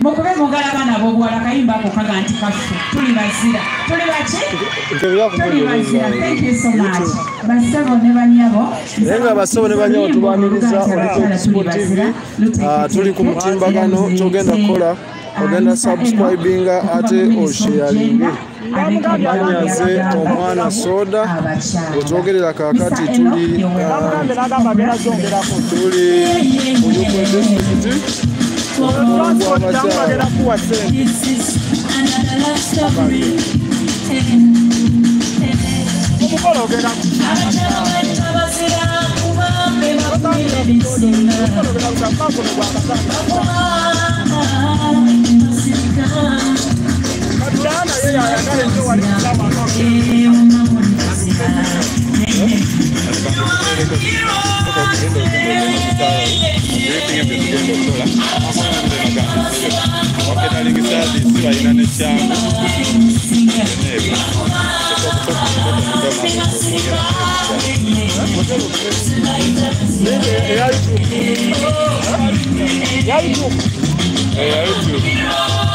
mukube mugala baana b'obuwala kayimba ako kaga nti kaffe tuli bazira tuli baki tuli bazira thank you so much basabo ne banyabo naye nga basabo ne banyabo tubaniriza oliko sportive Ah, tuli ku mutimbagano kyogenda kukola ogenda subscribinga ate osharinge anyaze omwana soda wetwogerera kakati tuli ah, tuli mu yukwe district bwabakyala This is another love story. Abakyala bajja bazira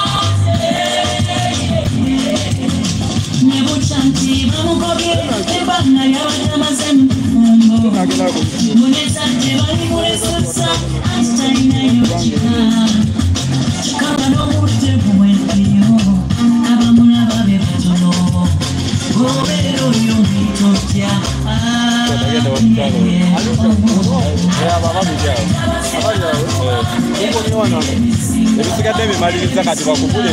ebisigadde bimaliriza kati bakugule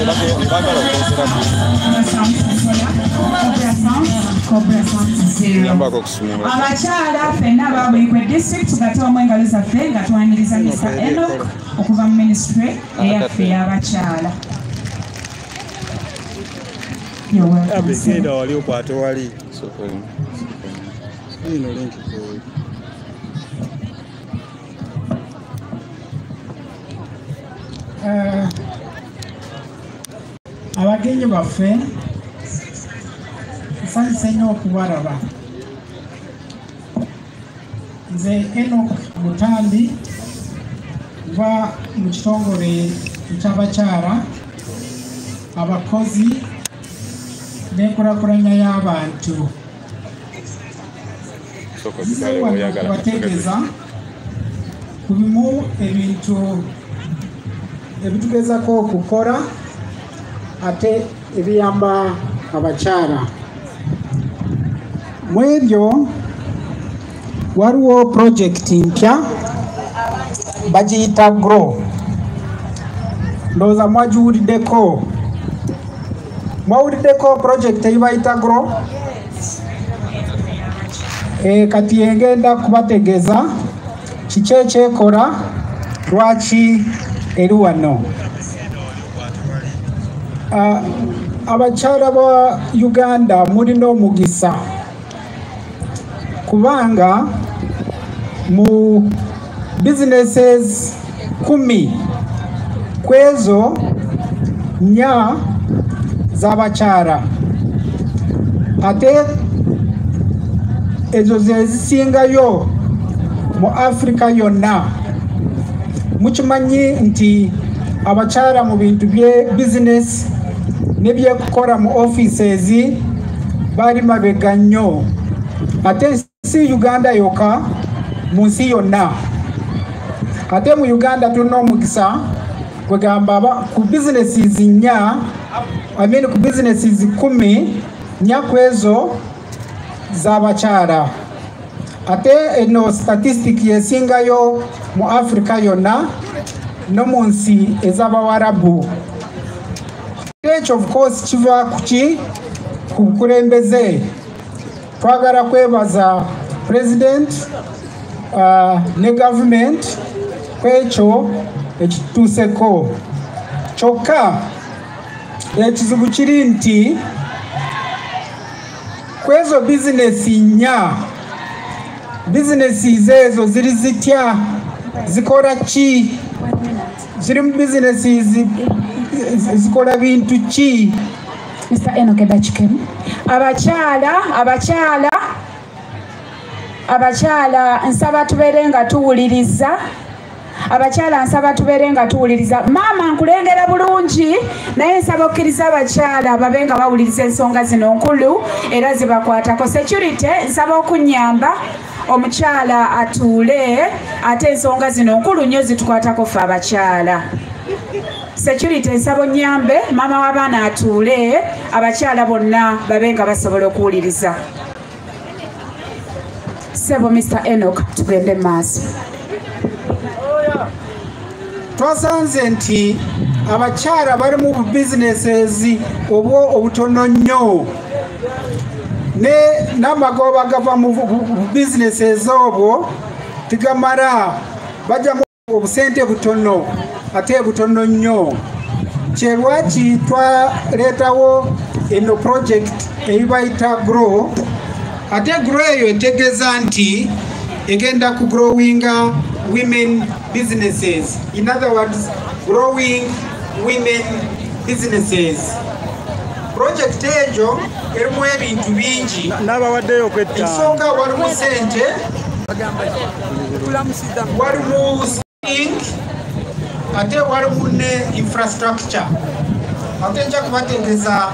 bagala okukozesa abakyala ffenna ababwikwe district tugatomu engalo zaffe nga twaniriza mr enok okuva mu ministry eyaffe ey'abakyala. You're welcome, sir. genda wali okwate wali. Ino linki Eh, abagenyi baffe nsanyuse nnyo okubalaba nze enok butambi nva mu kitongole ekyabakyala abakozi n'enkulakulanya y'abantu. Kubategeeza ku bimu ebintu ebitugezako okukola ate ebiyamba abakyala mu ebyo waliwo purojekiti mpya bagiyita gro ndowooza mwagiwuliddeko. Mwawuliddeko purojekiti eyibayita gro e, kati engenda kubategeeza kiki ekyekola lwaki eri wano? Ah, abakyala ba uganda mulina omugisa kubanga mu businesses kumi kwezo nnya z'abakyala. Ate ezo ze zisingayo mu afirika yonna mukimanyi nti abakyala mu bintu bye bizinesi n'ebyekukola mu offices bali mabega nnyo. Ate si uganda yokka mu nsi yonna. Ate mu uganda tulina omukisa kwegamba ku businesses nnya mean ku businesses kumi nnya ku ezo z'abakyala ate eno statistic yesingayo mu africa yonna no mu nsi ez'abawarabu. Ekyo of course kiva ku ki? Ku bukulembeze. Twagala kwebaza president uh, ne government kwekyo ekitutuuseko kyokka ekizibu kiri nti kwezo bizinesi nnya bizinesi ezo ziri zitya? Zikola ki? Ziri mu bizinesi zikola bintu ki? Mr enoke bakikemu abakyala abakyala abakyala nsaba tubeere nga tuwuliriza. Abakyala nsaba tubeere nga tuwuliriza. Maama nkulengera bulungi naye nsaba okkiriza abakyala babe nga bawuliriza ensonga zino nkulu era zibakwatako. Security nsaba okunyamba omukyala atuule ate ensonga zino nkulu nnyo zitukwatako ffe abakyala. Security nsaba onyambe maama w'abaana atuule abakyala bonna babe nga basobola okuwuliriza sebo mr enok tugende mu maaso twasanze nti abakyala bali mu bubizineses obwo obutono nnyo. N'amagoba gava mu bu- bu- bubizineses obwo tigamala. Bajjamu obusente butono ate butono nnyo. Kyelwaki twaleetawo eno project eyibayita grow ate grow eyo etegeeza nti egenda ku growinga women businesses. In other words growing women businesses. Project egyo erimu ebintu bingi. N'abawaddeyo kwetta ensonga walimu sente walimu ink ate walimu ne infrastructure. Ate nja kubategeeza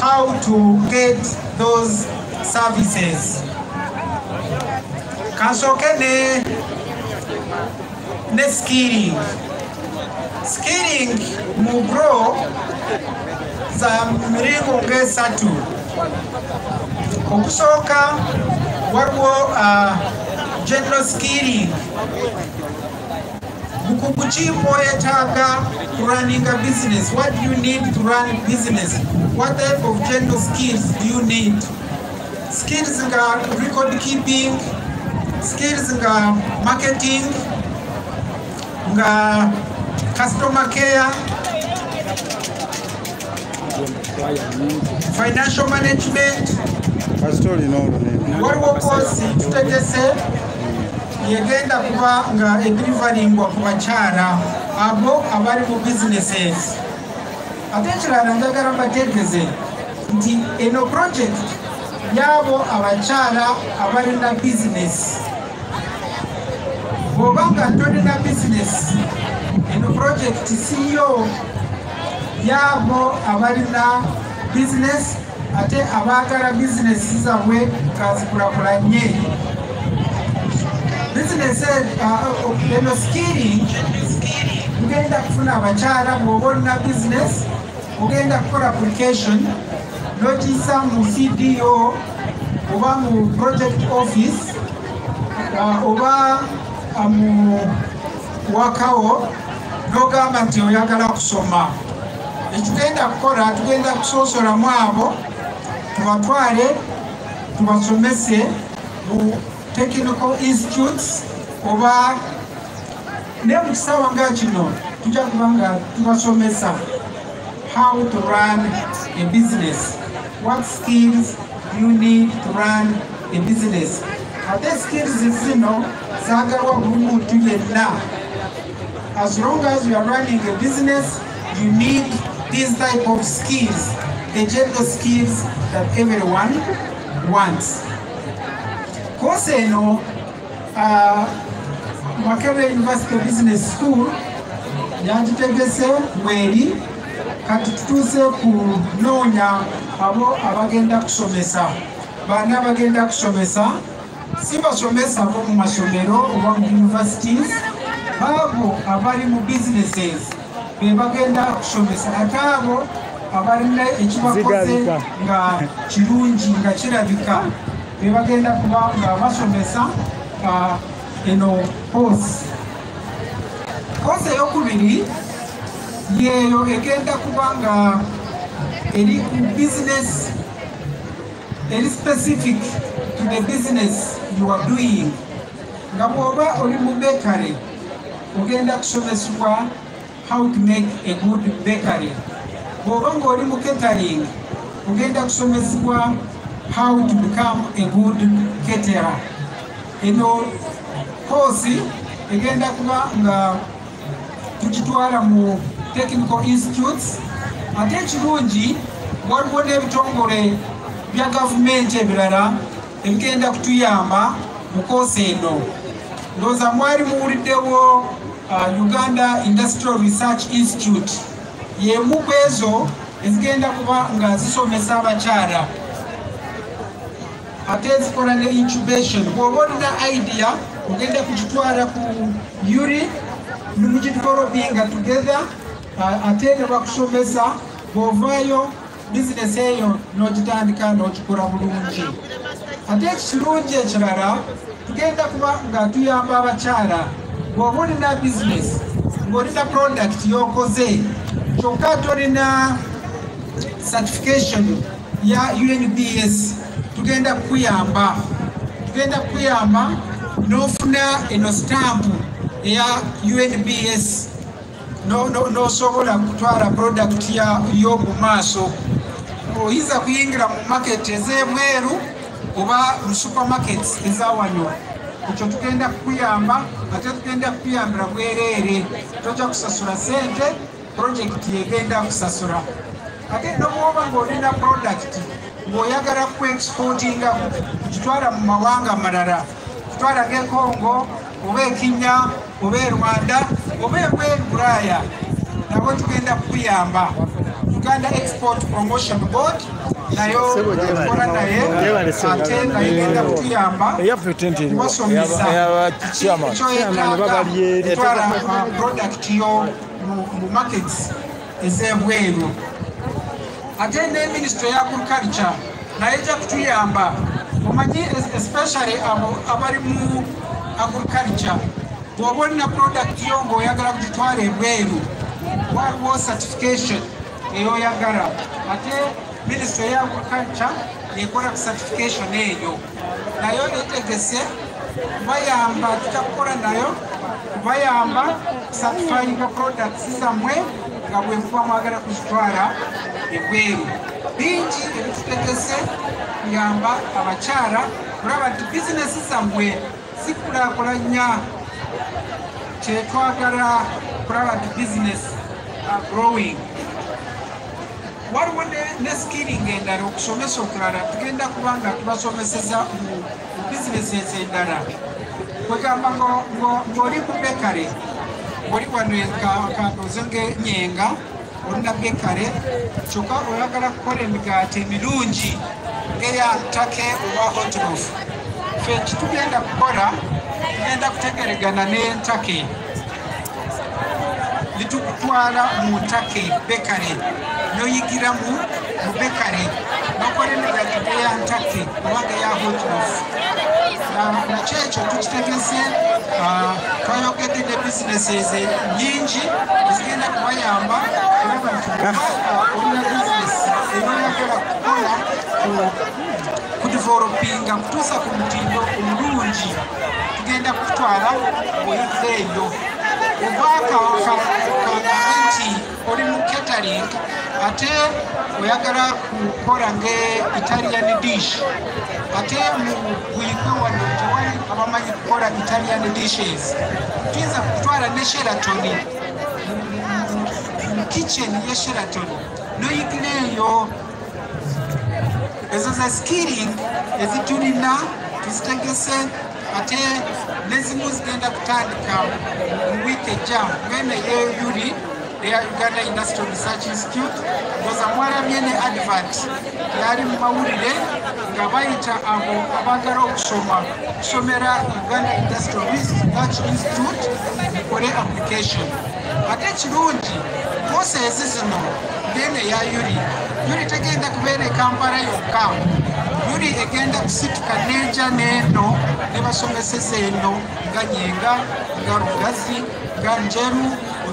how to get those services. Kansooke ne skilling skilling mu grow za miringo ng'esatu okusooka waliwo uh, general skilling bukugu ki running a business. What do you need to run business? What type of general skills do you need skills nga record keeping skills nga marketing nga customer care financial management. Waliwo koosi tutegese yegenda kuba nga edirivalingwa ku bakyala abo abali mu businesses. Ate ekirala njagala mbategeze nti eno project yabo abakyala abalina bizinesi bw'oba nga tolina bizinesi eno project siyo yabo abalina bizinesi ate abaagala bizinesi zaabwe kazikulakulanye bizinesi eno skiri tugenda kufuna abakyala bw'oba olina bizinesi ogenda kukola application n'okiyisa mu cdo oba mu project office uh, oba uh, mu wakawo n'ogamba nti oyagala kusoma. Ekigenda kukola tugenda kusoosolamu abo tubatwale tubasomese mu technical institutes oba ne mu kisawa nga kino tujja kuba nga tubasomesa how to run a business what skills do you need to run a business? Ate skills zino zagalwa buli muntu yenna as long as you are running a business you need these type of skills the general skills that everyone wants. Kosi eno uh, Makerere University Business School yangitegese mweri kati tutuuse kunoonya abo abagenda kusomesa. Baana abagenda kusomesa si basomesa bo mu masomero oba mu universities baabo abali mu businesses be bagenda kusomesa. Ate abo abalina ekibakoze nga kirungi nga kirabika be bagenda kuba nga basomesa ah, eno kosi kosi eyokubiri yeeyo egenda kuba nga eri ku business eri specific to the business you are doing. Nga bw'oba oli mu bakery ogenda kusomesebwa how to make a good bakery. Bw'oba ng'oli mu catering ogenda kusomesebwa how to become a good caterer. Eno koosi egenda kuba nga tukitwala mu technical institutes. Ate ekirungi waliwo n'ebitongole bya gavumenti ebirala ebigenda kutuyamba mu koosi eno ndowooza mwali muwuliddewo uganda industrial research institute. Yemu ku ezo ezigenda kuba nga zisomesa abakyala. Ate zikola ne incubation bw'oba olina idea ogenda kugitwala ku yuri nimugidvolopinga together ate ne bakusomesa bw'ovaayo bizinesi eyo n'ogitandika n'ogikola bulungi. Ate ekirungi ekirala tugenda kuba nga tuyamba abakyala bw'oba olina bizinesi ng'olina product y'okoze kyokka tolina certification ya unbs tugenda kukuyamba. Tugenda kukuyamba n'ofuna eno stampu eya unbs n'osobola kutwala product yo mu maaso. Oyinza kuyingira mu market ez'ebweru oba mu supermarkets ezawano ekyo tugenda kukuyamba ate tugenda kukuyambira bwereere. Tojja kusasula sente projekiti egenda kusasula. Ate nobwoba ngaolina product ng'oyagala kuexportinga kukitwala mu mawanga malala kutwala ng'ekongo oba kenya obe rwanda obe ebweru buraya. Nabo tugenda kukuyamba. Uganda export promotion board nayo tukola naye. Ate nayo kutuyamba kubasomesa kutwala product yo mu markets ez'ebweru. Ate ne ministry ya agriculture ejja kutuyamba. Omanyi especially abo abali mu agriculture bw'oba olina product yo ng'oyagala kugitwala ebweru waliwo certification eyoyagala. Ate ministry ya agriculture ekola ku certification eyo. Nayo etegese kubayamba tujja kukola nayo kubayamba certifyinga products zammwe nga bwe muba mwagala kuzitwala ebweru. Bingi ebitutegese kuyamba abakyala kulaba nti bizinesi zammwe zikulaakulanya kyetwagala kulaba nti bizinesi growing. Waliwo ne skilling endala okusomesa okulala. Tugenda kuba nga tubasomeseza mu bizinesi ez'endala. Kwegamba ng'oli mu bekale oli wano kandoze ng'enyenga olina bekale kyokka oyagala kukola emigaati emirungi ng'eya ntake oba hotlof fe kitugenda kukola tugenda kutegeregana n'entake litukutwala mu ntake bekale noyigira mu bekale nokola emigaati ng'eya ntake oba ng'eya hotlof nakyo ekyo tukitegese twayogedde ne bizinesi eze nyingi ezigenda kubayamba olaba nti olina bizinesi ebayagala kukola kudivelopinga kutuusa ku tugenda kutwala eyo obaakakambe nti oli mu catering ate oyagala kukola nge italian dish. Ate mu bwigwe wano tewali abamanyi kukola italian dishes. Tuyinza kutwala ne sheraton mu kitchen ye sheraton noyigira ezo za skilling ezitulina tuzitegese ate nezimu zigenda kutandika mu wiiki ejja ngene yeyuli eya uganda industrial research institute. Ndoza mwalamye ne advert. Yali mu mawulire nga bayita abo abagala okusoma kusomera uganda industrial research institute mukole application. Ate ekirungi kosezi zino ngene eya yuli yuli tegenda kubeera ekampala yokka. Yuli egenda kusituka neja neeno nebasomeseza eno nga nyenga nga lugazi nga njeru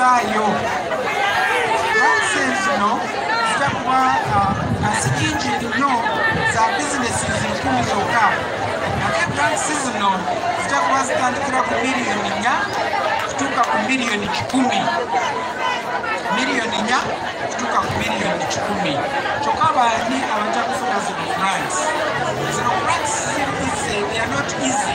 poozi zaayo grants zino zijja kuba nga sikingi nnyo za bizinesi zinkumi zokka ate grants zino zijja kuba zitandikira ku miliyoni nnya kutuuka ku miliyoni kikumi miliyoni nnya kutuuka ku miliyoni kikumi kyokka baani abajja kufuna zino grants zino grants ziriise they are not easy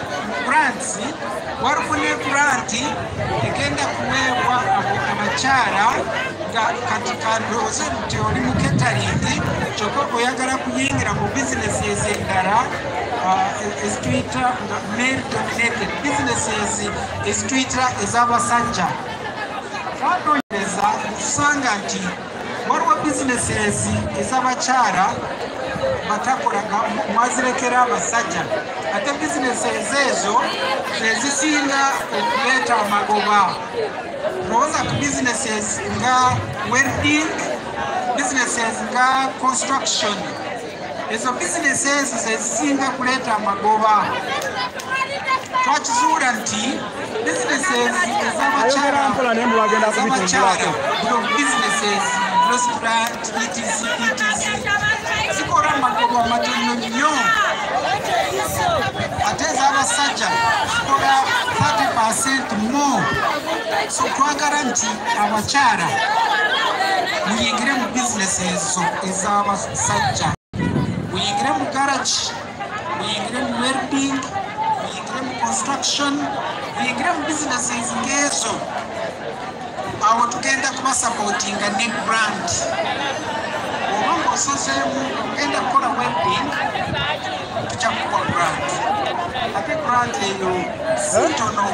grants waliwo ne grant egenda kuweebwa abo abakyala nga kati kandooze nti oli mu ketaringi kyokka oyagala kuyingira mu bizinesi uh, ezituyita nga male dominated businesses ezituyita ez'abasajja. Twanoonyereza tusanga nti waliwo businesses ez'abakyala batakolaga mwazirekera abasajja. Ate bizinesi ezo zezisinga okuleeta amagoba. Lowooza ku businesses nga welding businesses nga construction. Ezo businesses zezisinga kuleeta amagoba. Twakizuula nti businesses ez'abakyala buli businesses restaurant etc etc zikola amagoba matono nnyo ate ez'abasajja zikola 30 more so twagala nti abakyala muyingire mu bizinesi ezo ez'abasajja muyingire mu garage muyingire mu welding muyingire mu construction muyingire mu bizinesi ng'ezo awo tugenda kubasapotinga ne grant oba ng'osozeemu ogenda kukola wedding tujja kukuwa grant. Ate grant eyo si ntono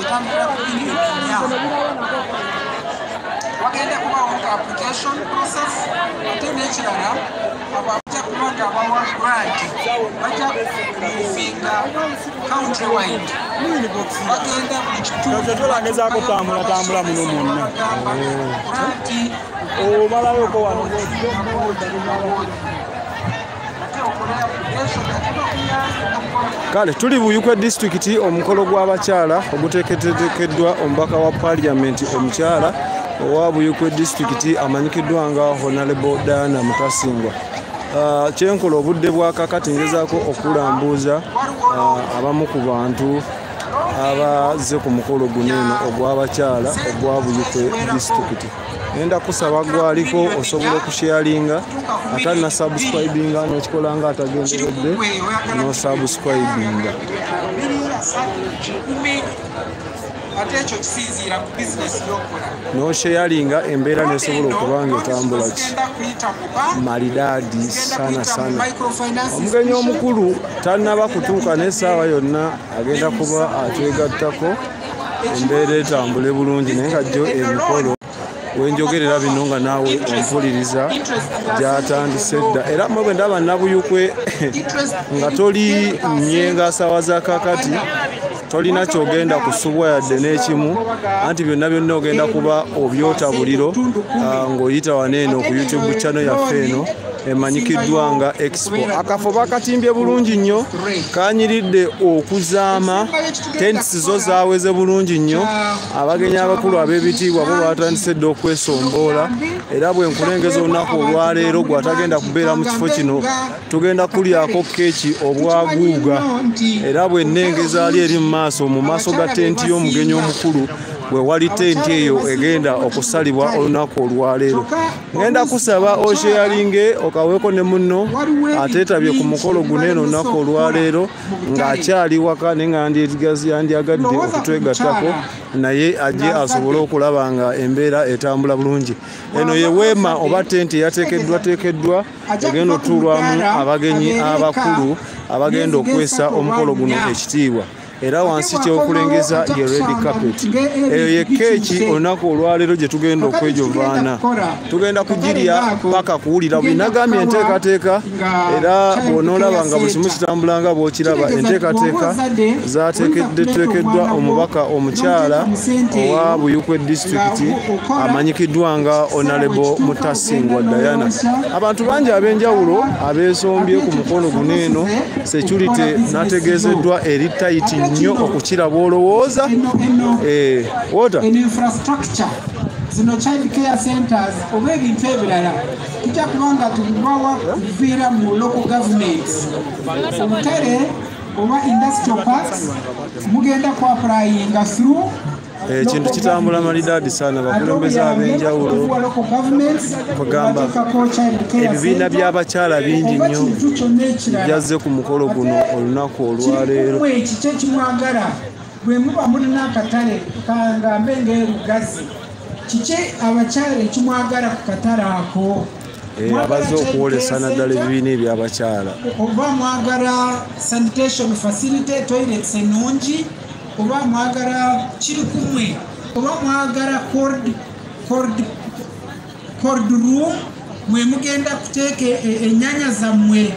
etambulira ku miliyoni nnya wagenda kubawo nga application process. Ate n'ekirala abo abajja kuba nga bawa grant bajja kuvinga country wide bagenda mu Kyoto twagezaako tambula tambula muno mwonna. granti omalayoko wano. Kale tuli buyukwe disitulikiti omukolo gw'abakyala oguteeketekeddwa omubaka wa paliamenti omukyala owa buyukwe disitulikiti amanyikiddwa nga honarable diana mutasingwa kyenkola obudde bwa kakati ngezaako okulambuuza ah, abamu ku bantu abazze ku mukolo guno eno ogw'abakyala ogwa buyukwe disitulikiti ngenda kusaba gwaliko osobola okusharinga ate na subscribinga nokikola nga atagenderedde kikumi ate ekyo kisinziira ku bizinesi y'okola. Nosharinga embeera nesobola okuba nga etambula ki? malidaadi sana sana omugenyi omukulu tannaba kutuuka n'essaawa yonna agenda kuba atwegattako embeera etambule bulungi naye nga jjo emikolo wenjogerera bino nga naawe ompuliriza gyatandise dda. Era mwe bwe ndaba nabuyukwe nga toli nyenga sawa za kakati tolina kyogenda kusubwa yadde n'ekimu anti byonna byonna ogenda kuba obyota buliro ah, ng'oyita waneeno ku youtube channel yaffe eno emanyikiddwa nga expo. Akafo bakatimbye bulungi nnyo kanyiridde okuzaama. Tents zo zaweze bulungi nnyo. Abagenyi abakulu ab'ebitiibwa bo batandise dde okwesomboola era bwe nkulengeza olunaku olwaleero gwatagenda kubeera mu kifo kino tugenda kulyako keeki obwaguuga. Era bwe nnengeza ali eri mu maaso mu maaso ga tenti y'omugenyi omukulu bwe wali tenti eyo egenda okusalibwa olunaku olwaleero. Ngenda kusaba osheyalinge okaweeko ne munno ateetabye ku mukolo guno eno olunaku olwaleero ng'akyali waka naye nga yandyagadde okutwegattako naye ajje asobole okulaba nga embeera etambula bulungi. Eno ye weema oba tenti eyateekeddwateekeddwa egenda otuulwamu abagenyi abakulu abagenda okwesa omukolo guno ekitiibwa era wansi kyokulengeza ye red carpet. eyo ye keeki olunaku olwaleero gye tugenda okwejovaana tugenda kugirya paka kuwulira. Bwenagambye enteekateeka era bwonoolaba nga buli kimu kitambula nga bwokiraba enteekateeka zateekeddwa omubaka omukyala owa buyukwe disitulikiti amanyikiddwa nga honorable mutasingwa diana. Abantu bangi ab'enjawulo abeesombye ku mukono guno eno. Security nategeezeddwa eri tayiti nnyo okukira bw'olowooza. Eh, wota zino child care centers oba ebintu ebirala tujja kubanga tubawa kuviira mu local governments. Obutale oba industrial parks mugenda kuapplyinga through ekintu kitambula malidaadi sana. Bakulembeze ab'enjawulo Kugamba, ebibiina by'abakyala bingi nnyo byazze ku mukolo guno olunaku olwaleero. Bwe muba mulina akatale kangambe ng'erugazi kiki abakyala ekimwagala ku katale ako Eh, abazze okuwolesa naddala ebibiina ebyabakyala. Oba mwagala sanitation facility toilets ennungi oba mwagala kiri kumwe oba mwagala cold room mwe mugenda kuteeka e- ennyanya zammwe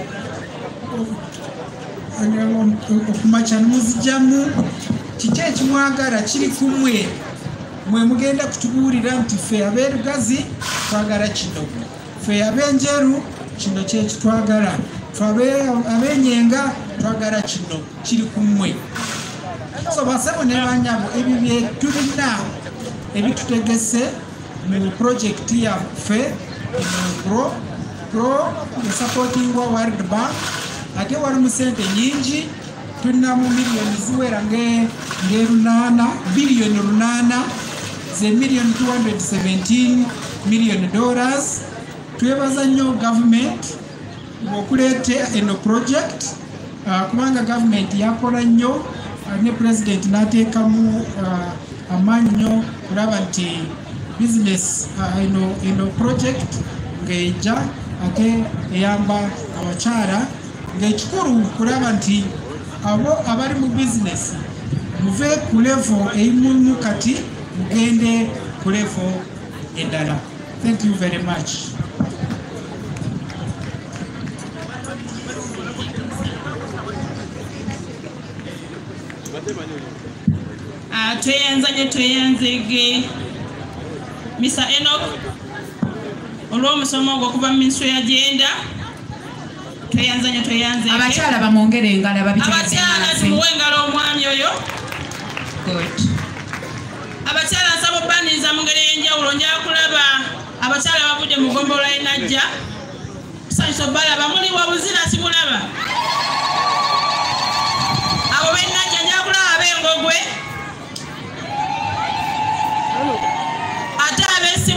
okumakya nemuzigyamu kiki ekimwagala kiri kumwe. Mwe mugenda kutubuulira nti ffe abeerugazi twagala kino ffe ab'enjeru kino kyekitwagala ffe abe- ab'enyenga twagala kino kiri kumwe so basebo ne banyabo ebyo bye tulina ebitutegese mu projekiti yaffe pro pro esapotingwa world bank. Ate walimu sente nyingi tulinamu miliyoni ziwera nge- ngerunaana biliyoni lunaana ze miliyoni 217 miliyoni dollars. Twebaza nnyo gavumenti okuleeta eno project. Uh, kubanga gavumenti yakola nnyo ne pulezidenti n'ateekamu uh, amaanyi nnyo kulaba nti bizinesi uh, eno, project ng'ejja ate eyamba abakyala. Ng'ekikulu kulaba nti abo abali mu bizinesi muve ku levo eyimumu kati mugende ku levo endala. Thank you very much tweyanzanye tweyanzege mr enok olw'omusomo ogwo okuva mu minisitule ya genda tweyanzanye tweyanzege abakyala bamwongere engala abakyala tumuwe engalo omwami oyo. Abakyala nsaba obbaniriza mu ngeri ey'enjawulo njala kulaba abakyala bavudde mu ggombolola enajja kusanyusa obbalaba muli wabuzira simulaba abo benajja njala kulaba ab'engogwe ate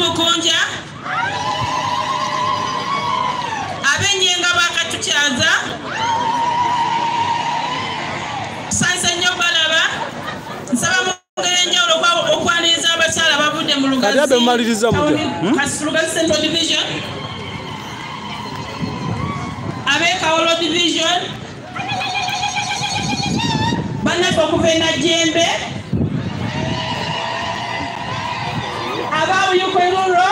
ab'esimukunja ab'enyenga bakatukyaza tusanyusa nnyo balaba nsaba mu ngeri enjawulo okwa- okwaniriza abakyala bavudde mu Kati abe mumaliriza mutya? Lugazi- Kasi- lugazi central division ab'ekawolo division bannaffe okuva enajjembe ababuyukweruro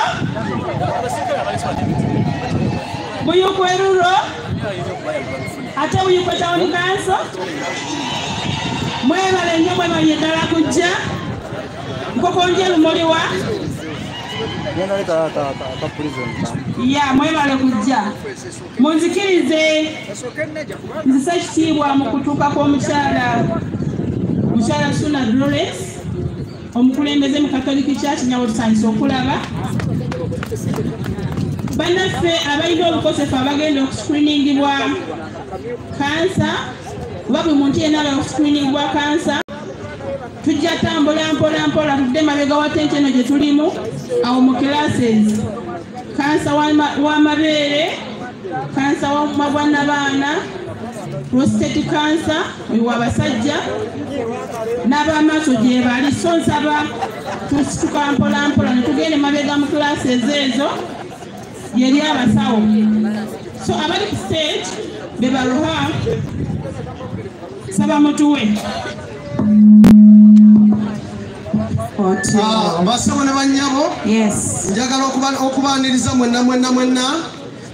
buyukweruro ate buyukwe town council mwebale nnyo mwebale eddala kujja nkokonje lumoliwa ya mwebale kujja munzikirize nzisa ekitiibwa mu kutuuka kw'omukyala mukyala suna dolores omukulembeze mu katoliki church nyawo tusanyisa okulaba. Bannaffe abalina obukosefu abagenda okuscreeningibwa kansa oba buli muntu yenna aba okuscreeningibwa kansa tujja tambula mpola mpola tudde mabega wa tente eno gye tulimu awo mu classes. Kansa w'ama- w'amabeere kansa w'amagwannabaana prostate cancer oyo w'abasajja n'abamaaso gye bali. So nsaba tusituka mpola mpola ne tugende mabega mu classes ezo yeri abasawo. So abali ku stage be baluha saba mutuwe. Ah, basabo ne bannyabo njagala okuba- okubaaniriza mwenna mwenna mwenna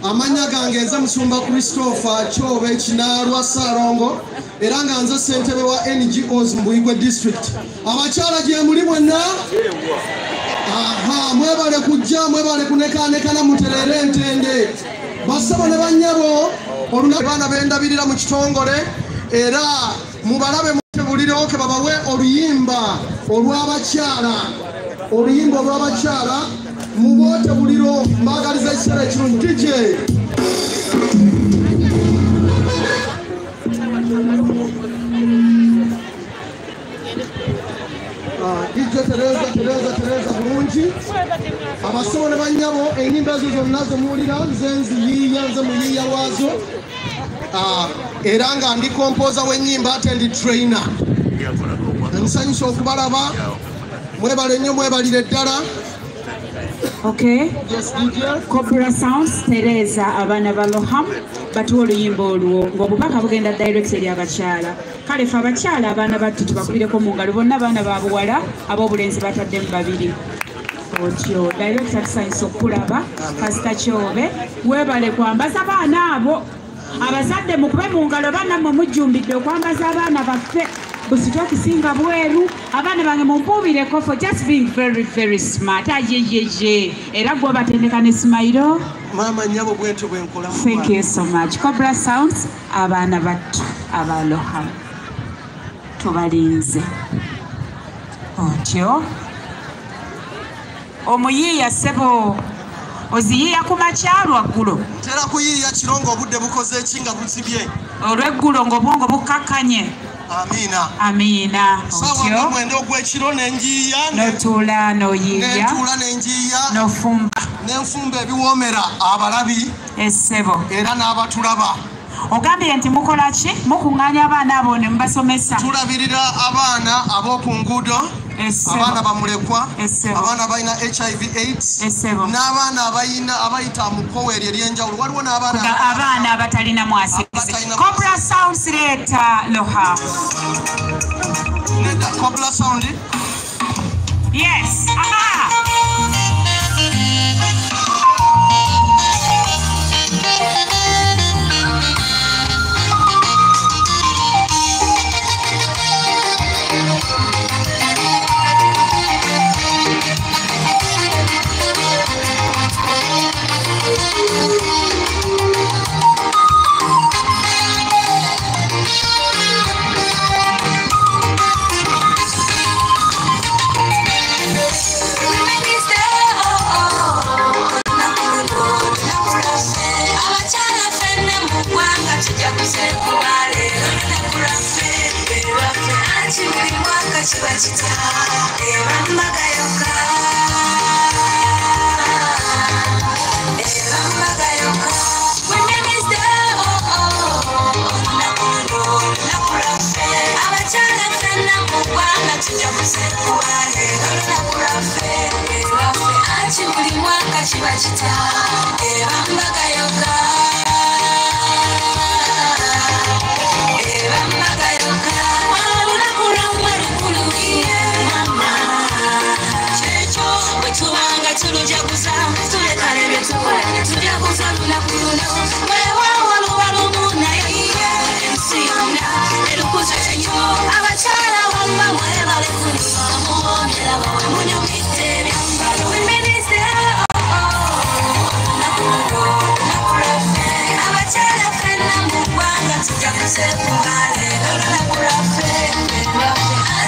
amannya gange nze musumba christopher kyobe kinaalwa saalongo era nga nze ssentebe wa ngos mu buyigwe district. Abakyala gye muli mwenna? Aha mwebale kujja mwebale kunekanekana muterere entende basabo ne bannyabo oluna baana bendabirira mu kitongole era mubalabe mutebulirewo ke babawe oluyimba olw'abakyala oluyimba olw'abakyala mubotebuliro mbagaliza ekiseera ekirungi dj Ah, dj tereza tereza tereza bulungi. Abasabo ne banyabo enyimba ezo zonna zemuwulira nze nziyiiya nze muyiiya lwazo. Ah, era nga ndi kompoza w'ennyimba ate ndi trainer. Nsanyusa okubalaba mwebale nnyo mwebalire ddala okay cobra sounds tereza abaana ba loham batuwa oluyimba olwo ng'obubaka bugenda direct eri abakyala kale fe abakyala abaana battu tubakubireko mu ngalo bonna abaana ba buwala ab'obulenzi bataddemu babiri. Otyo directa tusanyusa okulaba kasita kyobe weebale kwambaza baana abo. Abazadde mukube mu ngalo banammwe mujjumbidde okwambaza abaana baffe busitokisinga bweru. Abaana bange mumpuubireko for just being very very smart. Ayeyeye era gwe batendeka ne simayiro maama nnyabo bwentyo bwenkola thank you so much. Cobra sounds abaana battu abaloha. Tubalinze. Otyo. Omuyiiya ssebo oziyiiya ku makyalwa ggulo tera kuyiiya kiro ng'obudde bukoze eki nga buzibye olw'eggulo ng'obwongo bukkakanye amiina otyo ogw'ekiro nenjiiya notuula noyiiya. nentuula nenjiiya nofumba. Nenfumba ebiwoomera abalabi essebo. era n'abatulaba ogambye nti mukola ki? Mukuŋŋaanya abaana abo ne mubasomesa. Tulabirira abaana ab'oku nguudo abaana bamulekwa abaana abalina hiv aids n'abaana abayina abayita mu kkowa eryo ery'enjawulo waliwo n'abaana abatalina Abatalina cobra sounds leeta loha. Cobra sound. Yes aha mwaka kiba kitya eba mbaga yokka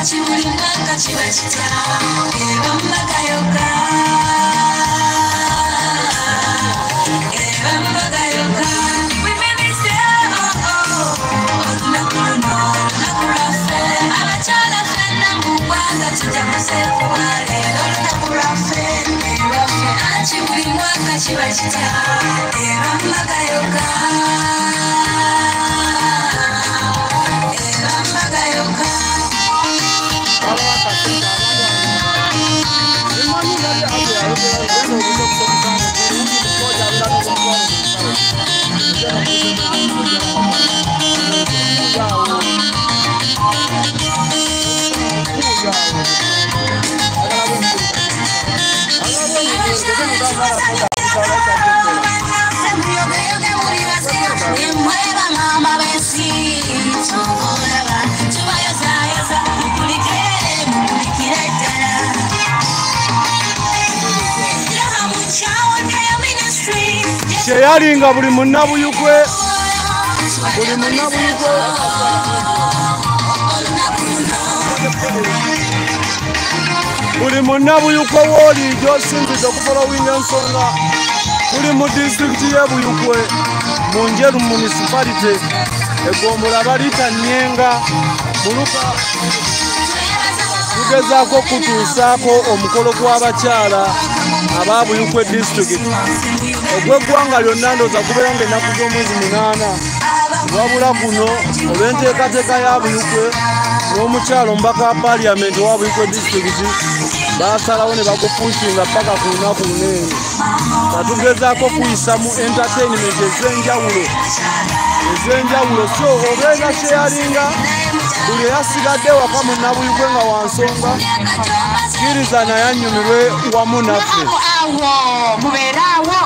Chibulimanga chibachitaa, ebamba kayoka. ました「エランバがよか」「エランバがよか」Gracias. Yo creo que morir así, que mueva mamá, besito, hola, chupa, yo sé, yo sé, publiqué, publiqué, kye yalinga buli munnabuyukwe. Buli munnabuyukwe. Buli munnabuyukwe wooli gy'osinzi osinzidde okufolowinga ensonga. Tuli mu disitulikiti y'e buyukwe mu njeru munisipalite egombola balita nyenga muluka tugezaako okutuusaako omukolo gw'abakyala aba buyukwe disitulikiti. Ogw'eggwanga lyonna ndooza kubeera nga ennaku z'omwezi munaana. Wabula guno olw'enteekateeka ya buyukwe n'omukyalo omubaka wa paliyamenti owa buyukwe disitulikiti basalawo ne bagupushinga paka ku lunaku luneeno katugezaako kuyisa mu entertainment ez'enjawulo. Ez'enjawulo so obeera kyeyalinga buli eyasigadde waka munnabuyukwe nga wansonga kkiriza naye annyumirwe wamu naffe. Awo mubeere awo.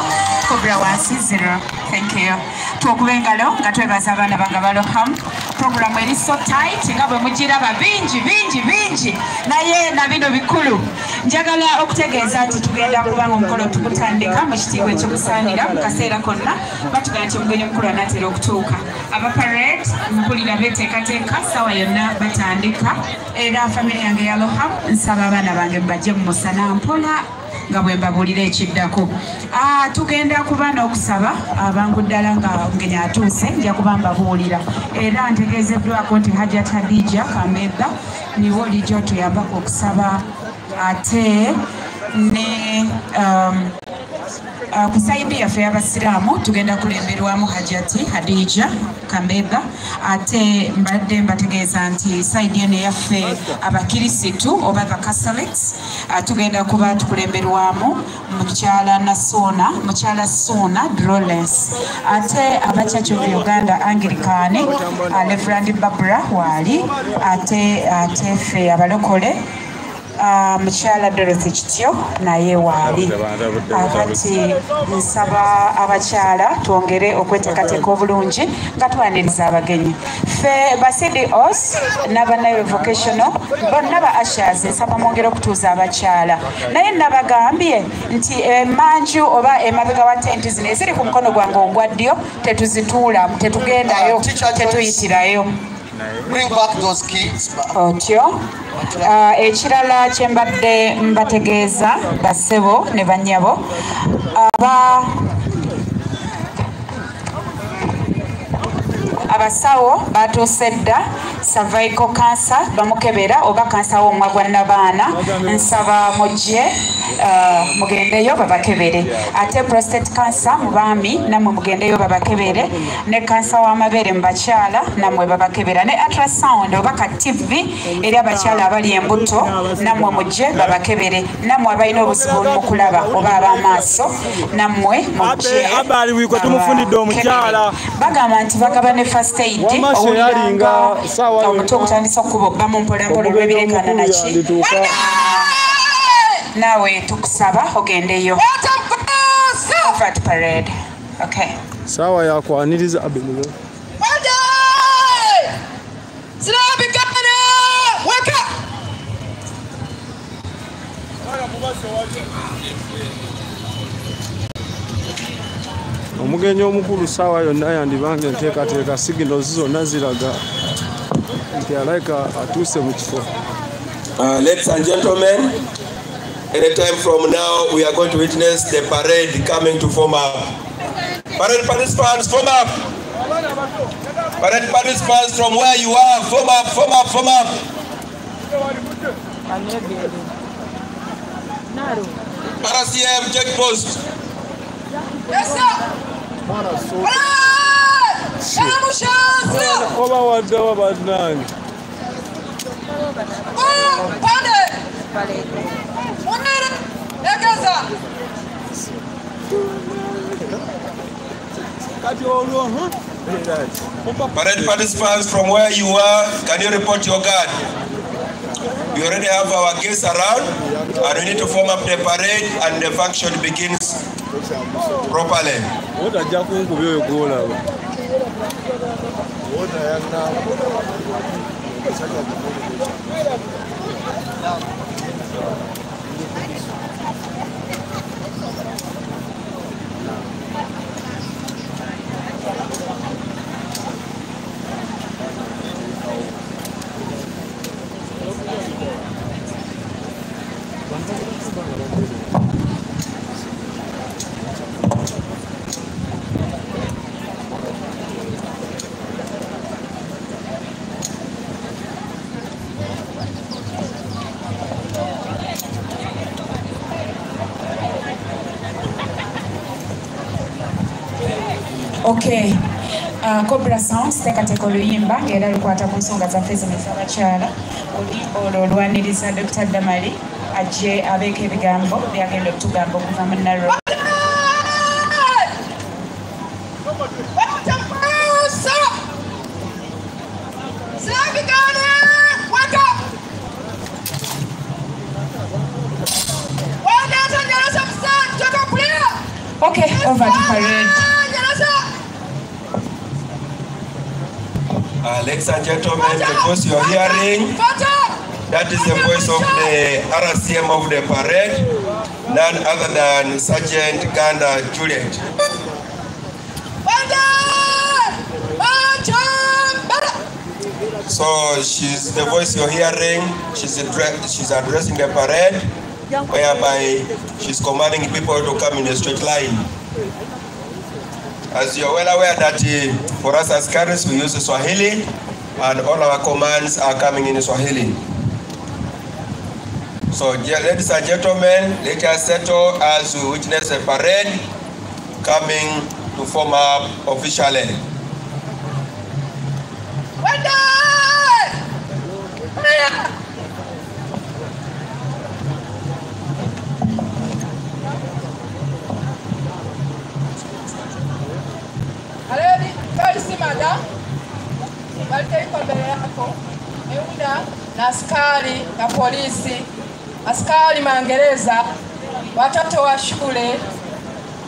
Kobra wansi zero thank you. Tuokuba engalo nga twebaza abaana bange balohamu programu eri so tight nga bwe mugiraba bingi bingi bingi. Naye na bino bikulu njagala okutegeeza nti tugenda kubanga omukolo tugutandika mu kitiibwa ekyokusaanira mu kaseera konna batugamba nti omugenyi omukulu anaatera okutuuka. Abaparade mpulira beteekateeka sawa yonna batandika. Era famire yange ya loham nsaba abaana bange bajje mu musana mpola nga bwe mbabuulira ekiddako. Ah, tugenda kuba n'okusaba abangu ddala nga omugenyi atuuse nja kuba mbabuulira. Era ntegeezeddwako nti hajat hadija kambeba niwe olijjo tuyambako okusaba ate ne um, ku saidi yaffe y'abasiraamu tugenda kulemberwamu hajati hadija kambeba ate mbadde mbategeeza nti saidi eno eyaffe abakirisitu oba bacasolics uh, tugenda kuba tukulemberwamu mukyala nasona mukyala sona drolens. Ate aba church of uganda anglican uh, reverand babra waali ate ate ffe abalokole mukyala dorothy kityo naye waali. Akati nsaba abakyala twongere okweteekateeka obulungi nga twaniriza abagenyi. Ffe ba cdos n'abanairo vocational bonna ba ashers nsaba mwongere okutuuza abakyala. Naye nabagambye nti emanju oba emabega wa tenti zino eziri ku mukono gwange ogwa ddyo tetuzituulamu tetugendayo tetuyitirayo Otyo. Ah, ekirala kye mbadde mbategeeza bassebo ne bannyabo aba abasawo batuuse dda cervical cancer bamukebera oba kansa w'omwa gwa nabaana nsaba mujje ah, mugendeyo babakebere. Ate prostate cancer mu baami nammwe mugendeyo babakebere. Ne kansa w'amabeere mu bakyala nammwe babakebera. Ne ultrasound oba ka tv eri abakyala abali embuto nammwe mujje babakebere. Nammwe abalina obuzibu mu kulaba oba ab'amaaso nammwe mujje bagamba nti bagaba ne first aid Wamma yonna. omuti ogutandisa okuba mu mpolampola olw'ebirekana naki naawe tukusaba ogendeyo. Fat parade. Okay. Saawa yakwaniriza abenero omugenyi omukulu saawa yonna yandibange enteekateeka siginozi zonna ziraga nti alaika atuuse mu kifo Uh, ladies and gentlemen, any time from now, we are going to witness the parade coming to form up. Parade participants, form up. Parade participants from where you are, form up, form up, form up. RCM checkpost. oba waddewa bannange kati olwo Parade participants from where you are, can you report your guard? We already have our guests around and we need to form up the parade and the function begins properly. Thank you. Okay Uh, cobra sounds teekateeka oluyimba ng'era lukwata ku nsonga zaffe zino ez'abakyala oluyimba olwo olwaniriza dr damali ajje abeeko ebigambo byagenda okutugamba okuva mu narro ladies and gentlemen, the voice you are hearing, that is the voice of the RCM of the parade, none other than Sergeant Ganda Juliet. So she's the voice you're hearing. She's addre- she's addressing the parade, whereby she's commanding people to come in a straight line. As you're well aware that uh, for us as Karis, we use Swahili, and all our commands are coming in Swahili. So, ladies and gentlemen, let us settle as we witness a parade coming to form up officially. Askari magereza, watoto wa shule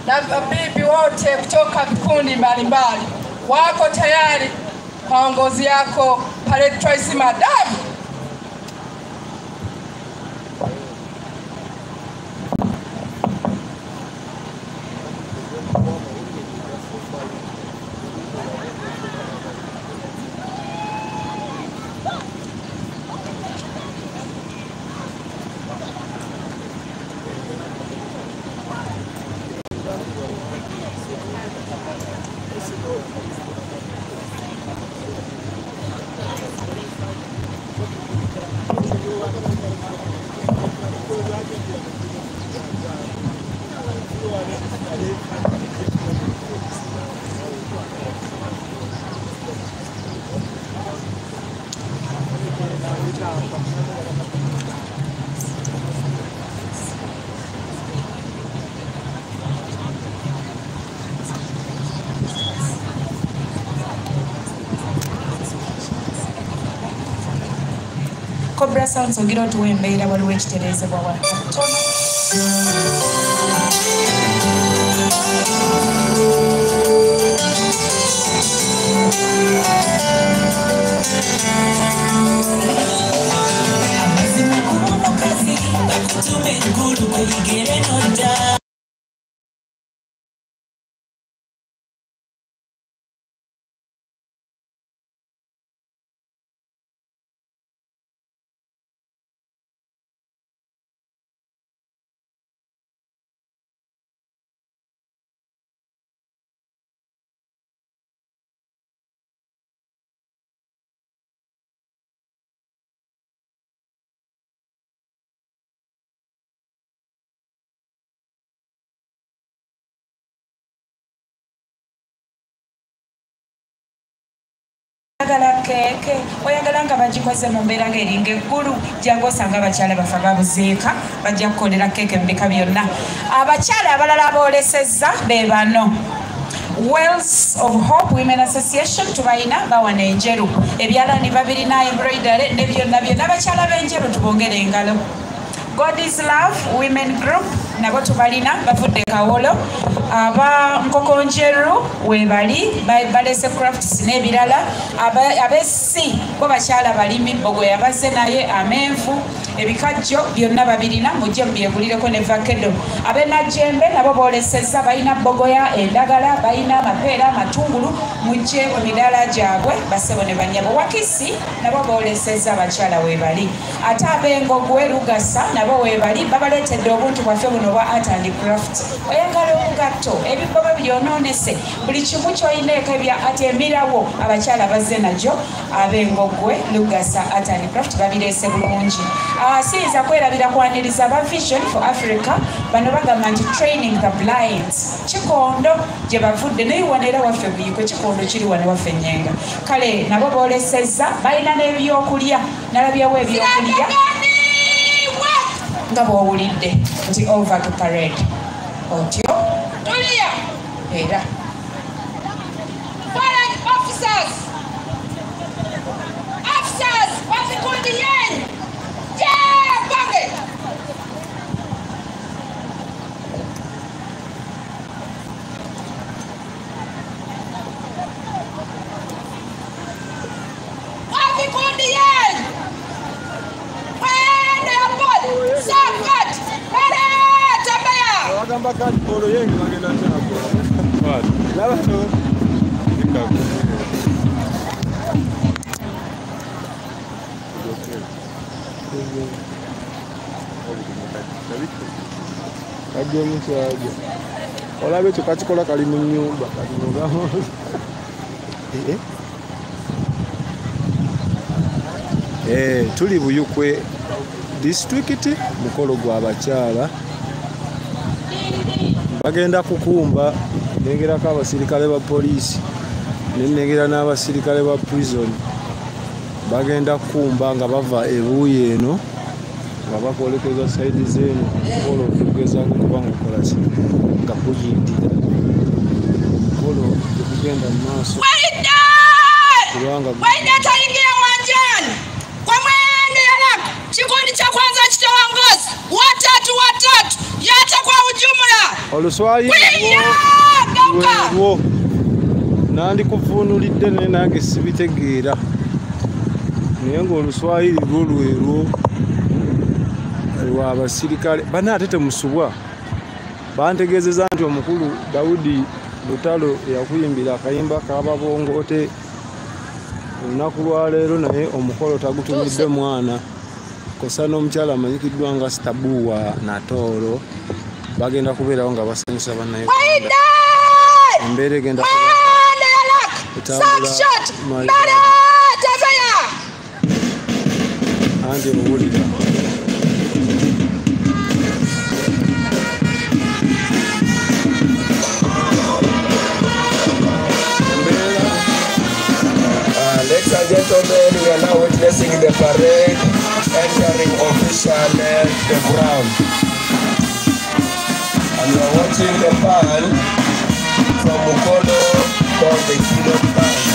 na mabibi wote kutoka vikundi mbalimbali wako tayari kwa ongozi yako pale Tracy Madamu. Cobra sounds ogira otuwa embeera waliwo ekitereezebwa watono oyagala keeke oyagala nga bagikoze mu mbeera ng'eringa eggulu jangu osanga abakyala bafa babuziika bajja kukolera keeke mu bika byonna. Abakyala abalala aboolesezza be bano. Wells of hope women association tubalina bawana enjeru ebyalani babirina embroidery ne byonna byonna abakyala b'enjeru tubongere engalo. God is love women group nabo tubalina bavudde kawolo. Aba nkokonjeru webali ba- balese crafts n'ebirala. Abessi bo bakyala balimi bogoya bazze naye amenvu. Ebikajjo byonna babirina mujje mubyegulireko ne vakedo. Abenajjembe nabo boolesezza balina bogoya endagala balina amapeera amatungulu mujje mu midaala gyabwe basebo ne banyabo. Wakisi nabo boolesezza abakyala webali ate ab'engogwe lugasa nabo webali babaleetedde obuntu bwaffe buno bwa art and craft. Oyagala obugatto ebigoba byonoonese buli kimu kyolinaeko ebya ati emirawo abakyala bazze najjo ab'engogwe lugasa art and craft babireese bulungi. Ah, siyinza kwerabira kwaniriza aba vision for africa bano bagamba nti training the blinds kikondo gye bavudde naye wano era waffe buyikwe kikondo kiri wano waffe enyenga kale nabo boolesezza balina n'ebyokulya nalabyawo ebyokulya nga bwowulidde nti over to parade? Otyo tuliya era officers! Officers of the Kundian! Kajjemu kyajo olaba ekyo kakikola kali mu nyumba kalinogamu tuli buyukwe disitulikiti mukolo gw'abakyala bagenda kukumba nengerako abasirikale ba poliisi nenengera n'abasirikale ba prison. Bagenda kukumba nga bava ebuuyi eno nga bakwolekeza saidi zeeno mukolo tugezaako kuba nga okolaki nga kuyindira mukolo tekugenda mu maaso kubanga Waida ataingia uwanjani. Kwa mwende haraka. Kikundi cha kwanza kitaongoza watatu watatu, yote kwa ujumla. lwo nandikuvuunulidde naye nange sibitegeera naye ng'oluswayiri lwo lwerwo lwa basirikale bana ate temusubwa bantegeezeza nti omukulu dawudi lutalo yakuyimbira akayimba kababongoote olunaku lwaleero naye omukolo tagutumidde mwana kosa n'omukyala amanyikiddwa nga stabuwa natoolo bagenda kubeerawo nga basanyusa bannaye Waida! embeera egenda. Etambula! Tembea! anti owulira witnessing the parade entering officially the ground. And we are watching the band from Mukono called the Kilo Band.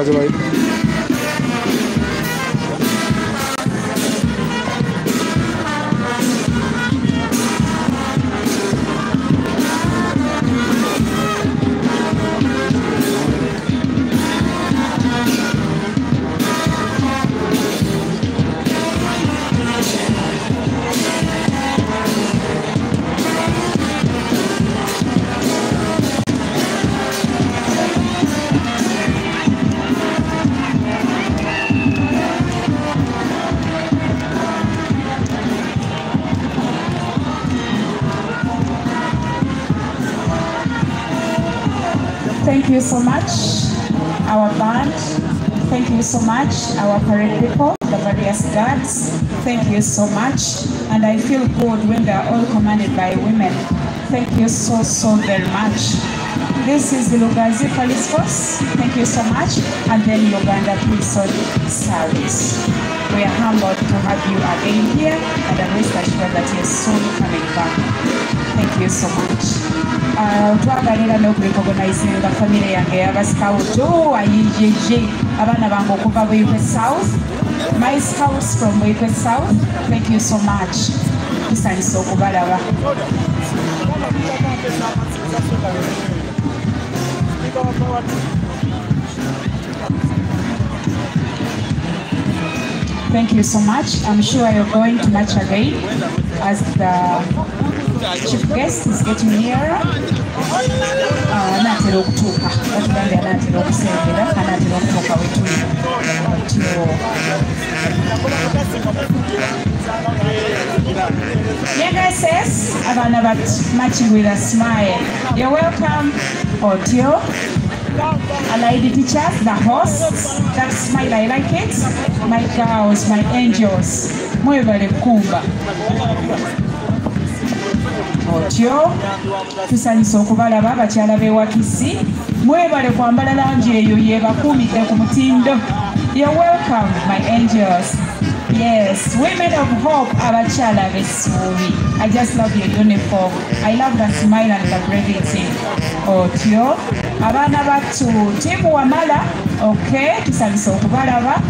আছে ভাই you so much, our band. Thank you so much, our parade people, the various guards. Thank you so much. And I feel good when they are all commanded by women. Thank you so, so very much. This is the Lugazi Police Force. Thank you so much. And then Uganda Prison Service. We are humbled to have you again here and rest assured that you're soon coming back. Thank you so much. Ah, Famire yange abaana bange okuva south my scouts from south. Thank you so much. Tusanyusa okubalaba. Thank you so much. I'm sure you're going to match again as the chief guest is getting nearer. Anaatera okutuuka batugambye anaatera with a smile. You're welcome, Otio. Allied teachers, the hosts, that smile, I like it. My girls, my angels. Mwebale kumba. Otyo tusanyusa okubalaba abakyala b'ewakisi mwebale kwambala langi eyo yebakuumidde ku mutindo You're welcome, my angels. Yes, women of hope, abakyala b'essuubi. I just love your uniform. I love the smile and the brevity. Otyo, abaana battu tiimu wamala, okay, tusanyusa okubalaba.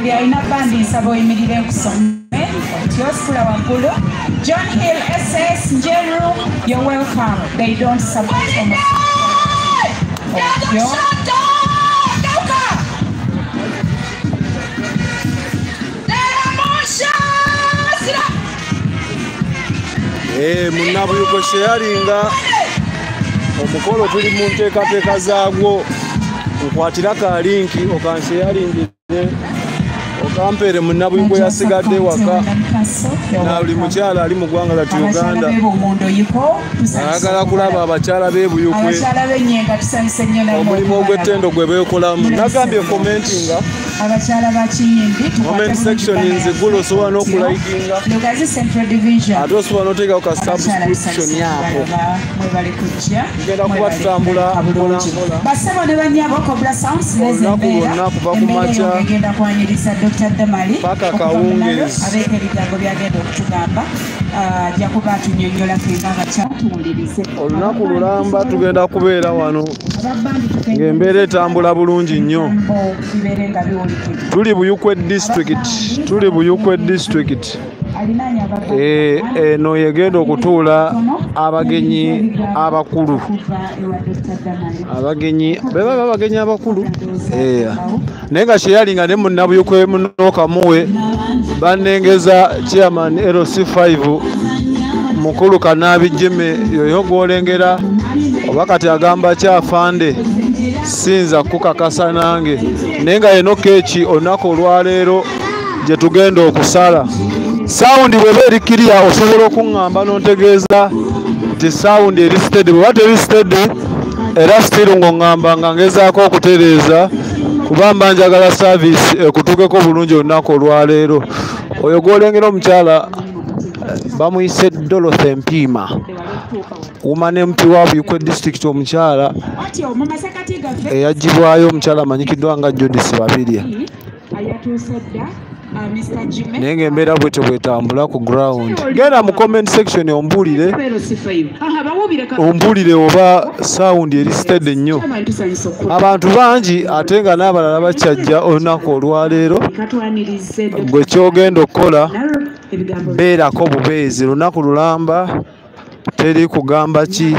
Buli alina bandi nsaba oyimirire nkusome otyo sikula waggulu john hill ss njeru you're welcome. They don't support Eh, munnabuyuko sheyalinga omukolo tuli mu nteekateeka zaagwo. Nkwatira ka linki okampeere munnabuyuko yasigadde waka na buli mukyala ali mu ggwanga latu uganda. ayagala kulaba abakyala b'ebuyukwe omulimu ogw'ettendo gwe beekolamu. Nagambye commentinga abakyala section nzigula osobola n'okulayikinga ate osobola n'oteekako ka subscription ako tugenda kuba tutambula basebo ne banyabo cobra sounds ku makya egenda kwaniriza dr. Damali Paka kawungeezi. abeeko ebigambo byagenda okutugamba ajja kuba atunyonyola fenga abakyala tuwulirize olunaku lulamba tugenda kubeera wano ng'embeera etambula bulungi nnyo. Nga tuli buyukwe district. Tuli buyukwe Eh, eno yegenda okutuula abagenyi abakulu. Abagenyi beba baba abagenyi abakulu. Eh, naye nga kyeyalinga ne munnabuyukwe munookamuwe banengeza chairman lc5 mukulu kanaabi jime yoyo gwolengera. Oba kati agamba kyafande sinza kukakasa nange. Naye nga yeno keeki olunaku olwaleero gye tugenda okusala sawundi bweba eri kiriya osobola okuŋŋamba n'ontegeeza nti sawundi eri stedi bweba teri stedi era stiru ng'oŋŋamba nga ngezaako okutereeza kubamba njagala saavisi ekutuukeko bulungi olunaku olwaleero. Oyo gw'olengera omukyala bamuyise dorothy mpiima woman mp wa buyikwe district omukyala eyagibwayo omukyala amanyikiddwa nga jodis babirya ayatuuse dda naye ngaembeera bwetyo bwetambula ku ground. Genda mu comment section ombuulire ombuulire oba sound eri steady nnyo abantu bangi ate nga n'abalala bakyajja olunaku olwaleero gwe kyogenda okukola beerako bubeezi. Lunaku lulamba teri kugamba ki?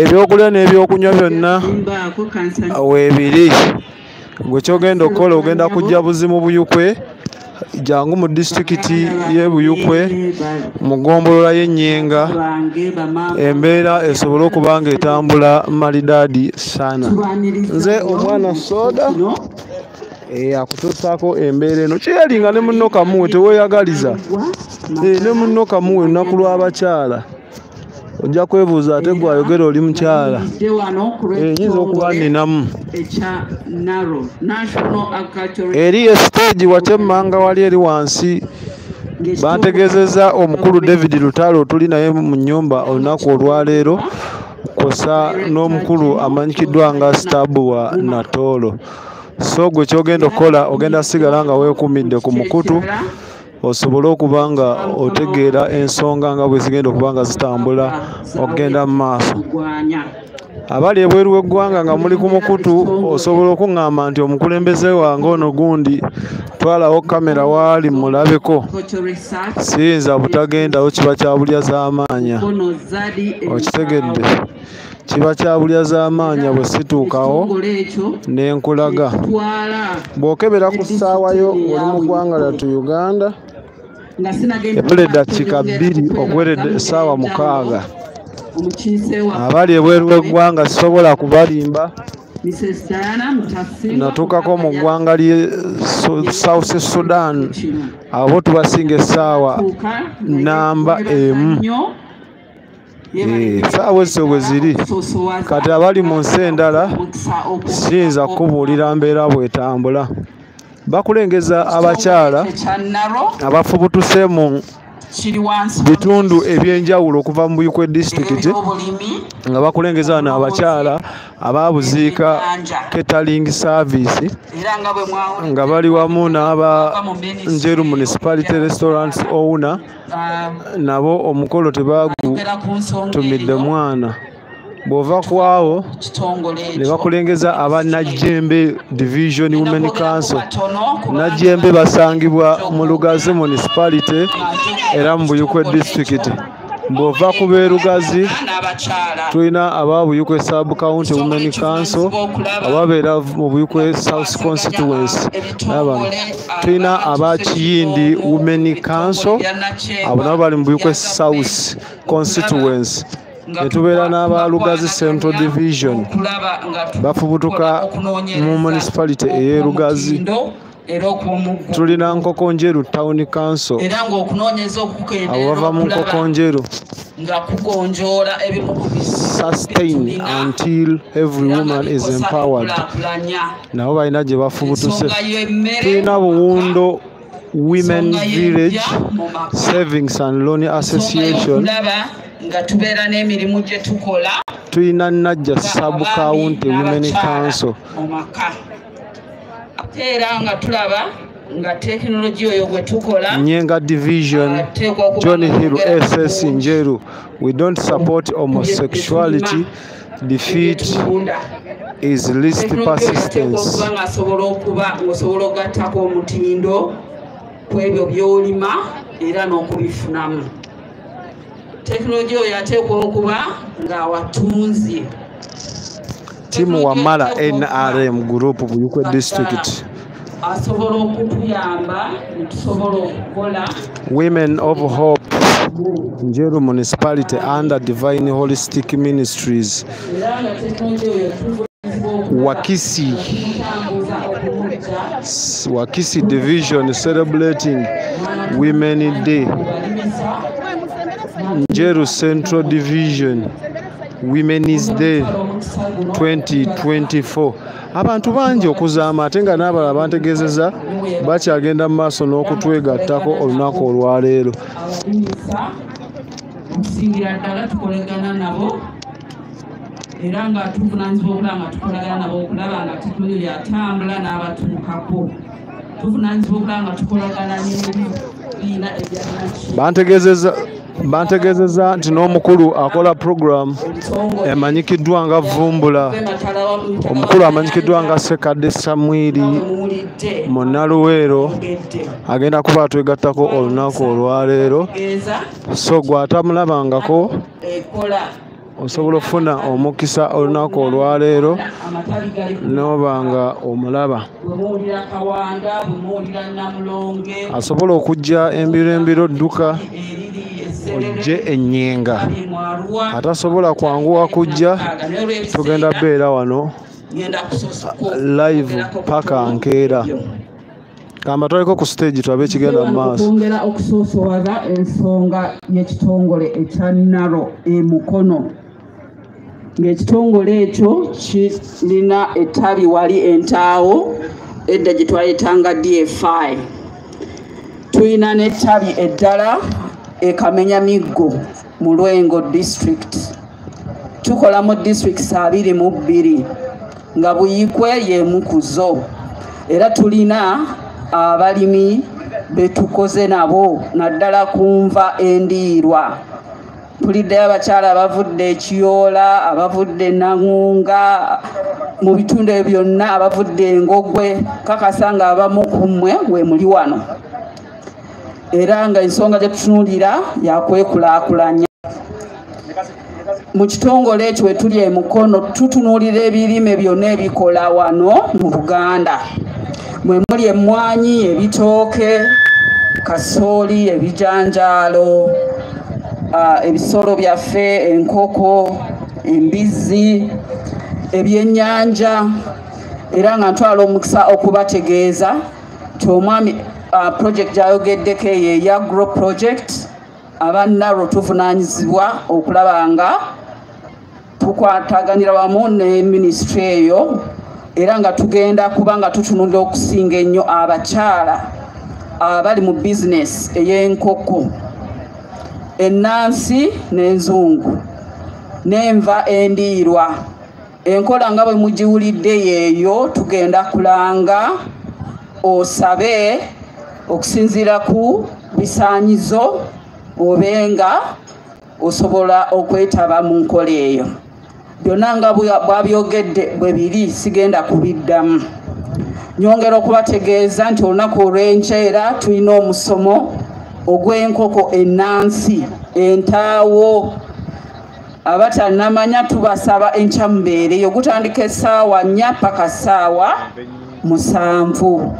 Ebyokulya n'ebyokunywa byonna weebiri. Gwe kyogenda okukola ogenda kujja buzimu buyukwe jangu mu disitulikiti y'e buyukwe mu ggombolola y'ennyenga embeera esobole okuba nga etambula malidaadi sana. Nze omwana soda Eh, akutuusaako embeera eno. Kyeyalinga ne munno kamuwe teweeyagaliza Eh, ne munno kamuwe lunaku lw'abakyala ojja kwebuuza ate gwayogera oli mukyala. Eh, nyinza okuba ninamu eri estage wakyemmanga wali eri wansi. Bantegezeza omukulu david lutalo tuli naye mu nyumba olunaku olwaleero kosa n'omukulu amanyikiddwa nga stabu wa natolo. So gwe kyogenda okukola ogenda sigala nga weekumidde ku mukutu osobole okuba nga otegeera ensonga nga bwe zigenda okuba nga zitambula okugenda mu maaso. Abali ebweru w'eggwanga nga muli ku mukutu osobola okuŋŋamba nti omukulembeze wange ono gundi twalawo kamera waali mulabeko. Siyinza butagendawo kiba kyabulya z'amaanya kono zadi okitegedde. Kiba kyabulya z'amaanya bwe situukawo n'enkulaga. Twala bw'okebera ku ssaawayo oli mu ggwanga lyattu uganda ebula eddakiika bbiri okuweredde essaawa mukaaga. Abali ebweru w'eggwanga sisobola kubalimba. Natuukako mu ggwanga ly'e south sudan. Abo tubasinga essaawa namba emu. Eh, essaawa ezo bwe ziri. Kati abali mu nsi endala siyinza kukubuulira mbeera bw'etambula bakulengeza abakyala abafubutuse mu bitundu ebyenjawulo okuva mu buyukwe disitulikiti nga bakulengeza wano abakyala ababuziika catering service nga bali wamu n'aba njeru municipality restaurant owner nabo omukolo tebagutumidde mwana bw'ova ku awo ne bakulengeza aba najjembe division women council. najjembe basangibwa mu lugazi municipality era mu buyukwe district. Bw'ova ku beerugazi tulina aba buyukwe sub county women council ababeera mu buyukwe south constituency. Nabano. tulina aba kiyindi women council abo nabo bali mu buyukwe south constituency ne tubeera n'aba lugazi central division. bafubutuka mu municipality ey'erugazi tulina nkokonjeru town council. abo bava mu okulaba nkokonjeru nga kugonjoola ebimu ku sustain until every woman is empowered. nabo balina gye bafubutuse tulina buwundo women village savings and loan association nga tubeera n'emirimu gye tukola. Tulina najja county women council. mu maka. Ate era nga tulaba nga tekinologi oyo gwe tukola nyenga division john hill ss njeru. We don't support homosexuality. defeat is least persistence. okuba ng'asobola okuba ng'osobola okugattako omutindo ku ebyo by'olima era n'okubifunamu tekinologi oyo ateekwa okuba ng'awatunzi timu wamala nrm group buyukwe district. asobola okutuyamba netusobola okukola. Women of hope njeru municipality under divine holistic ministries. Wakisi. wakisi division celebrating women day njeru central division women's day omukisa guno 2024 abantu bangi okuzaama ate nga n'abalala bantegezeza bakyagenda mu maaso n'okutwegattako olunaku olwaleero. Okusingira ddala tukolagana nabo era nga tuvunanyizibwa okulaba nga tukolagana nabo okulaba nga tekinologi yatambula n'abatuukako. Tuvunanyizibwa okulaba nga tukolagana n'ebibiina ebyanaki bantegezeza bantegezeza nti n'omukulu akola program emanyikiddwa nga vumbula. Omukulu amanyikiddwa nga sekadde samwiri mu naluweero agenda kuba atwegattako olunaku olwaleero. So gwatamulabangako osobola okufuna omukisa olunaku olwaleero noba nga omulaba. Asobola okujja embiro embiro dduka ojje mwaluwa atasobola kwanguwa kujja tugenda beera wano live paka nkeera. Kamba twaliko ku stage twabe ekigenda mu maaso. okwongera okusoosowaza ensonga y'ekitongole ekya naro emukono ng'ekitongole ekyo kirina ettabi wali entaawo edda gye twayitanga dfi tulina n'ettabi eddala ekamenya miggo mu lwengo district. Tukola mu districts abiri mu bbiri nga buyikwe y'emu ku zo era tulina abalimi betukoze nabo naddala kunva endiirwa. Tuliddeyo abakyala abavudde ekiyoola abavudde naŋunga mu bitundu ebyo byonna abavudde engogwe kakasa nga abamu ku mmwe we muli wano era nga ensonga gye tutunuulira yakwekulaakulanya mu kitongole ekyo we tuli emukono tutunuulira ebirime byonna ebikola wano mu buganda. Mwe muli emmwanyi ebitooke kasooli ebijanjaalo ebisolo byaffe enkoko embizzi ebyennyanja era nga ntwala omukisa okubategeeza nti omwami project gyayogeddeko eyo eya gro project abannaro tuvunaanyizibwa okulaba nga tukwataganira wamu ne minisitule eyo era nga tugenda kuba nga tutunulira okusinga ennyo abakyala abali mu bizinesi ey'enkoko ennansi n'enzungu n'enva endiirwa. Enkola nga bwe mugiwulidde yeeyo tugenda kulanga osabe okusinziira ku bisaanyizo obenga osobola okwetaba mu nkola eyo. Byonna nga bwa- bwabyogedde bwe biri sigenda kubiddamu. Nyongera okubategeeza nti olunaku olw'enkeera tulina omusomo ogw'enkoko ennansi entaawo. Abatanamanya tubasaba enkya mubeereyo gutandika essaawa nnya paka ssaawa musanvu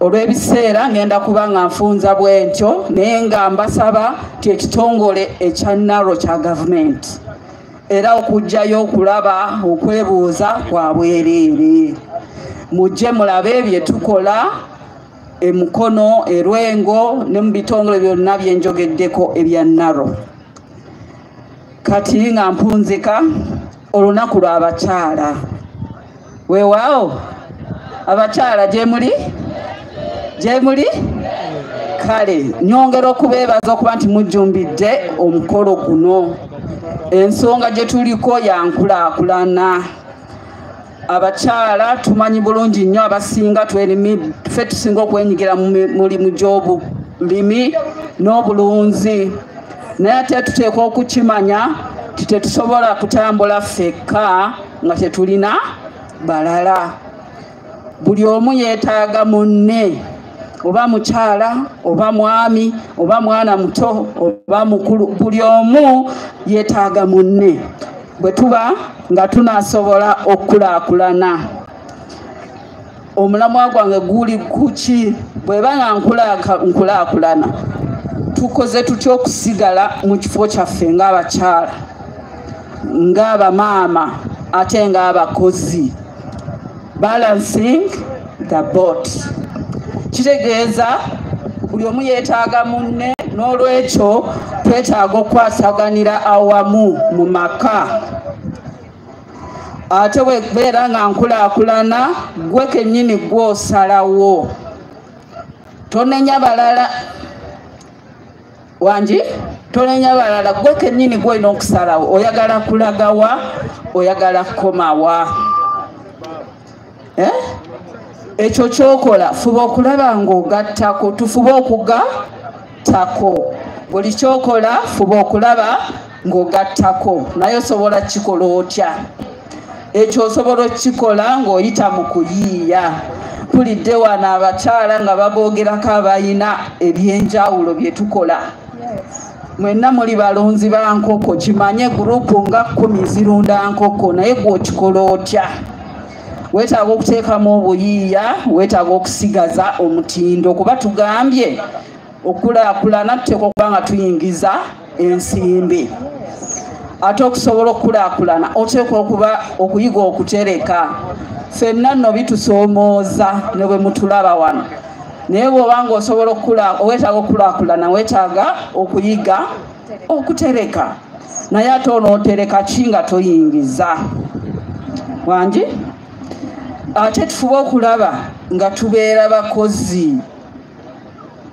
olw'ebiseera ngenda kuba nga nfunza bwentyo naye nga mbasaba ti ekitongole ekya naro kya gavumenti era okujjayo okulaba okwebuuza kwa bwereere. Mujje mulabe bye tukola emukono erwengo ne mu bitongole byonna byenjogeddeko ebya naro kati nga mpunzika olunaku lw'abakyala weewaawo abakyala gye muli? Gye muli? Kale nyongera okubeebaza okuba nti mujjumbidde omukolo guno. Ensonga gye tuliko yankulaakulana. Abakyala tumanyi bulungi nnyo abasinga ffe tusinga okwenyigira mu mulimu gy'obulimi n'obulunzi. Naye ate tuteekwa okukimanya ti tetusobola kutambula ffekka nga tetulina balala buli omu yeetaaga munne oba mukyala oba mwami oba mwana muto oba mukulu buli omu yeetaaga munne. Bwe tuba nga tunasobola okukulaakulana omulamwa gwange guli kuki bweba nga nkulaakulana tukoze tutya okusigala mu kifo kyaffe ng'abakyala ng'abamaama ate ng'abakozi balancing the boat. Kitegeeza buli omu yeetaaga munne n'olwekyo twetaaga okukwasaganira awamu mu maka. Ate bwebeera nga nkulaakulana gwe kennyini gw'osalawo. Tonenya balala. Wangi? Tonenya balala. Gwe kennyini gwolina okusalawo. Oyagala kulagawa oyagala kukomawa? Ekyo kyokola fuba okulaba ng'ogattako tufube okugattako. Buli kyokola fuba okulaba ng'ogattako naye osobola kikola otya? Ekyo osobola okukikola ng'oyita mu kuyiiya. Tulidde wano abakyala nga baboogerako abalina ebyenjawulo bye tukola. Mwenna muli balunzi ba nkoko kimanye gurupu nga kkumi zirunda nkoko naye gwokikola otya weetaaga okuteekamu obuyiiya weetaaga okusigaza omutindo kuba tugambye okulaakulana tuteeka okuba nga tuyingiza ensimbi. Ate okusobola okukulaakulana oteekwa okuba okuyiga okutereka. Ffenna nno bitusoomooza ne bwe mutulaba wano. Naye bw'oba nga osobola weetaaga okukulaakulana weetaaga okuyiga okutereka. Naye ate onootereka ki nga toyingiza? Wangi ate tufube okulaba nga tubeera bakozi.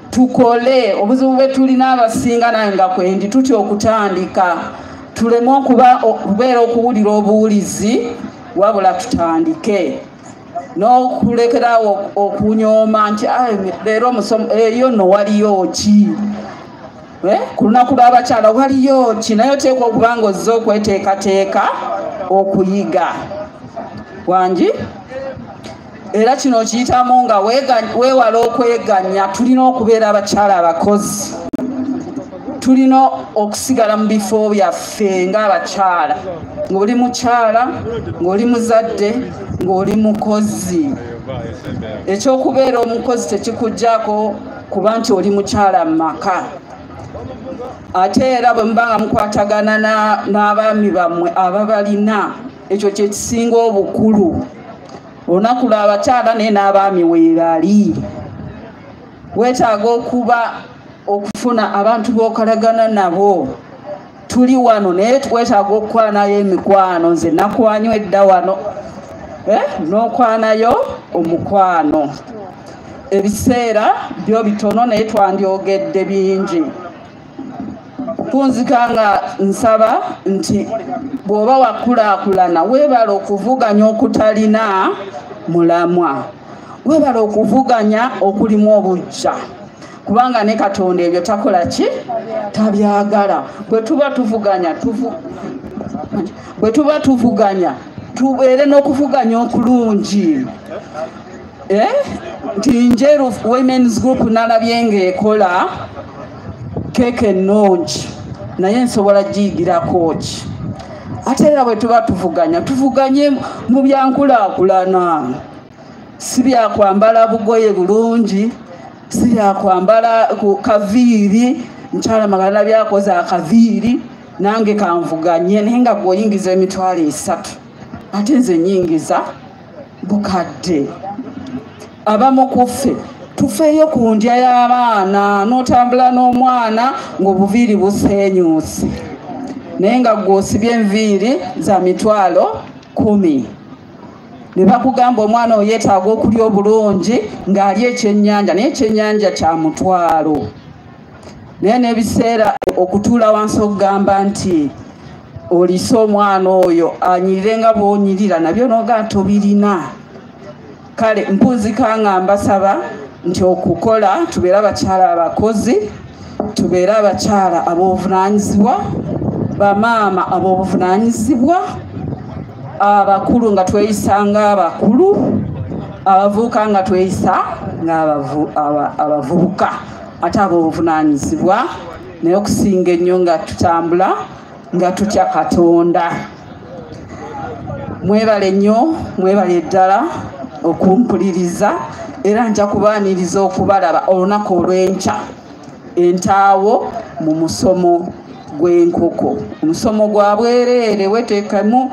Tukole obuzibu bwe tulina abasinga naye nga kwendi tutya okutandika. Tuleme okuba okubeera okuwulira obuwulizi wabula tutandike. N'okulekerawo okunyooma nti leero omusomo eyo nno waliyo ki? Ku lunaku lw'abakyala waliyo ki? Naye oteekwa okuba nga ozze okweteekateeka okuyiga. Wangi era kino okiyitamu nga weewala okweganya tulina okubeera abakyala abakozi. Tulina okusigala mu bifo byaffe ng'abakyala ng'oli mukyala ng'oli muzadde ng'oli mukozi. Ekyokubeera omukozi tekikugjaako kuba nti oli mukyala mu maka ate era bwe muba nga mukwatagana n'abaami bammwe ababalina ekyo kyekisinga obukulu olunaku lwabakyala naye n'abaami weebali weetaaga okuba okufuna abantu b'okalagana nabo. Tuli wano naye weetaaga okukwanayo emikwano. Nze nakwanywa edda wano n'okwanayo omukwano. Ebiseera byo bitono naye twandyogedde bingi kunzika nga nsaba nti bw'oba wakulaakulana weebala okuvuganya okutalina mulamwa. Weebala okuvuganya okulimu obujja kubanga ne katonda ebyo takola ki? Tabyagala. Bwe tuba tuvuganya bwe tuba tuvuganya tubeere n'okuvuganya okulungi. Nti njeru womens group nalabye ng'ekola keeke ennungi naye nsobola giyigirako ki ate era bwe tuba tuvuganya tuvuganye mu byankulaakulana. Si byakwambala bugoye bulungi si byakwambala kaviiri. Mukyala magala byakoze akaviiri nange kanvuganye naye nga gweoyingiza emitwalo esatu. Ate nze nyingiza bukadde. Abamu kuffe tufeeyo ku ndya y'abaana n'otambula n'omwana ng'obuviiri busenyuuse naye nga gw'osibye enviiri za mitwalo kumi. Ne bakugamba omwana oyo yeetaaga okulya obulungi ng'ali ekyennyanja naye ekyennyanja kya mutwalo. Naye n'ebiseera okutuula wansi okugamba nti oliise omwana oyo anyirire nga bw'onyirira nabyo nooga tobirina kale mpunzika nga mbasaba nti okukola tubeere abakyala abakozi tubeere abakyala ab'obuvunanyizibwa bamaama ab'obuvunanyizibwa abakulu nga tweyisa ng'abakulu abavubuka nga tweyisa ng'abavubuka ate ab'obuvunanyizibwa naye okusinga ennyo nga tutambula nga tutya katonda. Mwebale nnyo mwebale ddala okumpuliriza era nja kubaaniriza okubalaba olunaku olw'enkya entaawo mu musomo gw'enkoko. Omusomo gwa bwereere weteekemu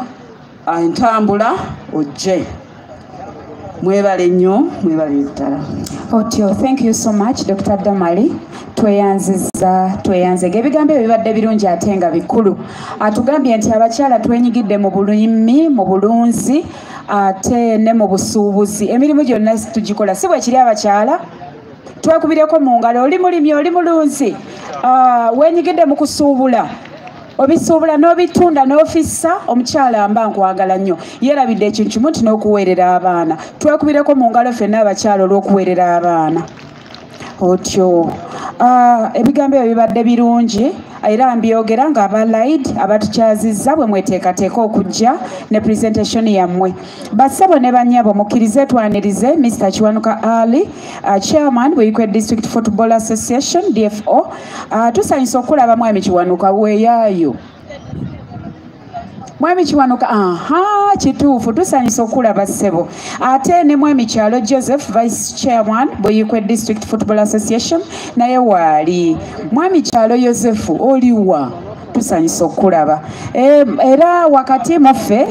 entambula ojje mwebale nnyo mwebale ddala otyo thank you so much dr. Damali tweyanziza tweyanzega. Ebigambo ebyo bibadde birungi ate nga bikulu. Atugambye nti abakyala twenyigidde mu bulimi mu bulunzi ate ne mu busuubuzi. Emirimu gyonna tugikola. Si bwe kiri abakyala. Twekubireko mu ngalo. Oli mulimi oli mulunzi. Wenyigidde mu kusuubula obisuubula n'obitunda n'ofissa omukyala mba nkwagala nnyo. Yeerabidde ekintu kimu nti n'okuweerera abaana. Twekubireko mu ngalo ffenna abakyala olw'okuweerera abaana otyo. Ah, ebigambo ebyo bibadde birungi era mbyogera nga abalaid abatukyazizza bwe mweteekateeka okujja ne presentation yammwe. Bassabo ne bannyabo mukkirize twanirize mr kiwanuka ali uh, chairman bweyikwe district football association dfo uh, tusanyusa okulaba mwami kiwanuka weeyaayo mwami kiwanuka aha kituufu tusanyusa okulaba ssebo. Ate ne mwami kyalo joseph vice chairman bweyikwe district football association naye waali mwami kyalo yosefu oliwa tusanyusa okulaba. Era wakati muffe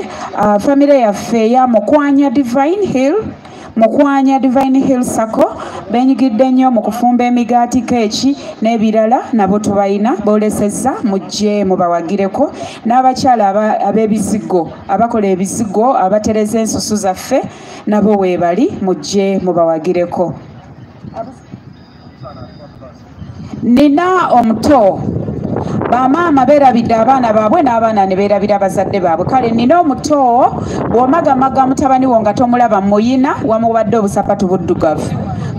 famire yaffe eya mukwanya divine hill mukwanya divine hill sacco benyigidde nnyo mu kufumba emigaati keeki n'ebirala nabo tubayina boolesezza mujje mubawagireko n'abakyala aba- ab'ebizigo abakola ebizigo abatereza ensusu zaffe nabo weebali mujje mubawagireko. Nina omuto bamaama beerabidde abaana baabwe n'abaana ne beerabira abazadde baabwe. Kale nina omuto bw'omagamaga mutabani wo nga tomulaba muyina wamubadde obusapatu buddugavu.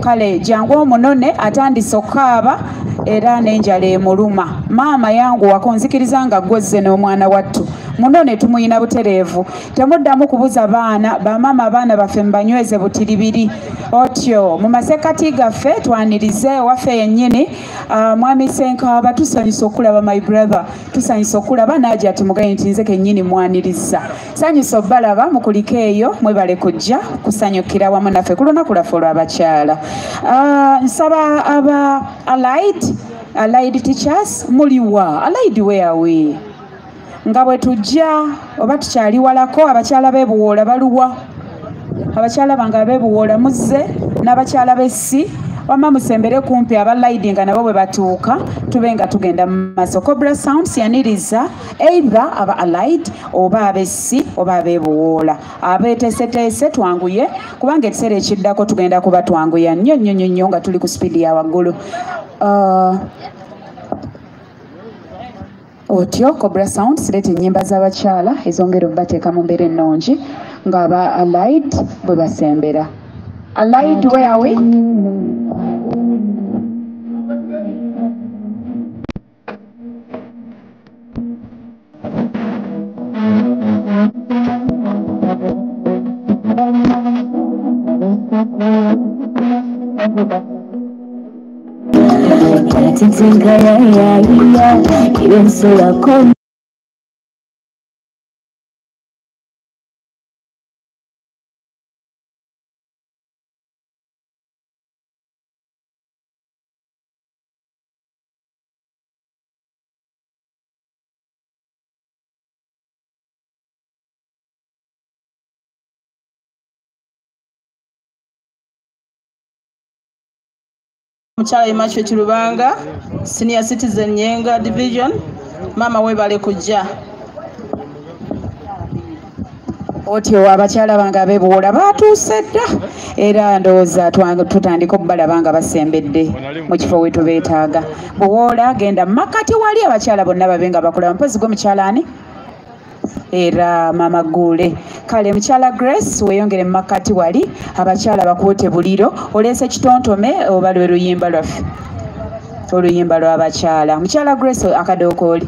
Kale jangu omunone atandise okukaaba era n'enjala emuluma. Maama yanguwako nzikiriza nga gwezze n'omwana wattu. Munone tumuyina butereevu. Temuddamu kubuza baana bamaama abaana baffe mubanyweze butiribiri. Otyo mu masekati gaffe twanirize ewaffe yennyini ah, mwami senkaaba tusanyusa okulaba my brother. Tusanyusa okulaba. Naaje ati mugaye nti nze kennyini mwaniriza. Sanyusa obbalaba mukuliko eyo mwebale kujja kusanyukira wamu naffe ku lunaku lwaffe olw'abakyala Ah, nsaba aba allied allied teachers muliwa allied weawe nga bwe tujja oba tukyali walako abakyala b'ebuwoola baluwa. Abakyala bange ab'ebuwoola muzze n'abakyala b'essi wamma musembere kumpi abalayidi nga nabo bwe batuuka tube nga tugenda mu maaso. Cobra sounds yaniriza either aba allied oba ab'essi oba ab'ebuwoola. Abeeteeseteese twanguye kubanga ekiseera ekiddako tugenda kuba twanguya nnyo nnyo nnyo nnyo nga tuli ku sipiidi ya waggulu. Ah, otyo cobra sound sireeta ennyimba z'abakyala ezongera obubateeka mu mbeera ennungi ng'aba allied bwe basembera allied weawe Katika ya ya ya iwe sura koma mukyala imacho kirubanga senior citizen nyenga division. Maama webale kujja. Otyo abakyala bange ab'ebuwoola batuuse dda. Era ndowooza tutandika okubalaba nga basembedde mu kifo we tubeetaaga. Buwoola genda mu makkati wali abakyala bonna babe nga bakola mpozi gwe mukyala ani era mama guule kale mukyala grace weeyongere mu makkati wali abakyala bakwute buliro oleese kitontome oba lwe luyimba lwaffe oluyimba lw'abakyala mukyala grace akadookooli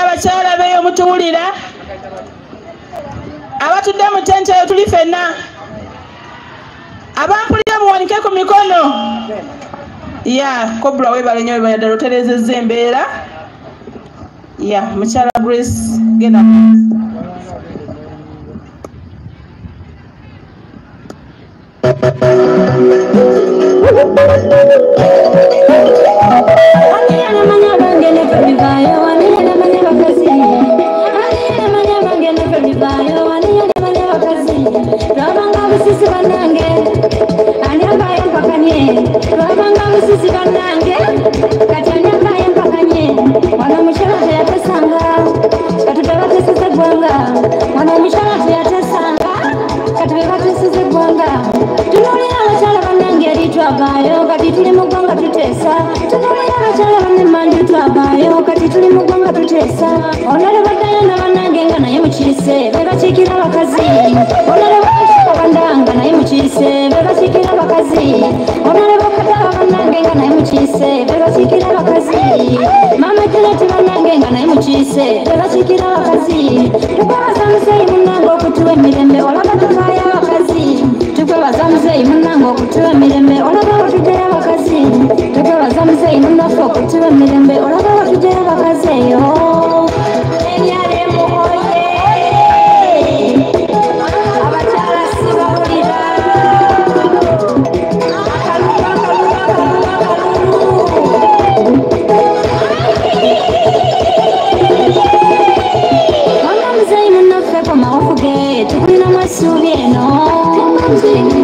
abakyala beeyo mutuwulira. Abatudde mu tente eyo tuli ffenna abampulira muwanike ku mikono. Ya kobula webale nyo webale ddala oterezezza embeera ya mukyala grace genda. Mwana omukyala twabayo kati tuli mugonga tuteesa. Tunulira abakyala banemmandi twabayo kati tuli mugonga tuteesa. Onalobaddayo nabanange nga naye bakabandanga naye mukiise be bakiikira abakazi. Onale bakadaba bannange nga naye mukiise be bakiikira abakazi. Mama jeneti bannange nga naye mukiise be bakiikira abakazi. Tukwebaza muzeeyi munnange okutuwa emirembe olaba tuvaayo abakazi. Tukwebaza muzeeyi munnange okutuwa emirembe olaba watujjayo abakazi. Tukwebaza muzeeyi munnaffe okutuwa emirembe olaba watujjayo abakazi eyo Mama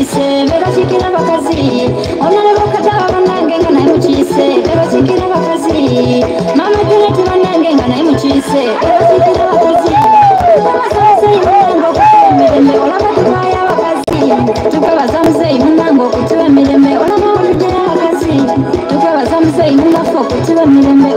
naye mukiise, be bakiikira abakazi. Onale bakadaba bannange nga naye mukiise, be bakiikira abakazi. Mama Janet bannange nga naye mukiise, be bakiikira abakazi. Tubabaza muzeeyi munnange okutuwa emirembe, olaba tuvaayo abakazi. Tubabaza muzeeyi munnange okutuwa emirembe, olaba watujjayo abakazi. Tubabaza muzeeyi munnaffe okutuwa emirembe,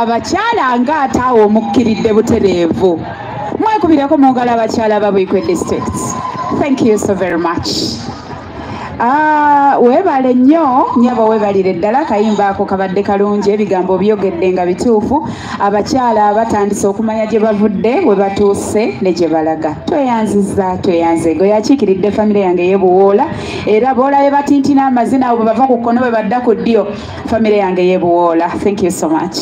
abakyala ng'ate awo omukkiridde butereevu. Mwekubireko mu ngalo abakyala ba buikwe district. Thank you so very much. Ah, weebale nnyo nyabo weebalire ddala kayimba ako kabadde kalungi ebigambo byogedde nga bituufu. Abakyala batandise okumanya gye bavudde we batuuse ne gye balaga. Tweyanziza tweyanze. Ego yakiikiridde famire yange yebuwoola era boolabe batintina amazina abo bwe bava ku kkono bwe badda ku ddyo famire yange yebuwoola thank you so much.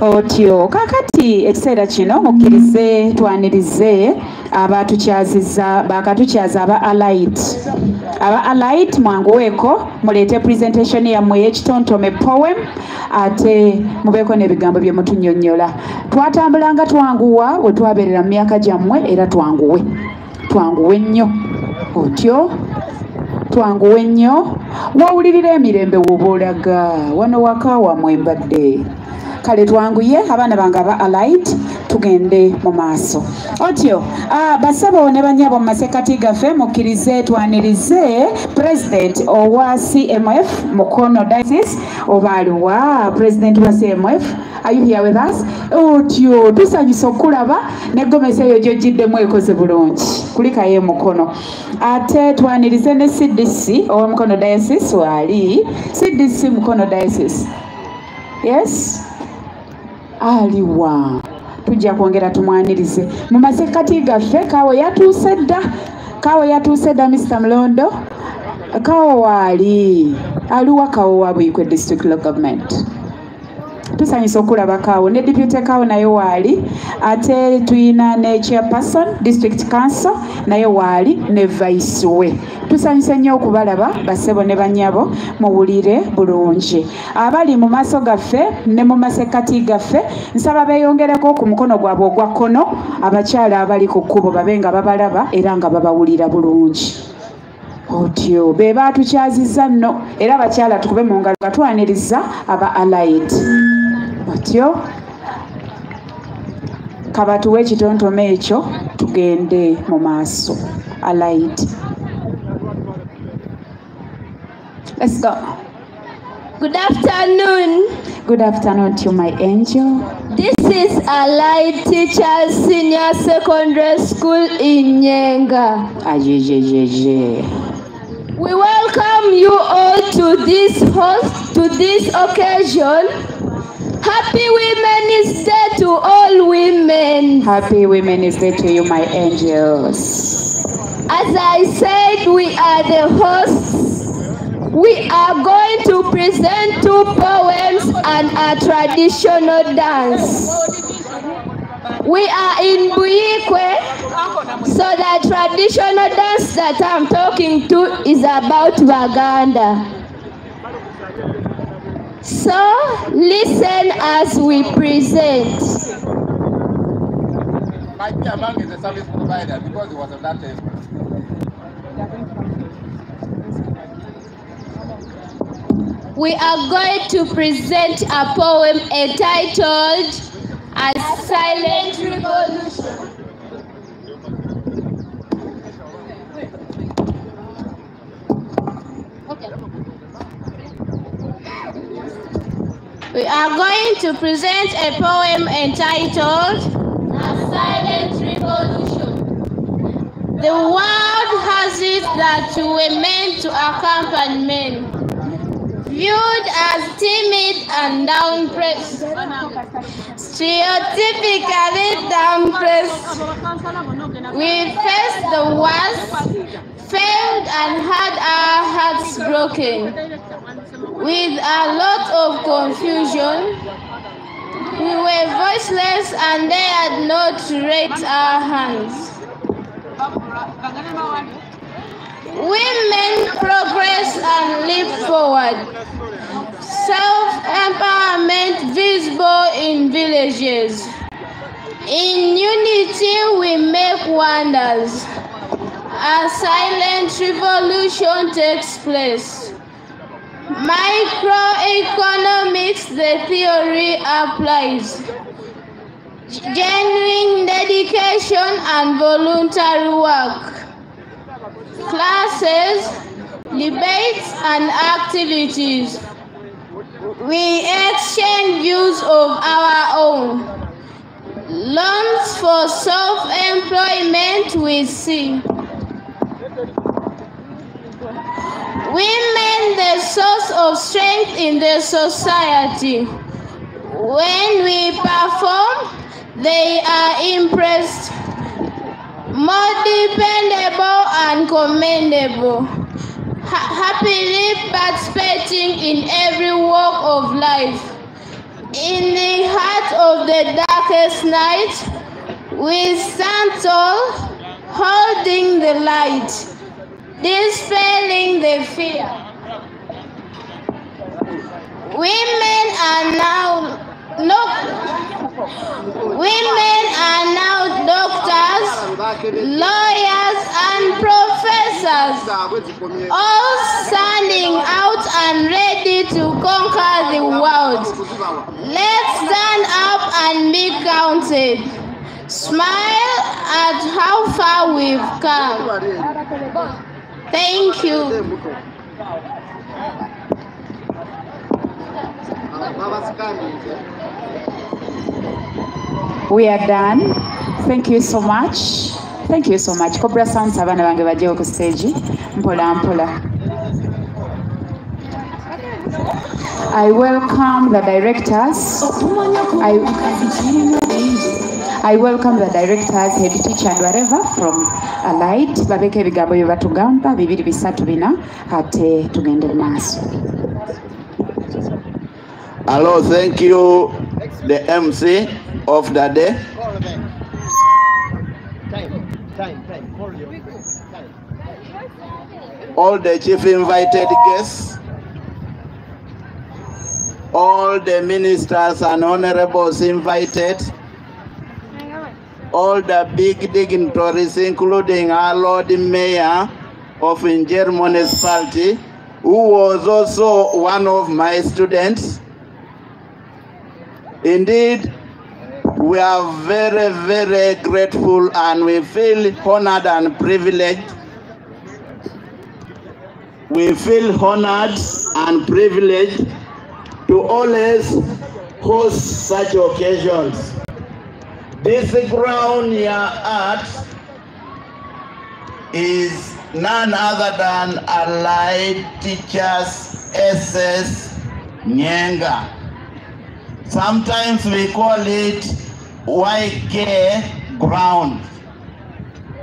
Otyo kakati ekiseera kino mukkirize twanirize abatukyaziza bakatukyaza aba allied. Aba allied mwanguweeko muleete presentation yammwe ey'ekitontome poem ate mubeeko n'ebigambo bye mutunnyonnyola. Twatambulanga twanguwa we twabeerera mu myaka gyammwe era twanguwe. Twanguwe nnyo. Otyo twanguwe nnyo wawulirira emirembe woba olaga wano waka wamwe mbadde kale twanguye abaana bange aba allied tugende mu maaso. Otyo basabo ne banyabo mu masekati gaffe mukkirize twanirize president owa cmf mukono diocese oba aliwa president wa cmf are you here with us? Otyo tusanyusa okulaba negomesa eyo gyojjiddemu ekoze bulungi. Kulikayo emukono ate twanirize ne cdc owa mukono diocese waali cdc mukono diocese. Yes aliwa. Tujja kwongera tumwanirize. Mu masekati gaffe kawe yatuuse dda. Kawe yatuuse dda mr mulondo kawo waali. Aliwa kawo wa buikwe district law government tusanyusa okulabakaawo ne deputy kaawo naye waali ate tuyina ne chairperson district council naye waali ne vice we. Tusanyuse nnyo okubalaba basebo ne banyabo muwulire bulungi. Abali mu maaso gaffe ne mu masekkati gaffe nsaba beeyongereko ku mukono gwabwe ogwa kkono abakyala abali ku kkubo babe nga babalaba era nga babawulira bulungi. Otyo be baatukyazizza nno era abakyala tukube mu ngalo nga twaniriza aba allied otyo kabatuwa ekitontome ekyo tugende mu maaso Let's go. Good afternoon. Good afternoon to my angel. This is Allied Teachers Senior Secondary School in Nyenga. We welcome you all to this host to this occasion. Happy Women's Day to all women. Happy Women's Day to you, my angels. As I said, we are the hosts. We are going to present two poems and a traditional dance. We are in Buikwe, so the traditional dance that I'm talking to is about Baganda. So listen as we present. My chairman is a service provider because he was on that table. We are going to present a poem entitled A Silent Revolution. We are going to present a poem entitled A Silent Revolution. The world has it that we were meant to accompany men viewed as timid and downpressed, stereotypically downpressed. We faced the worst, failed and had our hearts broken. With a lot of confusion, we were voiceless and they had not raised our hands. Women progress and leap forward. Self-empowerment visible in villages. In unity we make wonders. A silent revolution takes place. Microeconomics, the theory applies. Genuine dedication and voluntary work classes, debates, and activities. We exchange views of our own. Loans for self-employment we see. Women, the source of strength in the society. When we perform, they are impressed more dependable and commendable, ha- happily participating in every walk of life. In the heart of the darkest night, we stand tall, holding the light, dispelling the fear. Women are now no, women are now doctors, lawyers, and professors, all standing out and ready to conquer the world. Let's stand up and be counted. Smile at how far we've come. Thank you. We are done. Thank you so much. Thank you so much. Cobra Sounds abaana bange bajjewo ku stage mpola mpola. I welcome the directors. I, I welcome the directors, head teacher and whatever from Allied. Babeke ebigambo bye batugamba bibiri bisatu bina ate tugende maaso. Hello, thank you, the MC of the day. All the chief invited guests, all the ministers and honorables invited, all the big dignitaries, including our Lord Mayor of Injer Municipality, who was also one of my students. Indeed, we are very, very grateful and we feel honored and privileged. We feel honored and privileged to always host such occasions. This ground here at is none other than Allied Teachers SS Nyenga. Sometimes we call it YK ground.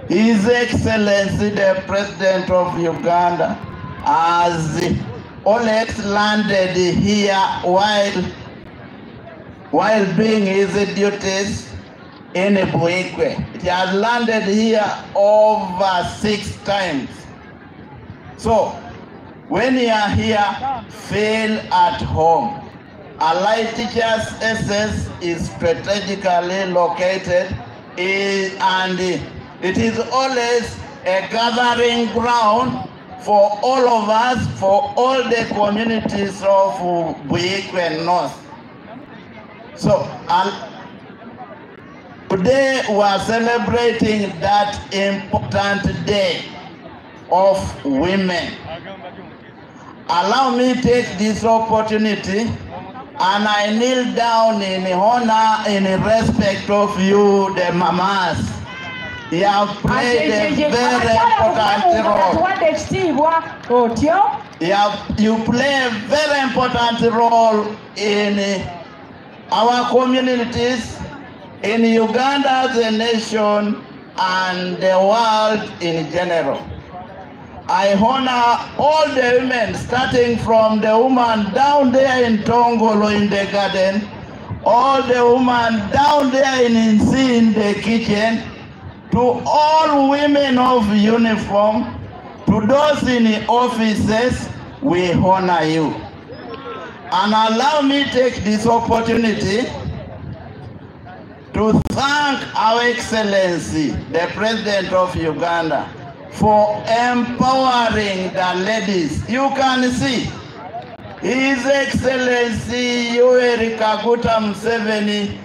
His Excellency the President of Uganda has always landed here while while doing his duties in Buikwe. It has landed here over six times. So when you are here, feel at home. Allied Teachers SS is strategically located i- and it is always a gathering ground for all of us, for all the communities of Buikwe North. So, Today we are celebrating that important day of women. Allow me to take this opportunity and I kneel down in honor, in respect of you, the mamas. You have played a very important role. tuwadde ekitiibwa otyo You, have, you play a very important role in our communities, in Uganda as a nation, and the world in general. I honor all the women, starting from the woman down there in Tongolo in the garden, all the women down there in Insi in the kitchen, to all women of uniform, to those in the offices, we honor you. And allow me take this opportunity to thank our Excellency, the President of Uganda, for empowering the ladies. You can see His Excellency Yoweri Kaguta Museveni,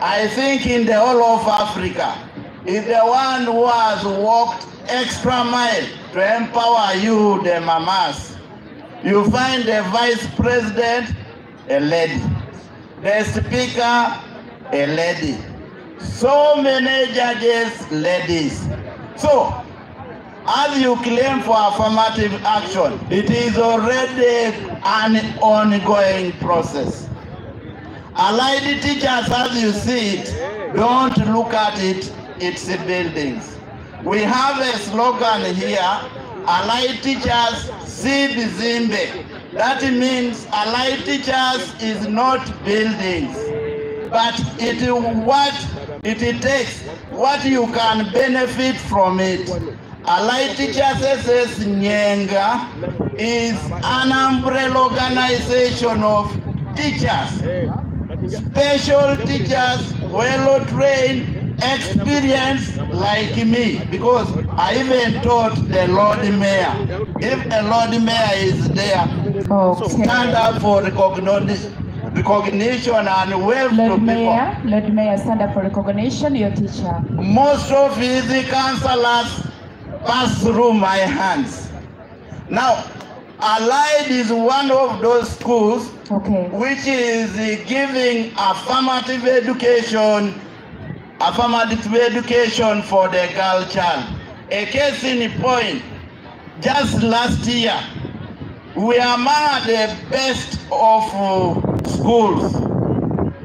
I think in the whole of Africa, is the one who has walked extra mile to empower you, the mamas. You find the Vice President, a lady. The Speaker, a lady. So many judges, ladies. So, as you claim for affirmative action, it is already an ongoing process. Allied teachers, as you see it, don't look at it, it's buildings. We have a slogan here, Allied teachers, see Bizimbe. That means Allied teachers is not buildings, but it what it takes, what you can benefit from it. Allied Teachers SS Nyenga is an umbrella organization of teachers, special teachers, well trained, experienced like me, because I even taught the Lord Mayor. If the Lord Mayor is there, stand up for recognition recognition and wave to Lord people. Mayor, Lord Mayor, stand up for recognition, your teacher. Most of his counselors pass through my hands. Now, Allied is one of those schools okay. which is giving affirmative education, affirmative education for the girl child. A case in point, just last year, we are among the best of schools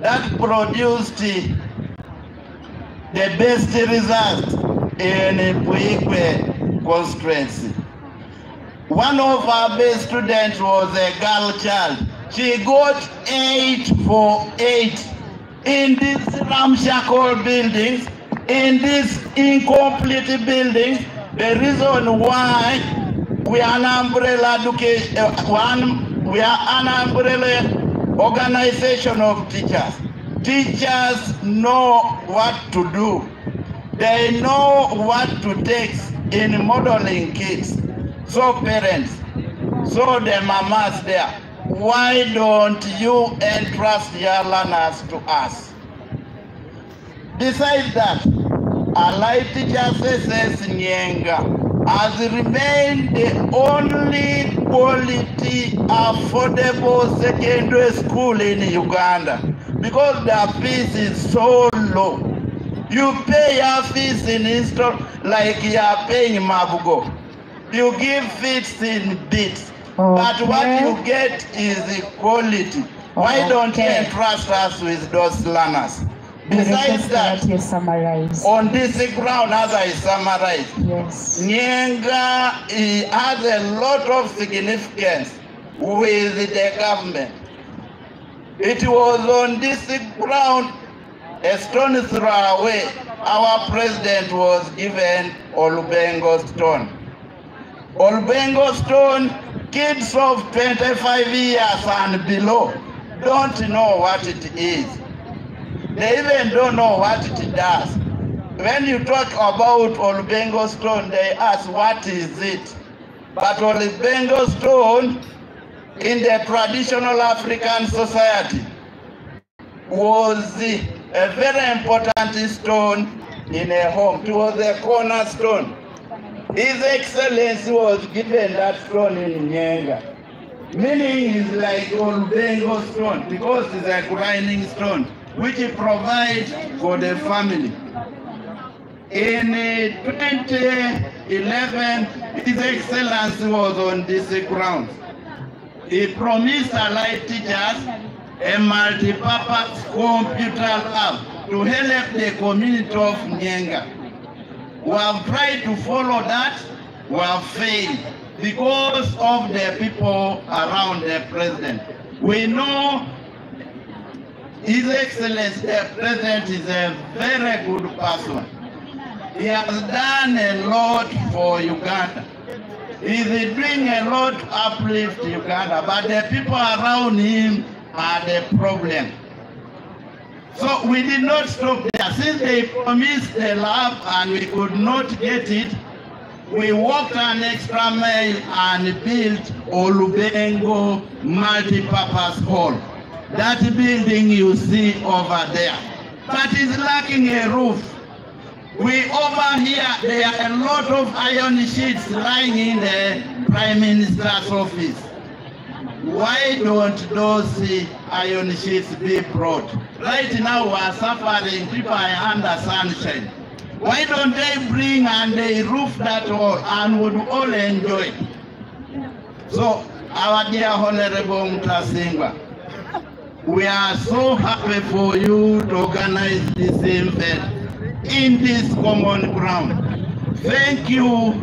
that produced the best result in Puigwe constituency. One of our best students was a girl child. She got eight for eight in these ramshackle buildings, in these incomplete buildings. The reason why we are an umbrella education, uh, one, we are an umbrella organization of teachers. Teachers know what to do. They know what to take in modeling kids. So parents, so the mamas there, why don't you entrust your learners to us? Besides that, Allied Teachers SS Nyenga has remained the only quality affordable secondary school in Uganda because their fees is so low. You pay your fees in install like you are paying Mabugo. You give fees in bits. But what you get is the quality. Why don't you entrust us with those learners? Besides that, on this ground, as I summarize, yes. Nyenga has a lot of significance with the government. It was on this ground, a stone throw away, our president was given Olubengo Stone. Olubengo Stone, kids of 25 years and below don't know what it is. They even don't know what it does. When you talk about Olubengo Stone, they ask, what is it? But Olubengo Stone, in the traditional African society, was a very important stone in a home. It was a cornerstone. His Excellency was given that stone in Nyenga. Meaning is like Olubengo stone because it's a grinding stone which provides for the family. In uh, 2011, His Excellency was on this ground. He promised allied teachers a multi-purpose computer lab to help the community of Nyenga. We have tried to follow that, we have failed because of the people around the president. We know His Excellency the President is a very good person. He has done a lot for Uganda. He is doing a lot to uplift Uganda, but the people around him are the problem. So we did not stop there. Since they promised the lab and we could not get it, we walked an extra mile and built Olubengo multi-purpose hall. That building you see over there. that is lacking a roof. We over here, there are a lot of iron sheets lying in the Prime Minister's office. Why don't those iron sheets be brought? Right now we are suffering, people are under sunshine. Why don't they bring and they roof that all and would all enjoy? So, our dear Honorable Mutasingwa, we are so happy for you to organize this event in this common ground. Thank you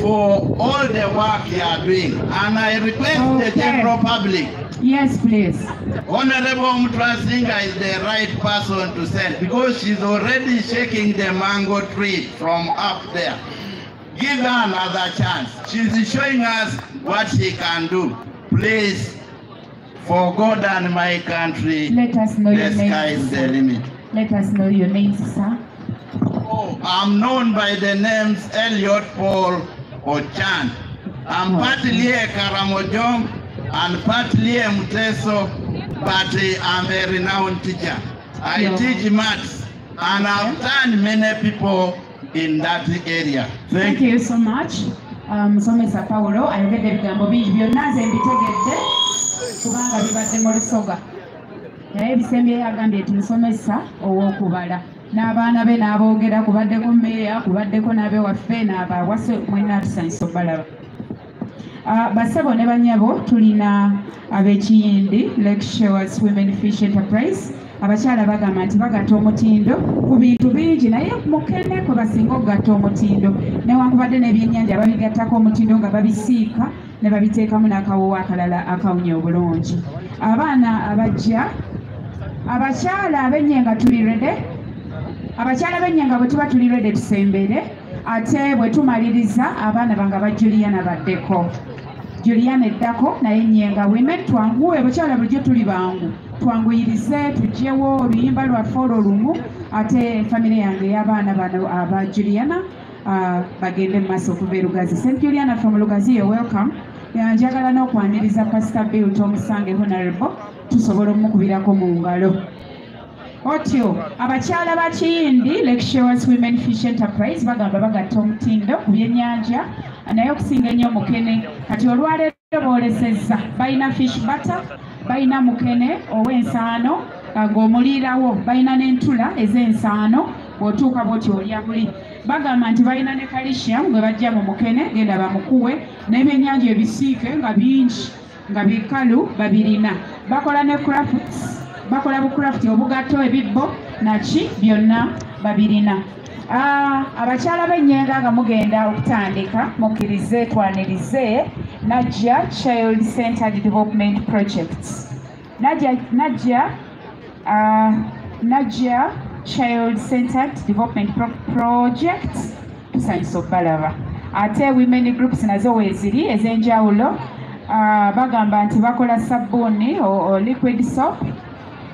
for all the work you are doing. And I request the general public. Yes, please. Honorable Mutrasinga is the right person to send because she's already shaking the mango tree from up there. Give her another chance. She's showing us what she can do. Please, for God and my country, Let us know your sky name. is the limit. Let us know your names, sir. Oh, I'm known by the names Elliot Paul Ochan. I'm partly a Karamojong and partly a Muteso, but I'm a renowned teacher. I Yeah. teach maths and I've turned many people in that area. Thank you so much. Um, Musomesa Paulo ayogedde ebigambo bingi byonna nze mbitegedde kubanga bibadde mu lusoga naye ebisembe yagambye nti musomesa ow'okubala. N'abaana be n'aboogera kubaddeko mmeeya kubaddeko n'abewaffe n'abawase mwenna atusanyusa okubalaba Ah, basabo ne banyabo tulina ab'ekiyindi lake shores women fish enterprise. Abakyala bagamba nti bagatta omutindo ku bintu bingi naye mukene kwe basinga okugatta omutindo. Newankubadde n'ebyennyanja babigattako omutindo nga babisiika ne babiteekamu n'akawoowo akalala akawunya obulungi. Abaana abajja abakyala abenyenga tuli rede abakyala benyenga bwe tuba tuli rede tusembere ate bwe tumaliriza abaana bange aba juliana baddeko. Juliana eddako naye nyenga women twanguwe abakyala bulijjo tuli bangu. Twanguyirize tugyewo oluyimba lwaffe olwo lumu ate famire yange y'abaana bano aba juliana ah, bagende mu maaso okuva erugazi st juliana from lugazi yo welcome njagala n'okwaniriza pastor bill tomusange honorable tusobola omukubirako mu ngalo. Otyo abakyala ba kiyindi lecturers women fish enterprise bagamba bagatta omutindo ku byennyanja naye okusinga ennyo mukene kati olwaleero boolesezza balina fish butter balina mukene ow'ensaano ng'omuliirawo balina n'entula ez'ensaano bw'otuuka bw'otyo olya buli bagamba nti balina ne calcium gwe bajja mu mukene genda bamukuwe n'ebyennyanja ebisiike nga bingi nga bikalu babirina. Bakola ne crafts bakola bucraft obugatto ebibbo naki byonna babirina. Ah, abakyala b'ennyenga nga mugenda okutandika mukkirize twanirize najja child centered development projects. Najja najja ah, najja child centered development Pro- projects. Tusanyusa okubalaba ate women groups nazo weeziri ez'enjawulo ah, bagamba nti bakola sabbuuni o, liquid soap.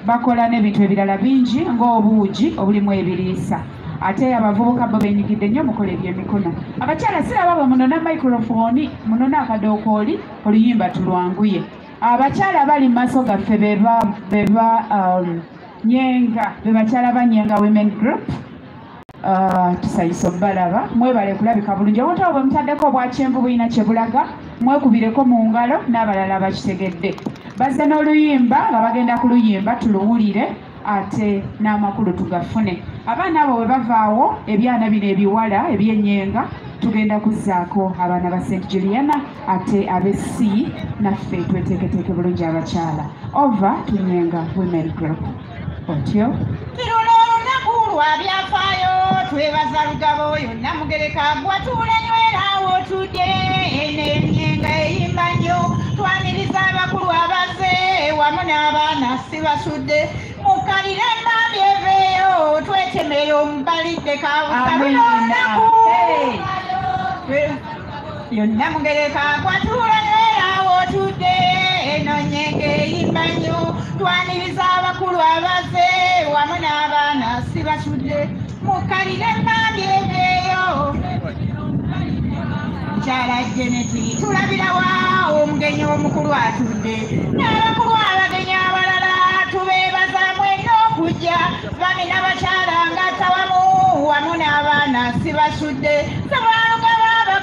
Bakola n'ebintu ebirala bingi ng'obuugi obulimu ebiriisa. Ate abavubuka bo benyigidde nnyo mukola ebyemikono. Abakyala siraba bwe munona microphone munona akadookooli oluyimba tulwanguye. Abakyala bali mu maaso gaffe beba nyenga be bakyala ba nyenga women group Ah, tusanyusa obalaba mwebale kulabika bulungi. Obuntu obwo bwe mutaddeko obwakyenvu bulina kye bulaga mwekubireko mu ngalo n'abalala bakitegedde. Bazze n'oluyimba nga bagenda kuluyimba tuluwulire ate n'amakulu tugafune. Abaana abo bwe bavaawo ebyana bino ebiwala ebyenyenga tugenda kuzzaako abaana ba st juliana ate ab'essi naffe tweteeketeeke bulungi abakyala. Ova tunyenga women group otyo? Tiruno olunaku lwa byafaayo twebaza lugabo yonna mugereka gwatuula nywera wotudde n'emyenga eyimba nnyo. Twaniriza abakulu abaze wamu n'abaana si basudde. Mukalire emambi eveeyo twetemere omubalidde kabusa luno olunaku yonna mugereka gwatuula nywera wotudde eno nyenge eyimba nnyo twaniriza abakulu abaze wamu n'abaana si basudde. Mukalire emambi eveeyo mukyala geneti tulabirawa omugenyi omukulu atudde? N'abakulu abagenyi abalala tubeebaza mwenna okujja. Bami n'abakyala ngatawamu wamu n'abaana si basudde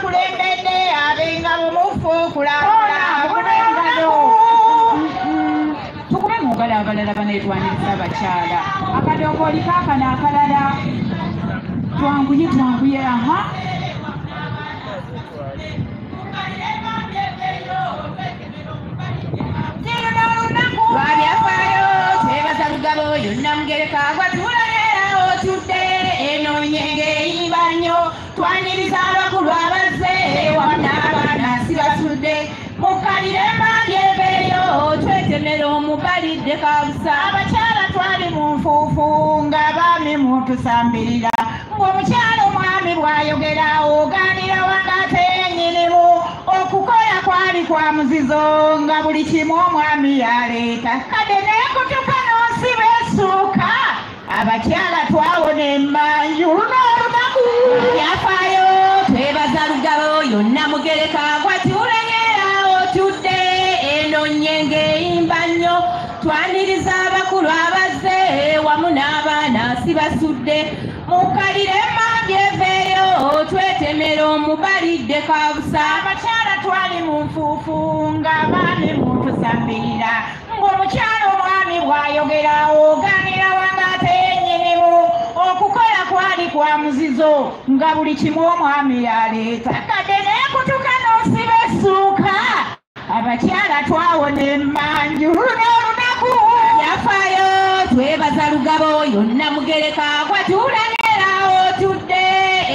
sabalugaba bakulembedde ab'engabo mufu okulambula tukube mu ngalo abalala baneetwaniriza abakyala akadokooli kaakano akalala twanguye twanguye aha. Lwabyafaayo twebaza lugabo yonna mugereka. Gwatulaneera otudde eno nyenge eyimba nnyo. Twaniriza abakulu abazze wamu n'abaana si basudde mukalire emambi ebeeyo twetemera omubalidde kabusa abakyala twali mu nfuufu ng'abaami mutusambirira ng'omukyala omwami bw'ayogera ogaanira wangate nyinimu okukola kwali kwa muzizo nga buli kimu omwami yaleeta. Kadde naye kutuka n'osi beesuuka abakyala twawona emmanju luno olunaku twebaza lugabo yonna mugereka. Gwatulenyera otudde eno nyenge eyimba nnyo. Twaniriza abakulu abazze wamu n'abaana si basudde mukalire emambi eveeyo twetemera omubalidde kabusa. Abakyala twali mu nfuufu ng'abaami mutusambirira ng'omukyala omwami bw'ayogera ogaanira wangate nyinimu okukola kwali kwa muzizo nga buli kimu omwami yaleeta. Kadde naye kutuka n'osiba essuuka abakyala twawona emmanju. Luno olunaku yafaayo twebaza lugabo yonna mugereka gwatulanera otudde.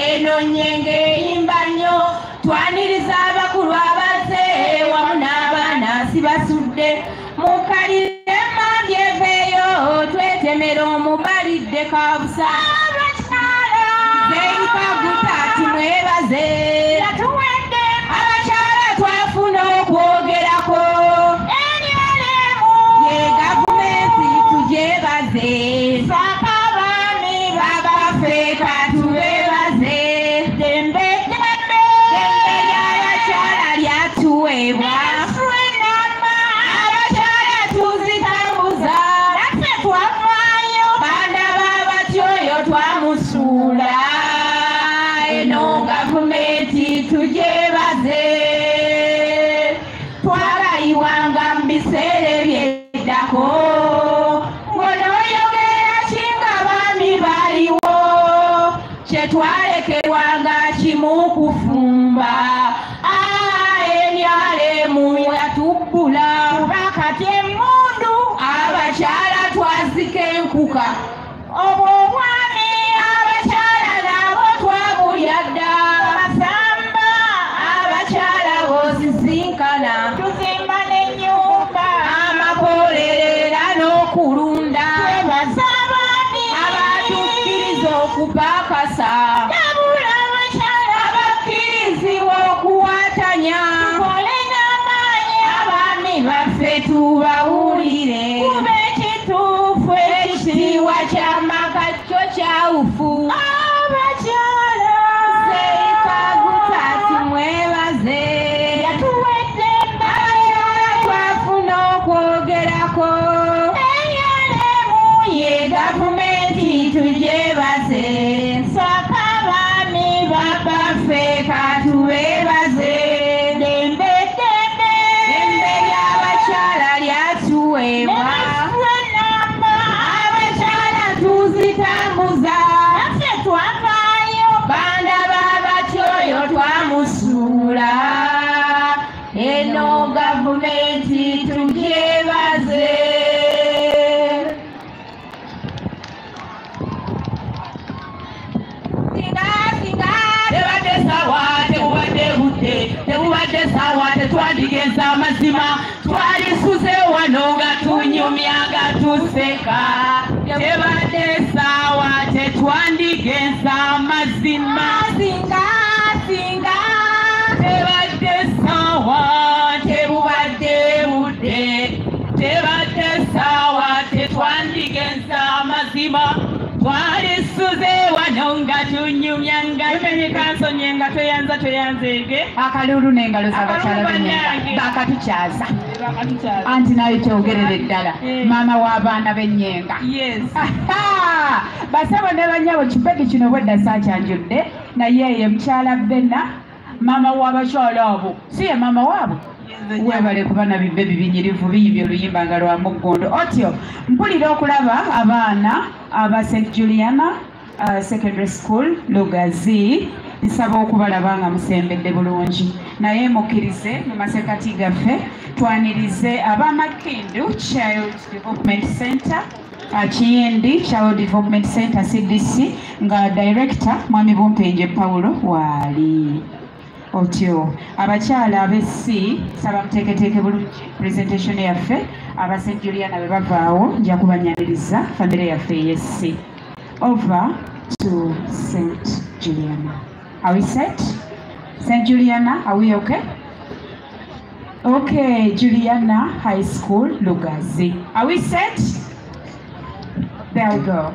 Eno nyenge eyimba nnyo twaniriza abakulu abazze sibasudde mukalire mandyeveeyo twetemera omubalidde kabusa mwebaze abakyala twafuna okwogerako. Ye gavumenti amazima twalisuze wano nga tunyumya nga tuseka. Tebadde sawa tetwandigenza amazima singa singa. Tebadde sawa tebubadde budde tebadde sawa tetwandigenza amazima twalisuze nga tunyumya nga tumenyekansonye nga toyanza toyanzege akalulu n'engalo z'abakyala b'enyenga bakatukyaza anti nayo kyogerera eddala maama w'abaana b'enyenga. Basabo ne banyabo kipeki kino bwedda saakyanjudde naye ye mukyala benna maama w'abakyala abo. Si ye maama waabwe? Webale kuba nabibbe bibinyirivu biyimbye oluyimba nga lwa muggondo. Otyo mpulira okulaba abaana aba st juliana secondary school lugazi. Nsaba okubalaba nga musembedde bulungi. Naye mukkirize mu masekati gaffe twanirize abamakindu child development center uh, kiyindi child development center cdc nga director mwami bumpenje paulo waali otyo abakyala ab'essi saba muteeketeeke bulungi. Presentation yaffe aba st juliana bwe bavaawo nja kubanyaniriza famire yaffe ey'essi. Over to st juliana. Are we set? St juliana are we okay? Okay juliana high school lugazi. Are we set? There we go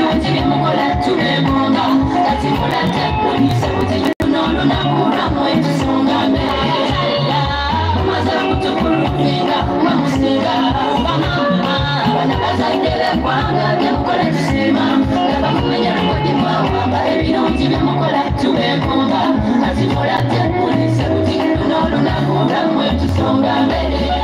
olw'ossa ennaku n'eruma. Naye bambi ne mwessaamu amaanyi, olwo ne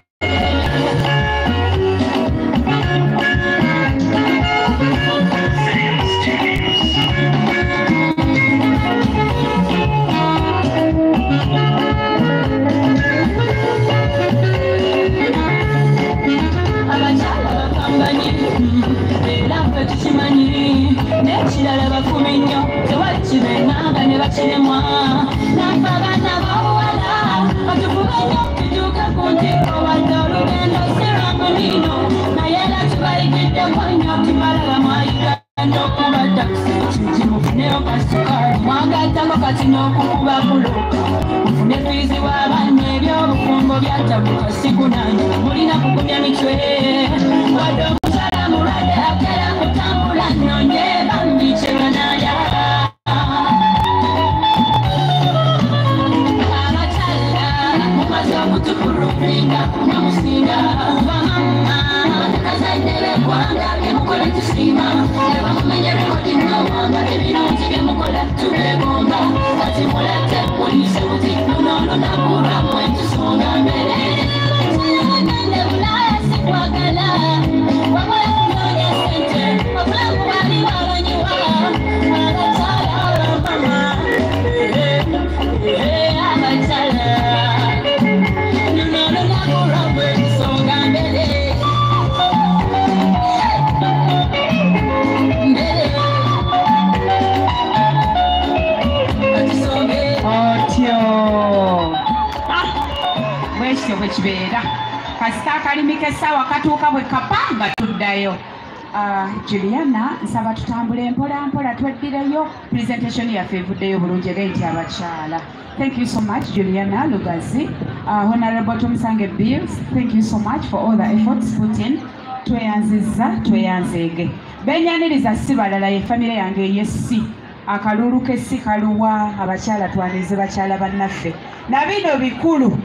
bwe kibeera. Kasita akalimi k'essaawa katuuka bwe kapanga tuddayo. Ah, juliana nsaba tutambule mpola mpola tweddireyo. Presentation yaffe evuddeyo bulungi ere nti abakyala. Thank you so much juliana lugazi. Uh, honorable tomusange bills thank you so much for all the efforts put in. Tweyanziza tweyanzeege benyaniriza si balala ye famire yange eyessi. Akalulu k'essi kaluwa abakyala twanirize bakyala bannaffe. Na bino bikulu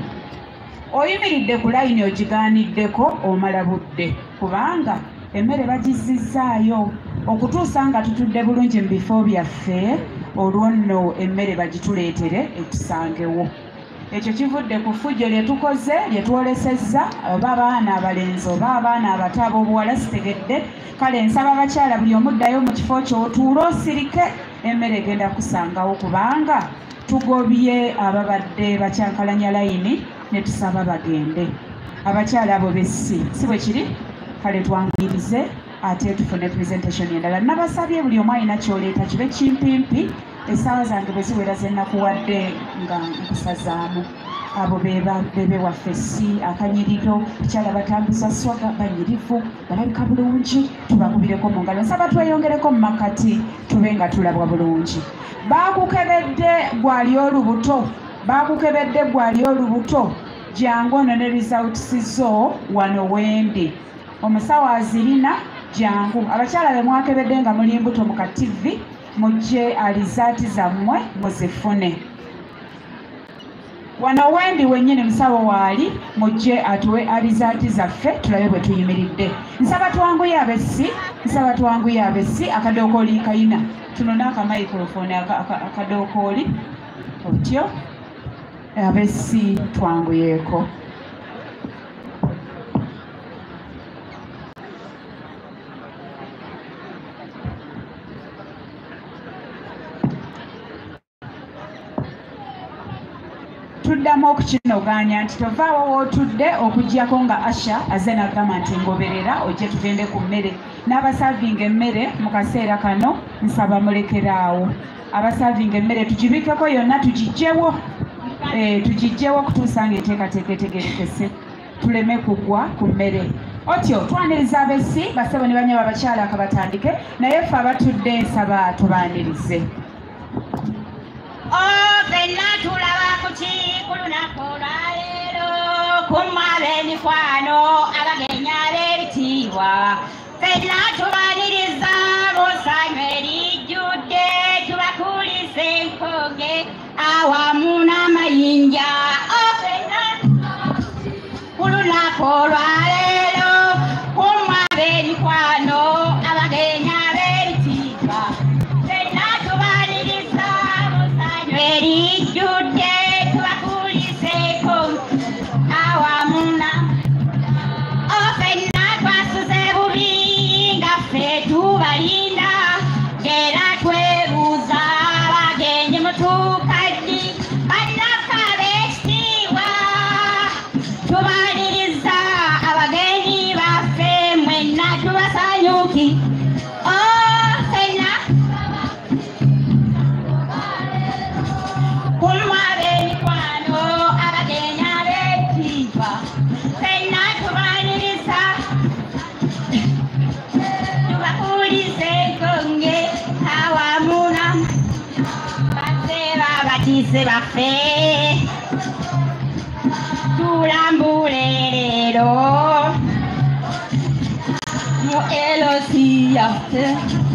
oyimiridde ku layini ogigaaniddeko omala budde kubanga emmere bagizizaayo. Okutuusa nga tutudde bulungi mu bifo byaffe olwo nno emmere bagituleetere etusangewo ekyo kivudde ku ffujjo lye tukoze lye twolesezza oba abaana abalenzi oba abaana abato ab'obuwala sitegedde. Kale nsaba abakyala buli omuddayo mu kifo kyotuule osirike emmere egenda kusangawo kubanga tugobye ababadde bakyankalanya layini ne tusaba bagende. Abakyala abo bessi si bwe kiri? Kale twangirize ate tufune presentation endala. Nabasabye buli omu alina kyoleeta kibe kimpimpi essaawa zange bwe ziwera ze nakuwadde nga nkusazaamu. Abo beba bebe waffe si akanyiriro kyala batambuza swaga banyirivu balabika bulungi tubakubireko mu ngalo. Nsaba tweyongereko mu makati tube nga tulabwa bulungi. Bakukebedde gwali olubuto bakukebedde gwali olubuto jangu ono ne results zo wano wendi omusawo azirina jangu abakyala be mwakebedde nga muli mbuto mu ka tv mujje alizaati zammwe muzifune wano wendi wennyini musawo waali mujje atuwe alizaati zaffe tulabe bwe tuyimiridde. Nsaba twanguye abessi nsaba twanguye abessi akadookooli kayina. Tunone akamaikrofoni akadookooli otyo abessi twanguyeeko tuddamu okukinoganya nti tovaawo wootudde okugjako nga asha aze nagamba nti ngoberera ojje tugende ku mmere. N'abasaavinga emmere mu kaseera kano nsaba mulekeraawo abasaavinga emmere tugibikeko yonna tugijjewo Eh, tugijjewo okutuusa ng'enteekateeka etegerekese tuleme kugwa ku mmere. Otyo twaniriza abessi basebo ne banyaba abakyala akabatandike naye ffe abatudde nsaba tubaanirize. Fenna tulaba ku ki ku lunaku olwaleero? Kumwaba emikwano abagenyi ab'ebitiibwa. Fenna tubaniriza musanyu erijjudde tubakuliza enkonge awamu n'amayinja Oh, fenna ku lunaku olwaleero Nå er det å si at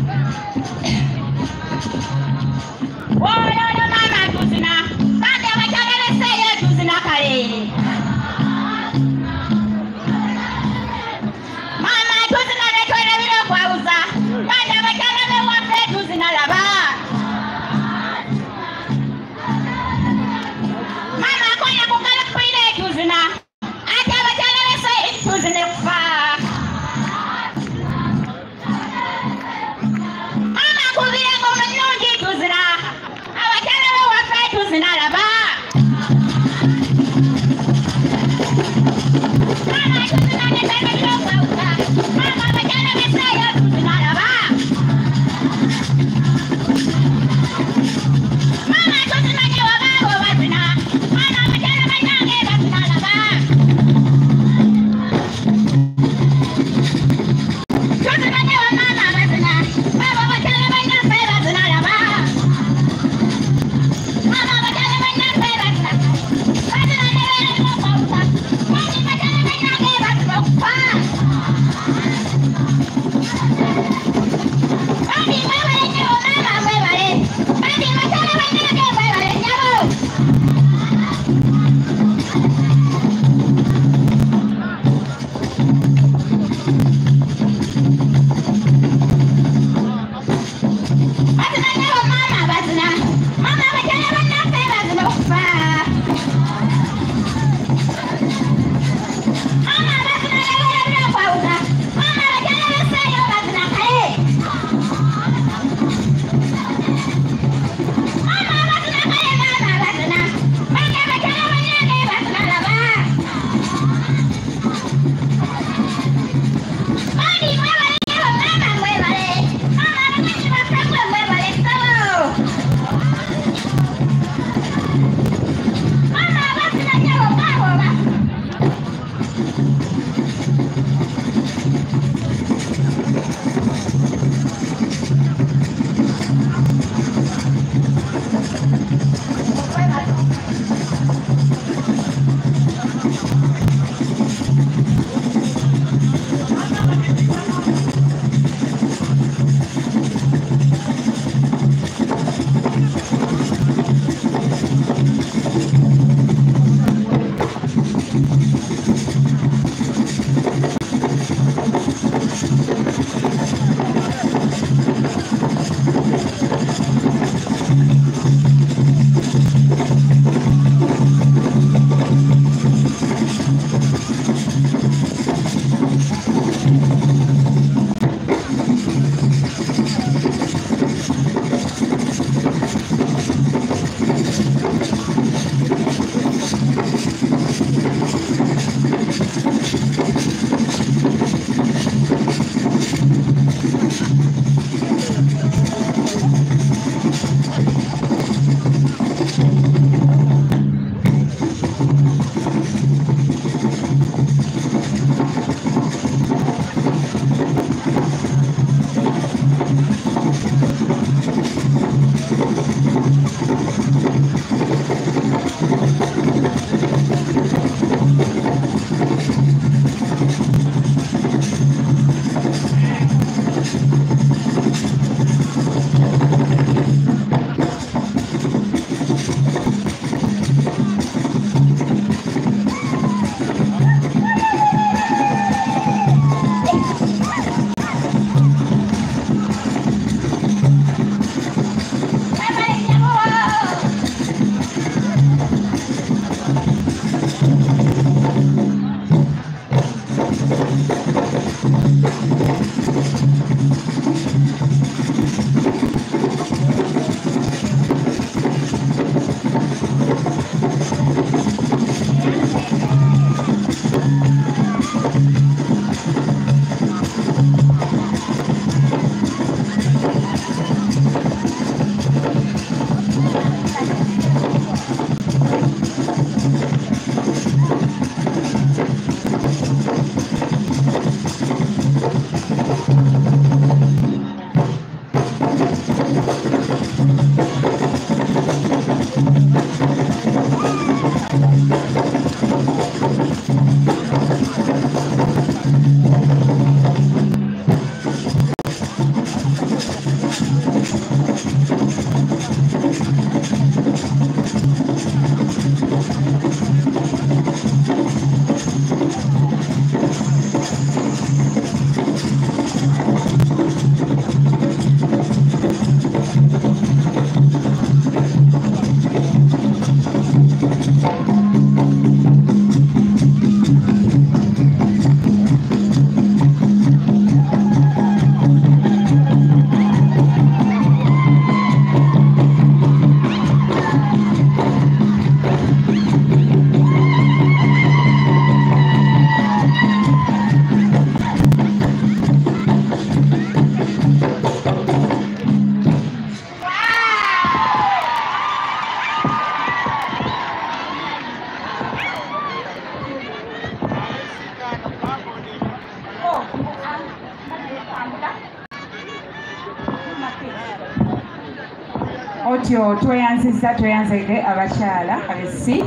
otyo tweyanziza tweyanzige abakyala abesi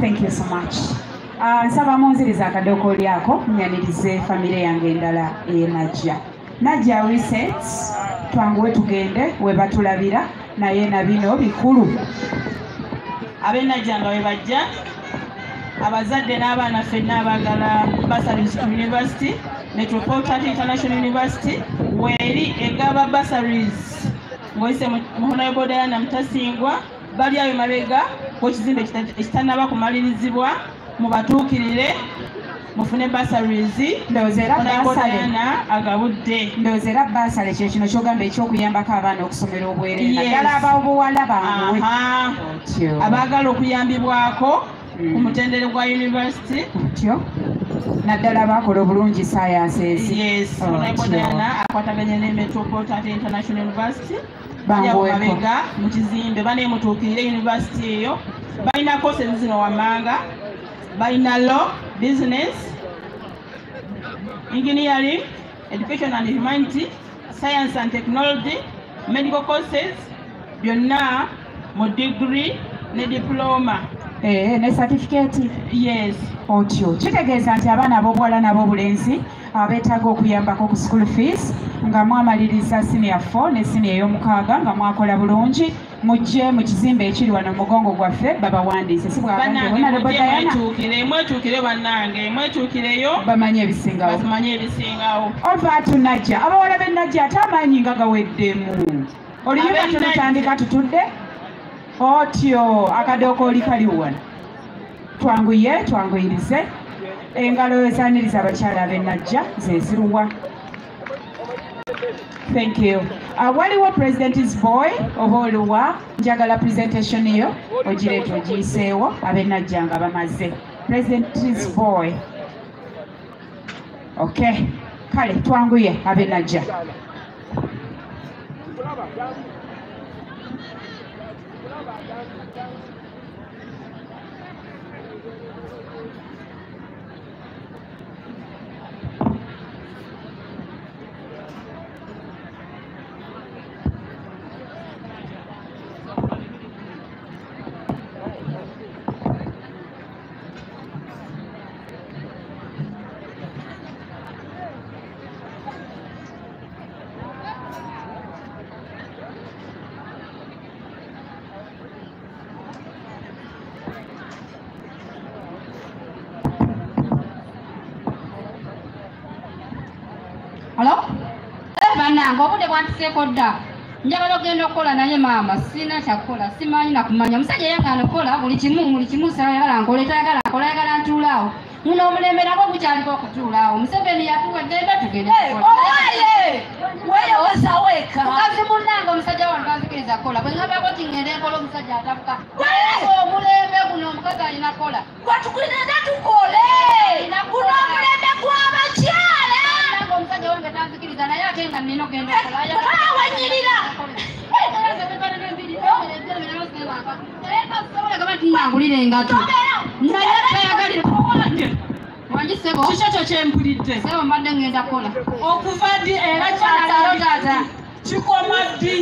thank you so much. Ah, nsaba munziriza akadooko lyako nyanirize famire yange endala enajja najja reset twanguwe tugende we batulabira naye na bino bikulu. Abenajja nga we bajja abazadde n'abaana ffenna abaagala basaries ku university metropolitan international university weeri egaba basaries ng'oyise mu honorable diana mutasingwa bali ayo mabega kwekizimbe ekitannaba kumalirizibwa mubatuukirire mufune basaries diana agabudde. Ndowooza era basale kye kino kyogamba ekyokuyambako abaana okusomera obwereere Yes. naddala abaobuwala banguwe Aha. Otyo. abaagala okuyambibwako ku mutendere gwa university otyo naddala bakola obulungi sayansi ezi yes Otyo. honorable diana akwataganya ne metropolitan international university. Banguweko. Bali awo mabega mu kizimbe banemutuukirire university eyo. Balina courses zino wammanga. Balina law business engineering education and humanity science and technology medical courses byonna mu degree ne diploma ne certificate? Yes. Otyo. Kitegeeza nti abaana ab'obuwala n'ab'obulenzi abeetaaga okuyambako ku school fees nga mwamaliriza senior 4 ne senior ey'omukaaga nga mwakola bulungi. Mujje mu kizimbe ekiri wano mu mugongo gwaffe babawandiise si bwagambye bannange mwetuukireyo. Bamanye ebisingawo. Ova tunajja abawala b'ennajja ate amaanyi nga gaweddemu. Oluyimba tulutandika tutudde otyo akadooko oli kali wano twanguye twanguyirize. Engalo ezaaniriza abakyala ab'ennajja zeziruwa thank you. Uh, waliwo president's boy oba oluwa njagala presentation yo ogireeta ogiyiseewo ab'ennajja nga bamaze. President's boy. Okay. Kale twanguye ab'ennajja bannange obudde bwantuseeko dda. Njagala okgenda okukola naye maama sina kyakukola simanyi nakumanya omusajja yagaana okukola buli kimu buli kimu sayagala nkola etayagala nkola ayagala ntuulaawo muno omulembe nagwo gukyaliko okutuulaawo museveni yatuwa genda tugende owaye! Weyowoza weka mukazi munnange omusajja wano tanzikiriza kukola. Bwe ngabako tingende nkola omusajja atabuka. Omulembe guno omukazi alina kola gwatugenda tukole guno omulembe gw'abakyala wange tanzikiriza naye ate nga nina ogenda awanyirira nangulira engato naye tayagalira wangisebo kiki ekyo kyempulidde sebo mbadde ngenda kukola okuva ddi era kyatalo taata kikoma ddi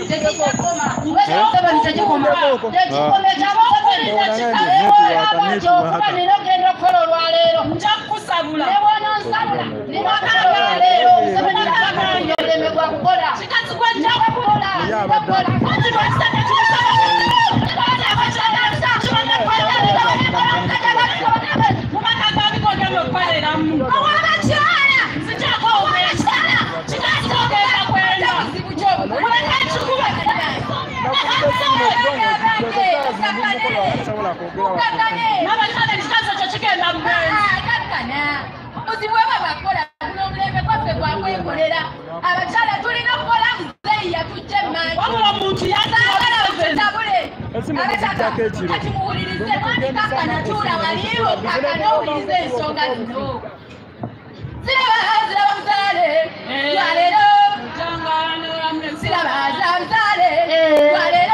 ogenda okukola olwaleero nja kukusabula newononsabula niwakalwaleero oleme gwa kukola nja kukola obuzibu bwe bwakola n'omulembe gwaffe gwakwekolera abakyala tulina okukola muzeeyi yatujja emmanyi wabula omuntu yasaagala ekiro. kati muwulirize mwandikakana tuula waliwo kakana owulirize ensonga zino Silaba Zamzale, Guarero.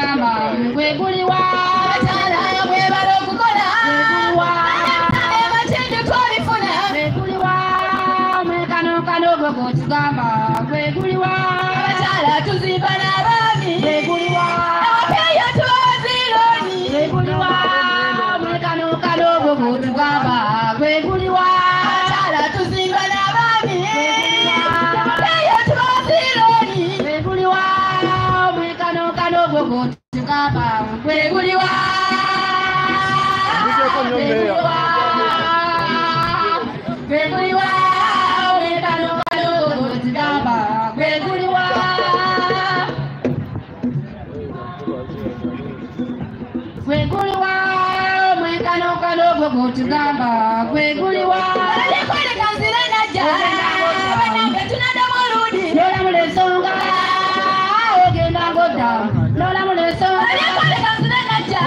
Panamá. kutugamba gwe guliwa. Alikweleka nzira najja banange tunaddamu oluudi n'olamula ensonga ogenda ngodda. N'olamula ensonga alikweleka nzira najja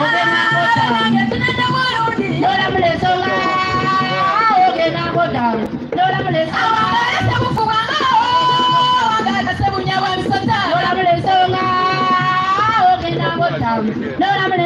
banange tunaddamu oluudi n'olamula ensonga ogenda ngodda. N'olamula ensonga n'olamula ensonga ogenda ngodda. n'olamula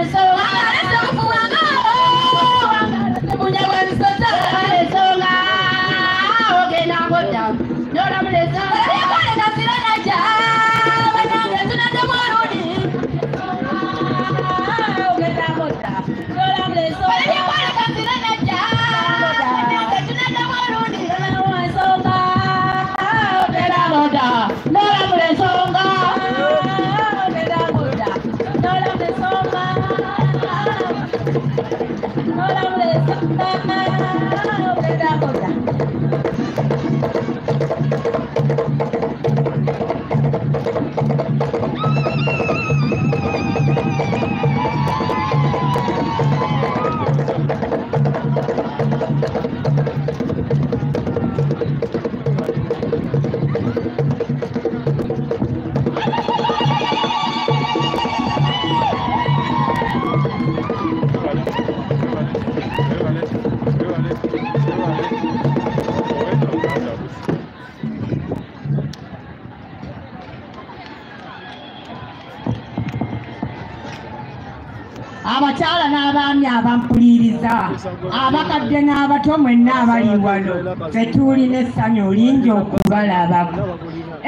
abakadde n'abato mwenna abali wano tetulina essanyu lingi okubalabako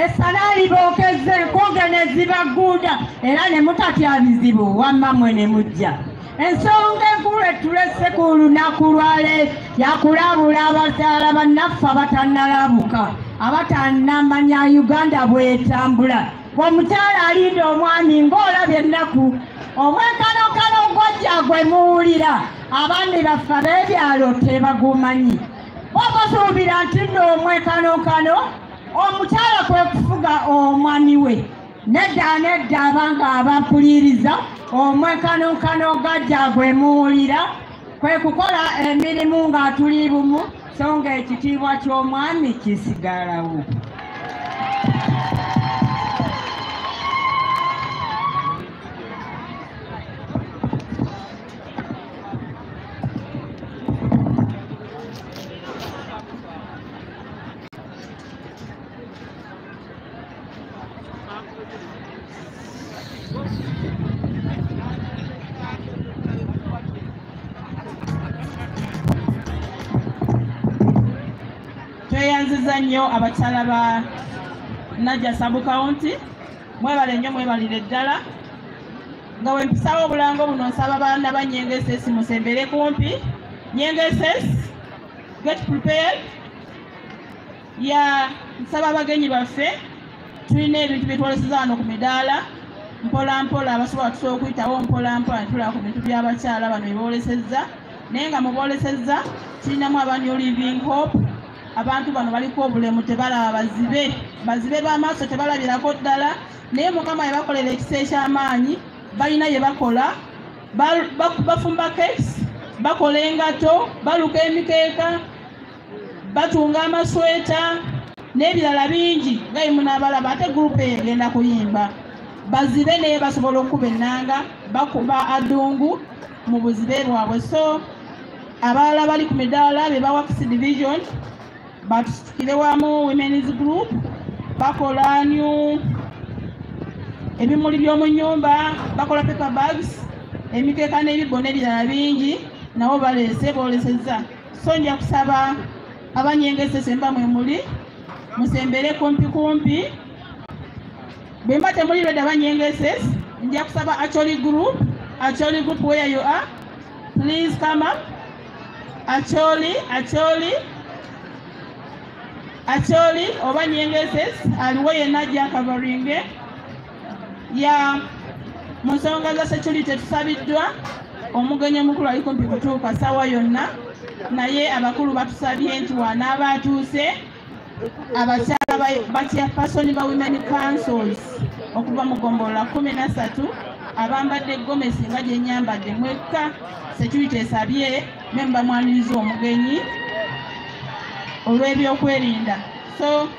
essala libookezza enkonge ne zibaguuda era ne mutatya bizibu wamma mwe ne mujja. Ensonga enkulu etulese ku lunaku lwaleero yakulabula abakyala bannaffe abatannalabuka abatannamanya uganda bwetambula. Omukyala alinda omwami ng'olabye ennaku omwekanokano gwajja gwe muwulira abaami baffe ab'ebyalo tebagumanyi. Omusuubira nti nno omwekanokano omukyala kwe kufuga omwami we. Nedda nedda abanga abampuliriza omwekanokano gajja gwe muwulira. Kwe kukola emirimu ng'atuli bumu so nga ekitiibwa ky'omwami kisigalawo nnyo abakyala ba najja sabu kawunti mwebale nnyo mwebalire ddala. Nga bwe mpisawo obulango buno nsaba baana ba nyengesesi musembere kumpi. Nyengesesi get prepared. Ya nsaba abagenyi baffe tulina ebintu byetwoleseza wano ku midaala. Mpolampola abasobola tusobola okuyitawo mpolampola netulaba ku bintu by'abakyala bano byebolesezza naye nga mubolesezza tulinamu aba new living hope abantu bano baliko obulemu tebalaba bazibe bazibe b'amaaso tebalabirako ddala. Naye mukama yabakolera ekisa eky'amaanyi balina bye bakola. Bafumba cakes bakola engato baluka emikeeka batunga amasweta n'ebirala bingi. Nga bye munaabalaba ate gurupu eyo egenda kuyimba. Bazibe naye basobola okuba ennanga bakuba adungu mu buzibe bwabwe. So abalala bali ku midaala be bawakisi division batusukire wamu women's group bakola new ebimuli by'omu nyumba bakola paper bags emikeeka n'ebibbo n'ebirala bingi nabo baleese boolesezza so nja kusaba abanyengesese mba mwe muli musembere kumpi kumpi bwe mba temuli reda abanyengesese nja kusaba acholi group. Acholi group where you are please come up. Acholi acholi acholi oba nyengeses aliwo yenna ajja kavaringe ya mu nsonga za security tusabiddwa omugenyi omukulu ali kumpi kutuuka sawa yonna naye abakulu batusabye nti wanaaba atuuse abakyala ba- batya pasoni ba women councils okuva mu gombola kumi na ssatu abambadde gomesi nga gyenyambadde mwekka. Security esabye memba mwaniriza omugenyi olw'ebyokwerinda so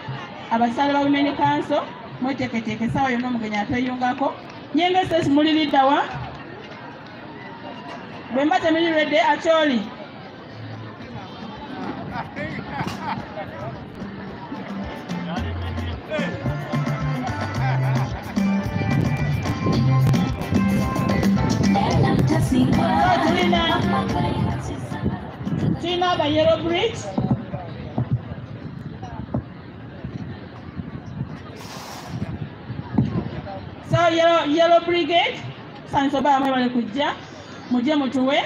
abakyala ba women council mweteeketeeke esawa yonna omugenyi ateyungako nyengesesi muli liddawa bwe mba temirirwedde akyoli tulina tulina aba yellow bridge so yellow, yellow brigade. Sanso baa mwebale kujja mujje mutuwe.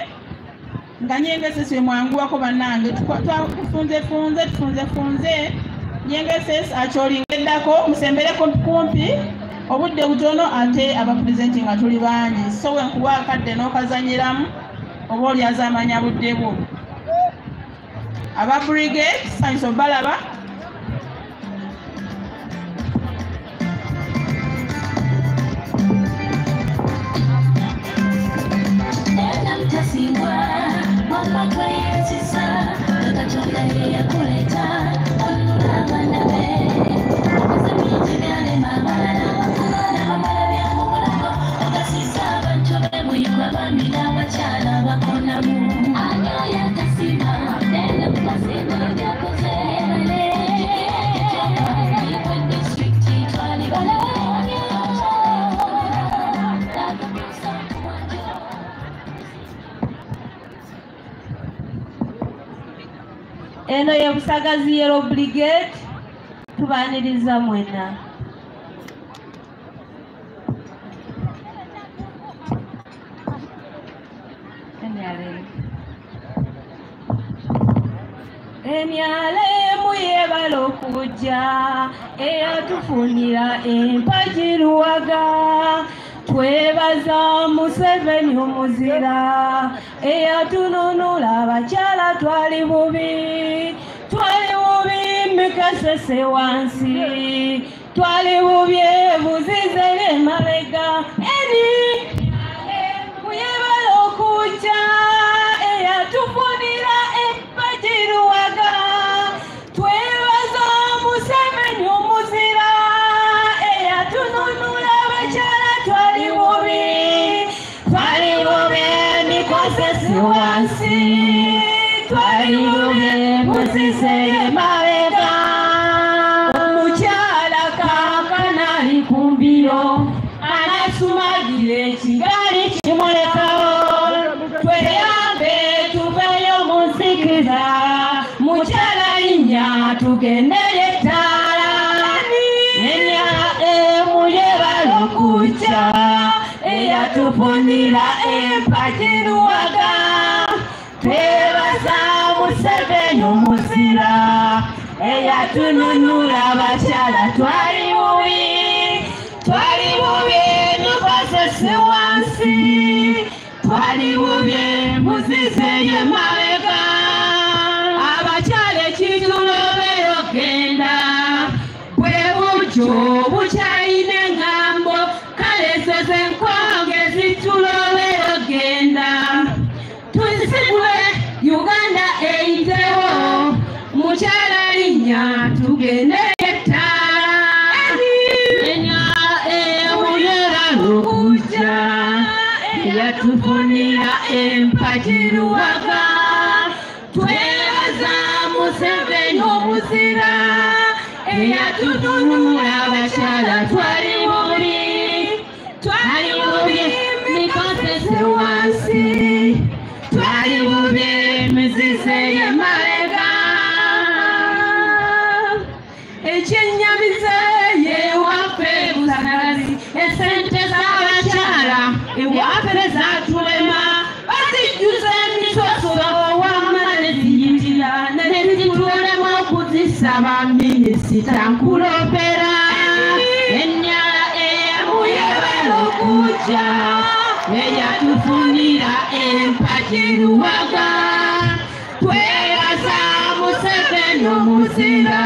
Nga nyengesesi emwanguwako bannange Tukwa- twa- tufunzefunze tufunzefunze nyengesesi akyolingeddako musembere kumpi kumpi obudde butono ate abapurezenti nga tuli bangi. So wenkuwa akadde n'okazanyiramu oba oli azamanya budde bwo aba brigade sanso balaba Tasingwa, mama kweyesisa, katonda ye yakuleta, onula abaana be, okoze bingi byalema abalala, n'abamala byamubulako, okasiza abantu be buyigwa bambi n'abakyala bakonamu. Anyoya akasima, nenda eno ye busagazi yero brigade tubaniriza mwena emyalemu yebala okujja eyatufunira empagiruwaga twebaza museveni omuzira eyatununula abakyala twali bubi. Twali bubi mikasese wansi twali bubi ebuzize lyemabega eni muyebala okujja eyatufunira empagiruwaga así, tu ayude, pues si se mavega. Omukyala kaakana likumbiro, anasumagire kigali kimulekawo. Tweyambe tuveyo mu nsikiriza, mukyala linnya tugende eyatufunira empagiruwaga twebaza museveni omuzira eyatununula abakyala twali bubi twali bubi nukasese wansi. Twali bubi muzize yemabega empagiruwaga twebaza museveni omuzira eyatutunula abakyala twali bubi twali bubi mikosese wansi. Twali bubi mizise yemabega ekyenyamize yewaffe busanazi esente minisita nkulopera ennyala eyamuyebala okujja eyatufunira empagiruwaga twebaza museveni omuzira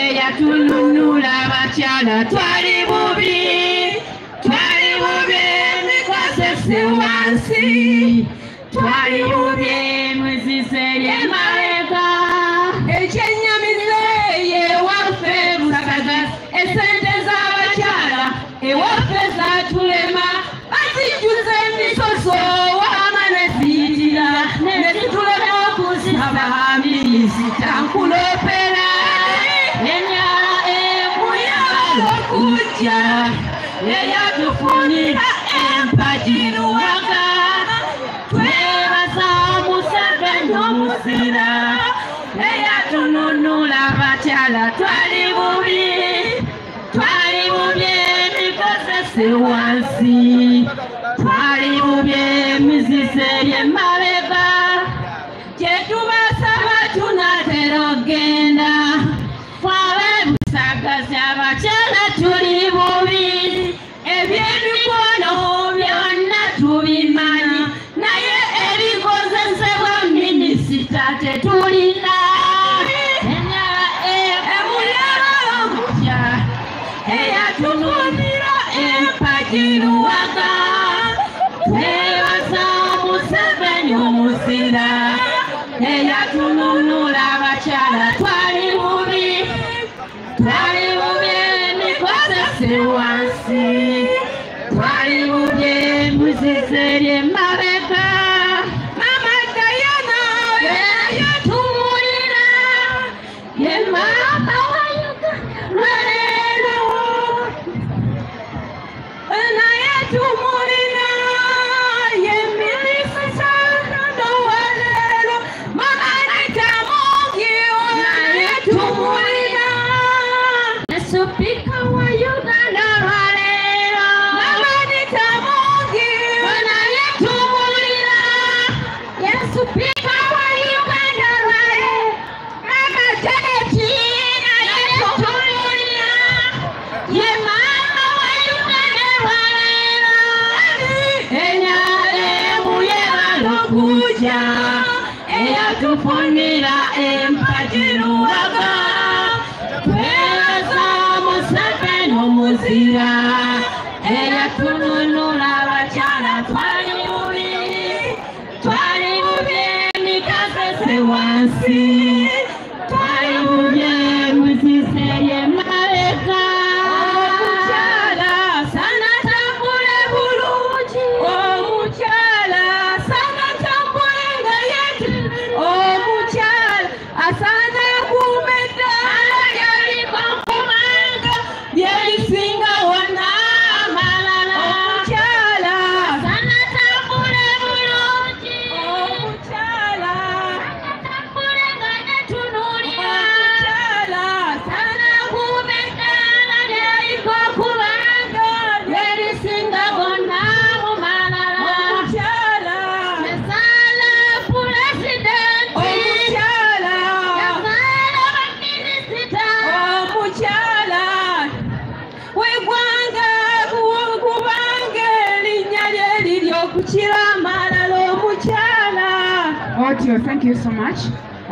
eyatununula abakyala twali bubi. Twali bubi mikosese wansi. Twali bubi mwizize eyatufunira empagiruwaga twebaza museveni omuzira eyatununula abakyala twali bubi twali bubi emikosese wansi. Twali bubi emizise lyemabega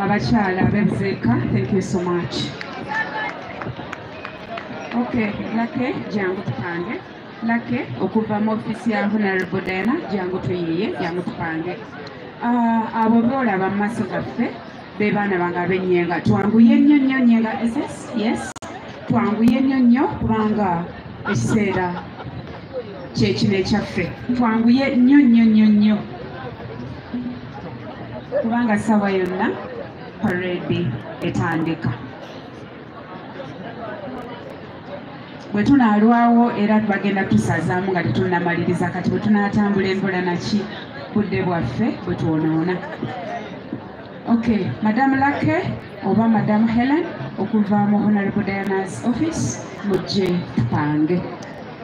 abakyala abebuzeeka thank you so much. Okay lake jangu tupange. Lake okuva mu ofisi ya honorable diana jangu tuyiye jangu tupange. Ah, abo boolaba mu maaso gaffe be baana bange ab'ennyenga twanguye nnyo nnyo nnyenga is this? Yes? Twanguye nnyo nnyo kubanga ekiseera kyekino ekyaffe. Twanguye nnyo nnyo nnyo nnyo. Kubanga ssaawa yonna paredi etandika. Bwe tunaalwawo era bagenda tusazaamu nga tetunnamaliriza kati bwe tunaatambula empola naki budde bwaffe bwe twonoona okay madamu lake oba madamu helen okuva mu honorable dianas office mujje tupange.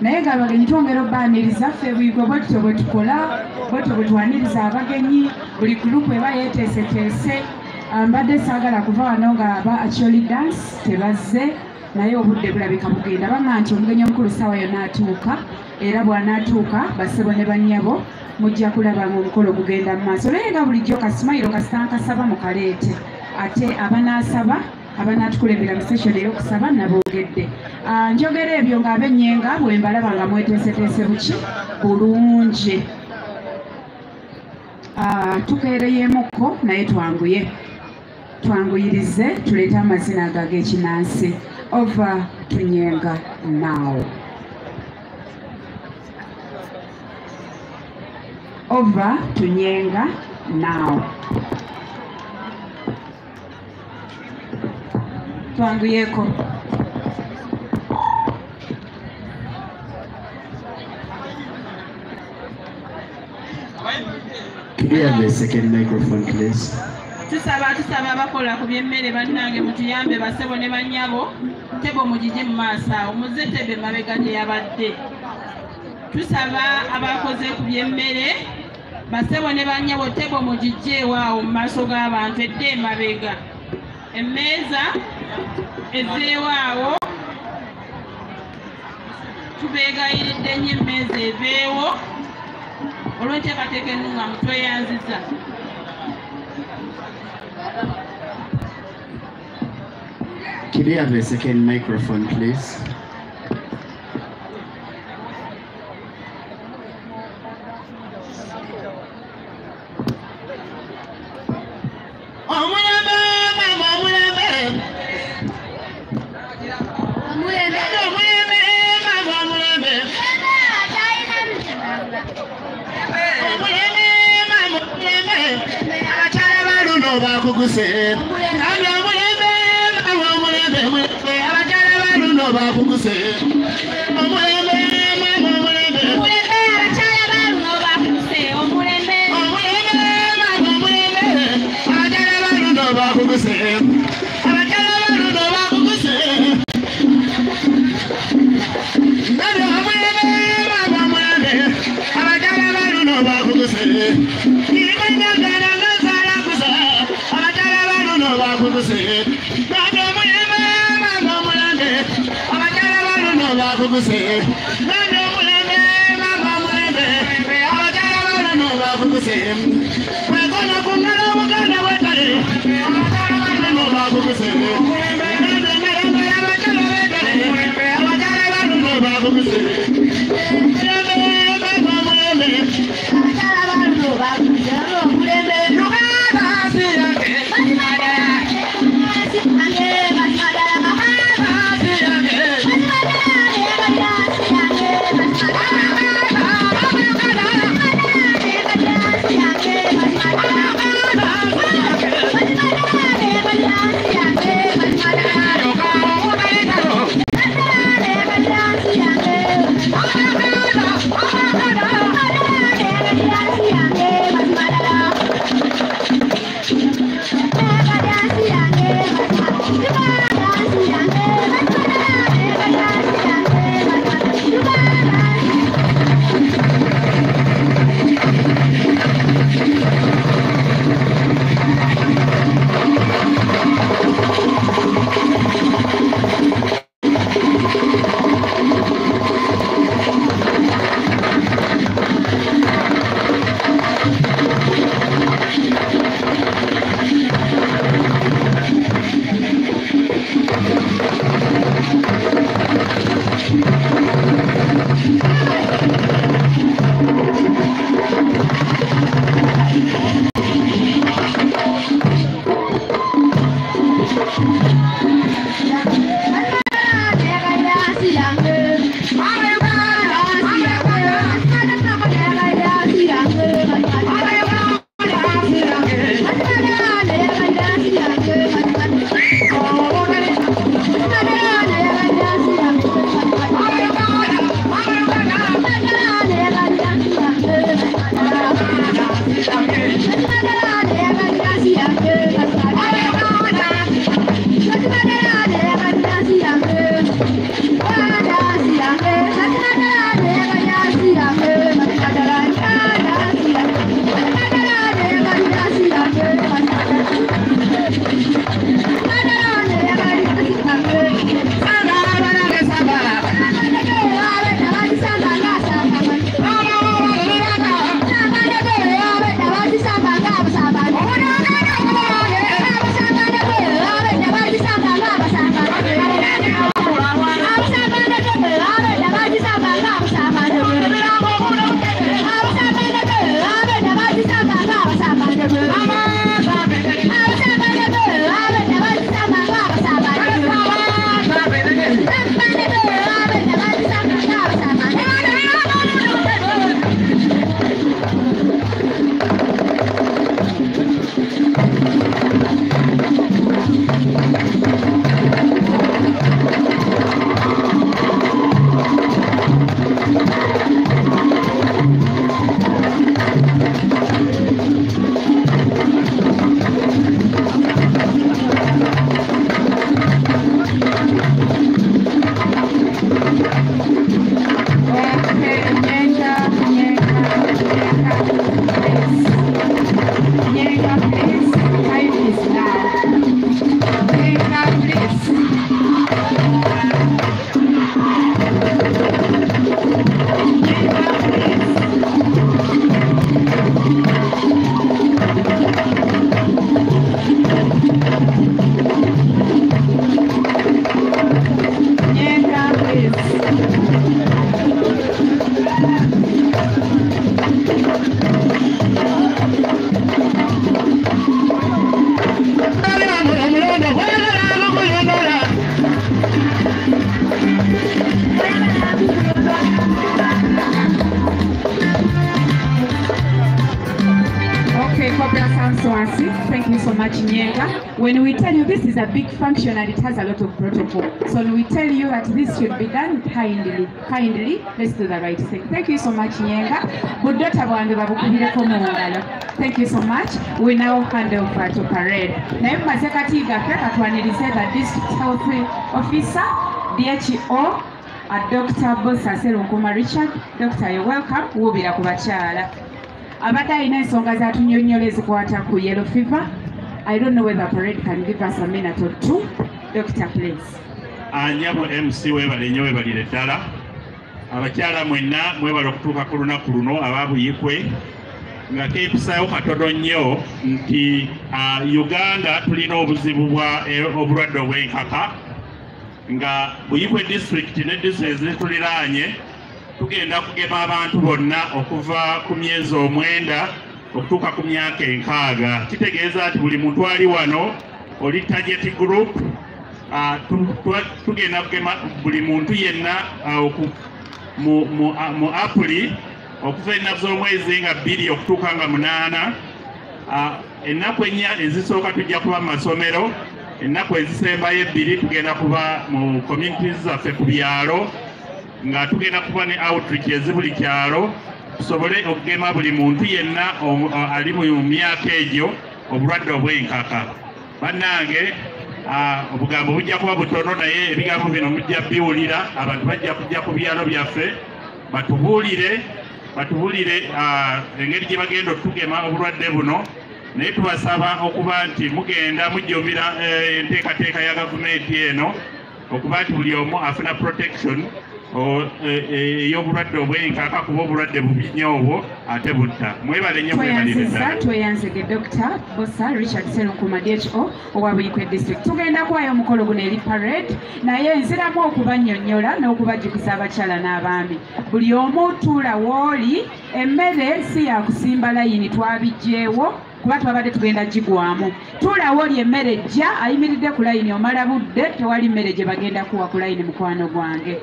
Naye nga abagenyi twongera obbaaniriza ffe bwigwe bwetutyo bwe tukola bwetyo bwe twaniriza abagenyi buli gurupu eba yeeteeseteese mbadde saagala kuva wano nga aba actually dance tebazze naye obudde bulabika bugenda. Banga nti omugenyi omukulu saawa yonna atuuka era bw'anaatuuka bassebo ne bannyabo mujja kulaba nga omukolo gugenda mu maaso. Naye nga bulijjo kasimayiro kasitankasaba mu kaleete. Ate abanaasaba abanatukulembera mu session ey'okusaba naboogedde. Njogera ebyo ng'ab'ennyenga bwe mbalaba nga mweteeseteese buki bulungi. Tukeereyemukko naye twanguye twanguyirize tuleete amazina ago ag'ekinansi ova tunyenga naawo ova tunyenga naawo twanguyeko. Could we have a second microphone, please? Tusaba tusaba abakola ku byemmere bannange mutuyambe basebo ne bannyabo tebo mugije mu maaso awo muze tebe mabega gye yabadde. Tusaba abakoze ku byemmere basebo ne bannyabo tebo mugije ewaawo mu maaso g'abantu edde emabega. Emmeeza ezeewaawo tubeegayiridde nnyo emmeeza eveewo olw'enteekateeka ennungamu tweyanziza Could we have a second microphone, please? Kindly, let's do the right thing. Thank you so much, Nyenga. Budota bwange babukubireko mu ngalo. Thank you so much. We now hand over to parade. Naye mumaze kati gaffe katwanirize the district health officer, DHO, uh, Dr. Bosa Serunkuma Richard. Dr. You're welcome. Wubira ku bakyala. abadde alina ensonga zatunyonyola ezikwata ku yellow fever I don't know whether parade can give us a minute or two. Doctor, please. anyabo mc webale nnyo webalire ddala abakyala mwenna mwebala okutuuka ku lunaku luno ababuyikwe nga keepisayo katono nnyo nti uganda tulina obuzibu bwa eh, obulwadde obw'enkaka nga buyikwe disitulikiti ne disitulikiti ezituliraanye tugenda kugema abantu bonna okuva ku myezi omwenda okutuuka ku myaka enkaaga. Kitegeeza nti buli muntu ali wano oli target group tu- tu- tugenda kugema buli muntu yenna mu- mu mu apuli okuva ennaku z'omwezi nga bbiri okutuuka nga munaana ennaku ennya ezisooka tujja kuba mu masomero ennaku ezisembayo ebbiri tugenda kuba mu communities zaffe ku byalo nga tugenda kuba ne outreach ezi buli kyalo tusobole okugema buli muntu yenna ali mu myaka egyo obulwadde obw'enkaka bannange obugambo bujja kuba butono naye ebigambo bino mujja biwulira. Abantu bajja kujja ku byalo byaffe. Batubuulire batubuulire ah, engeri gye bagenda okutugema obulwadde buno. Naye tubasaba okuba nti mugenda mujjumbira eh, enteekateeka ya gavumenti eno okuba nti buli omu afuna protection ey'obulwadde obw'enkaka kuba obulwadde bubi nnyo obwo ate butta. Mwebale nnyo tweyanziza tweyanzige dr bosa richard serunkuma dho owa buyikwe district. Tugenda kuwayo omukolo guno eri parade naye nziramu okubannyonnyola n'okubajjukiza abakyala n'abaami. Buli omu tuula wooli emmere si yakusimba layini twabijjeewo kuba twabadde tugenda gigwamu. Tuula wooli emmere ejja ayimiridde ku layini omala budde tewali mmere gye bagenda kuwa ku layini mukwano gwange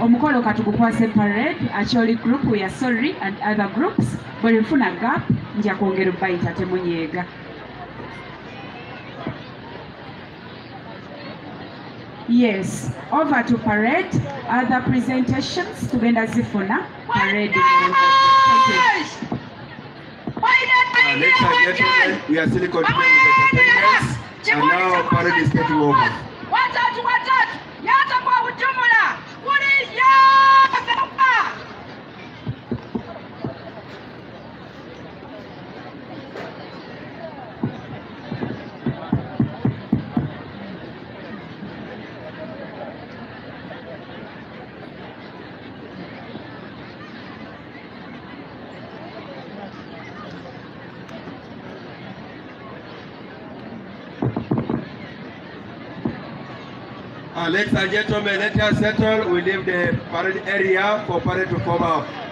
omukolo katugukwase parade acholi group are sorry and other groups bwe nfuna gap nja kwongera obbayita temunyeega yes over to parade other presentations tugenda zifuna parade. Uh, ladies and gentlemen, we are still continuing with the entertainment, and now parade is taking over. watatu watatu yata kwa ujumla kuliya ladies and gentlemen, let us settle. We leave the parade area for parade to form up.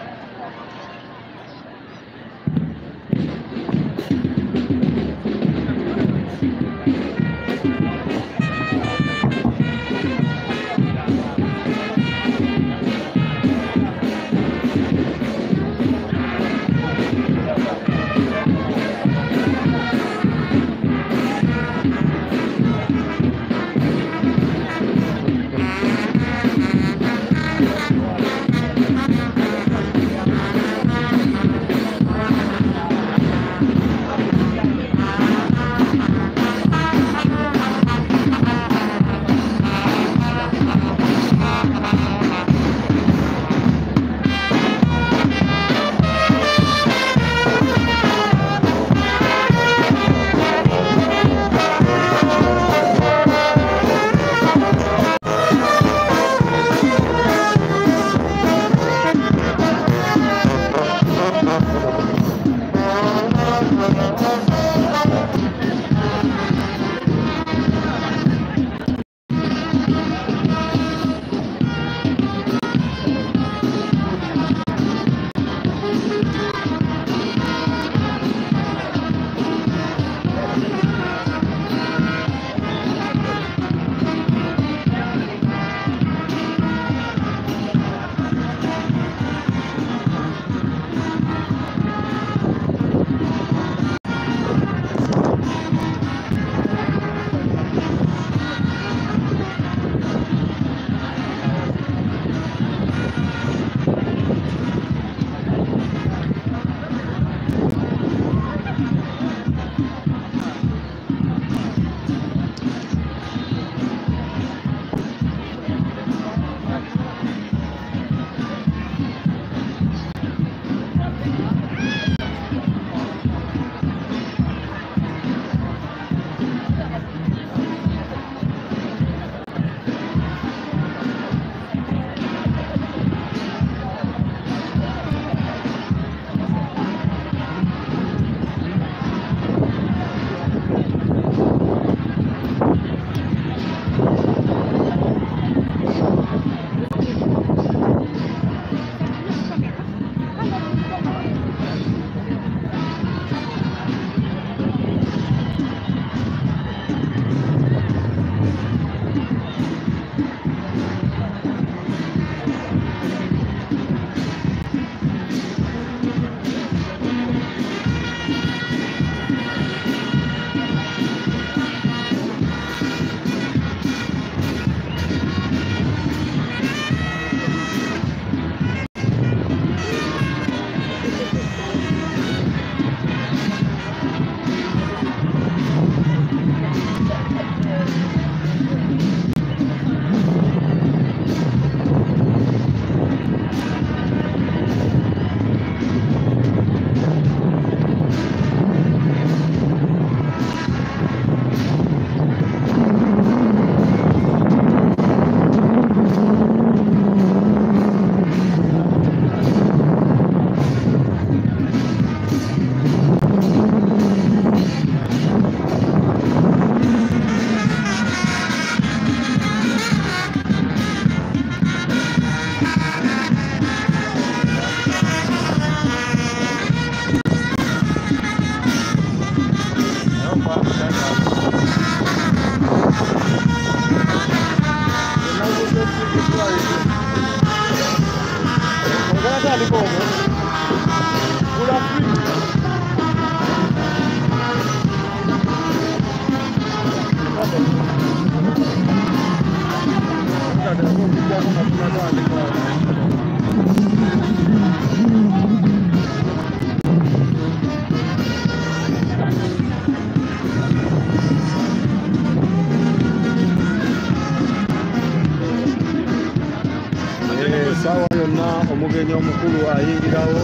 Omukulu ayingirawo.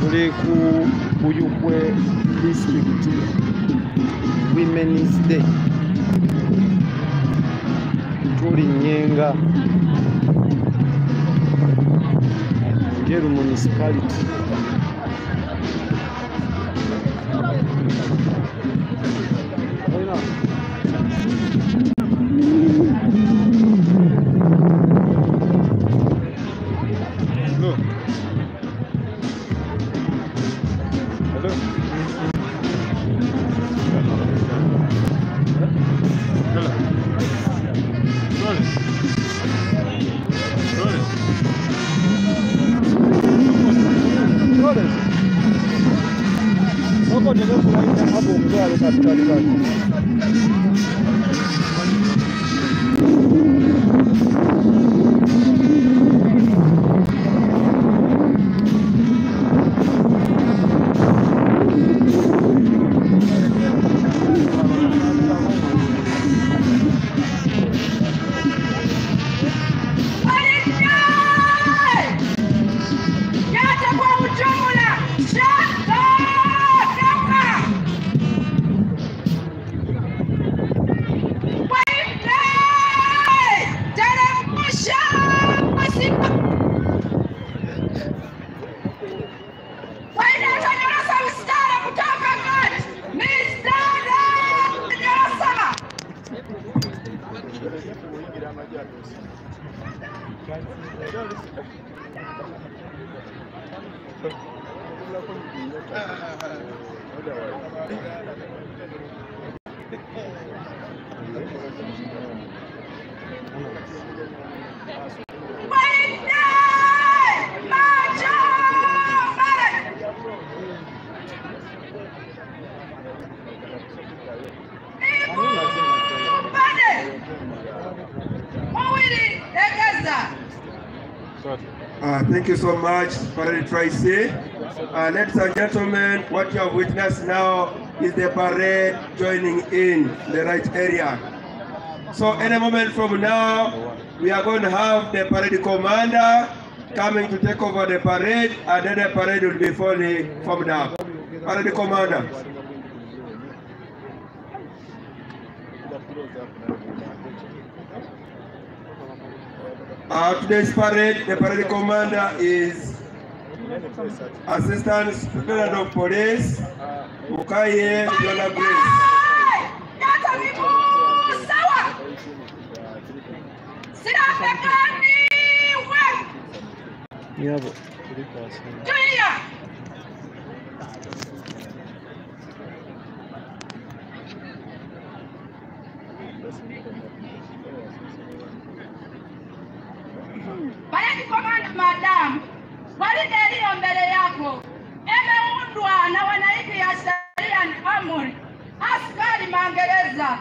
Tuli ku buyukwe district women's day. Tuli nyenga. Njeru municipality thank you so much, Parade Trice. Uh, ladies and gentlemen, what you have witnessed now is the parade joining in the right area. So any moment from now, we are going to have the parade commander coming to take over the parade, and then the parade will be fully formed up. Parade commander. Uh, today's parade, the parade commander is Assistant Superintendent of Police, Mukaye Yola Grace. Sawa.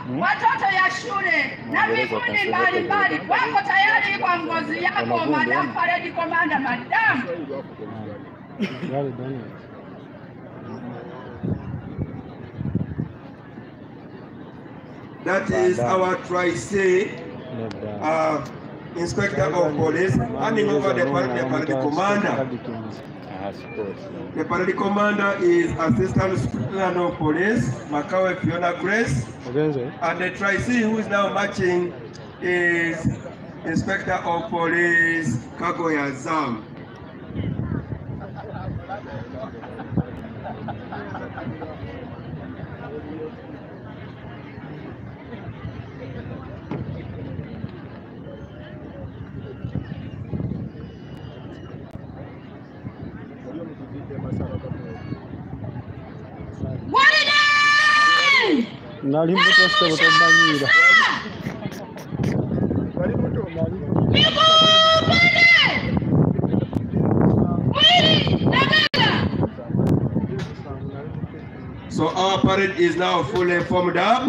Magereza, watoto ya shule na vikundi mbalimbali wako tayari kwa ngozi yako, madamu parade komanda madamu. That is our Trice uh, Inspector of Police handing over the parade, the commander. The parade commander is Assistant Superintendent of Police, Makawe Fiona Grace. And the Trice who is now marching is Inspector of Police Kagoya Zam. So our parade is now fully formed up.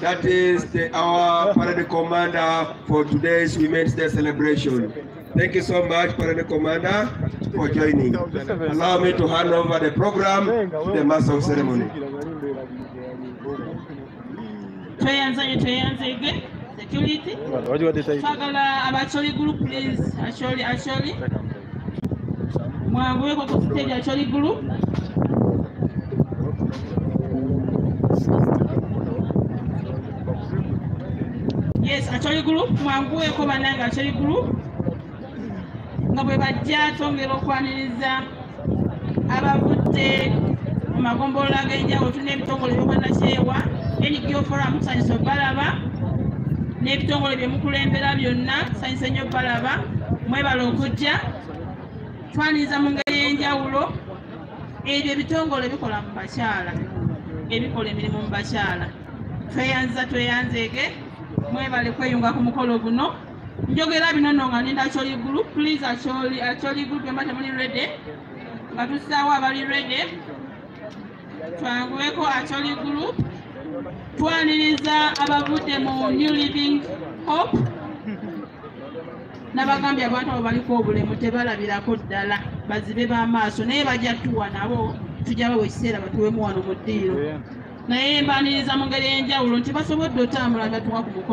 That is the, our parade commander for today's Women's Day celebration. Thank you so much, Parade Commander, for joining. Allow me to hand over the program to the Master of Ceremony. Tweyanzanye tweyanzege security? Twagala abacholi group please. Acholi acholi. Mwanguyeko ku stage acholi group. Yes acholi group. Mwanguyeko bannange acholi group. Nga bwe bajja twongera okwaniriza abavudde mu magombolola g'enjawulo tulina ebitongole byobwanakyewa NGO forum tusanyusa obalaba n'ebitongole bye mukulembera byonna tusanyusa nnyo obalaba mwebala okujja. Twaniriza mu ngeri y'enjawulo ebyo ebitongole bikola mu bakyala ebikola emirimu mu bakyala. Tweyanza tweyanzeege mwebale kweyunga ku mukolo guno. Njogera bino nno nga ninda acholi group please acholi group yamba temuli ready nga tusaawo abali ready twanguweko acholi group twaniriza abavudde mu new living hope nabagambye abantu abo baliko obulemu tebalabirako ddala bazibe b'amaaso naye bajja tuwa nabo tujja bawa ekiseera batuwemu wano mu ddiiro. Naye mbaniriza mu ngeri y'enjawulo nti basobodde otambula nga tuwa ku mukolo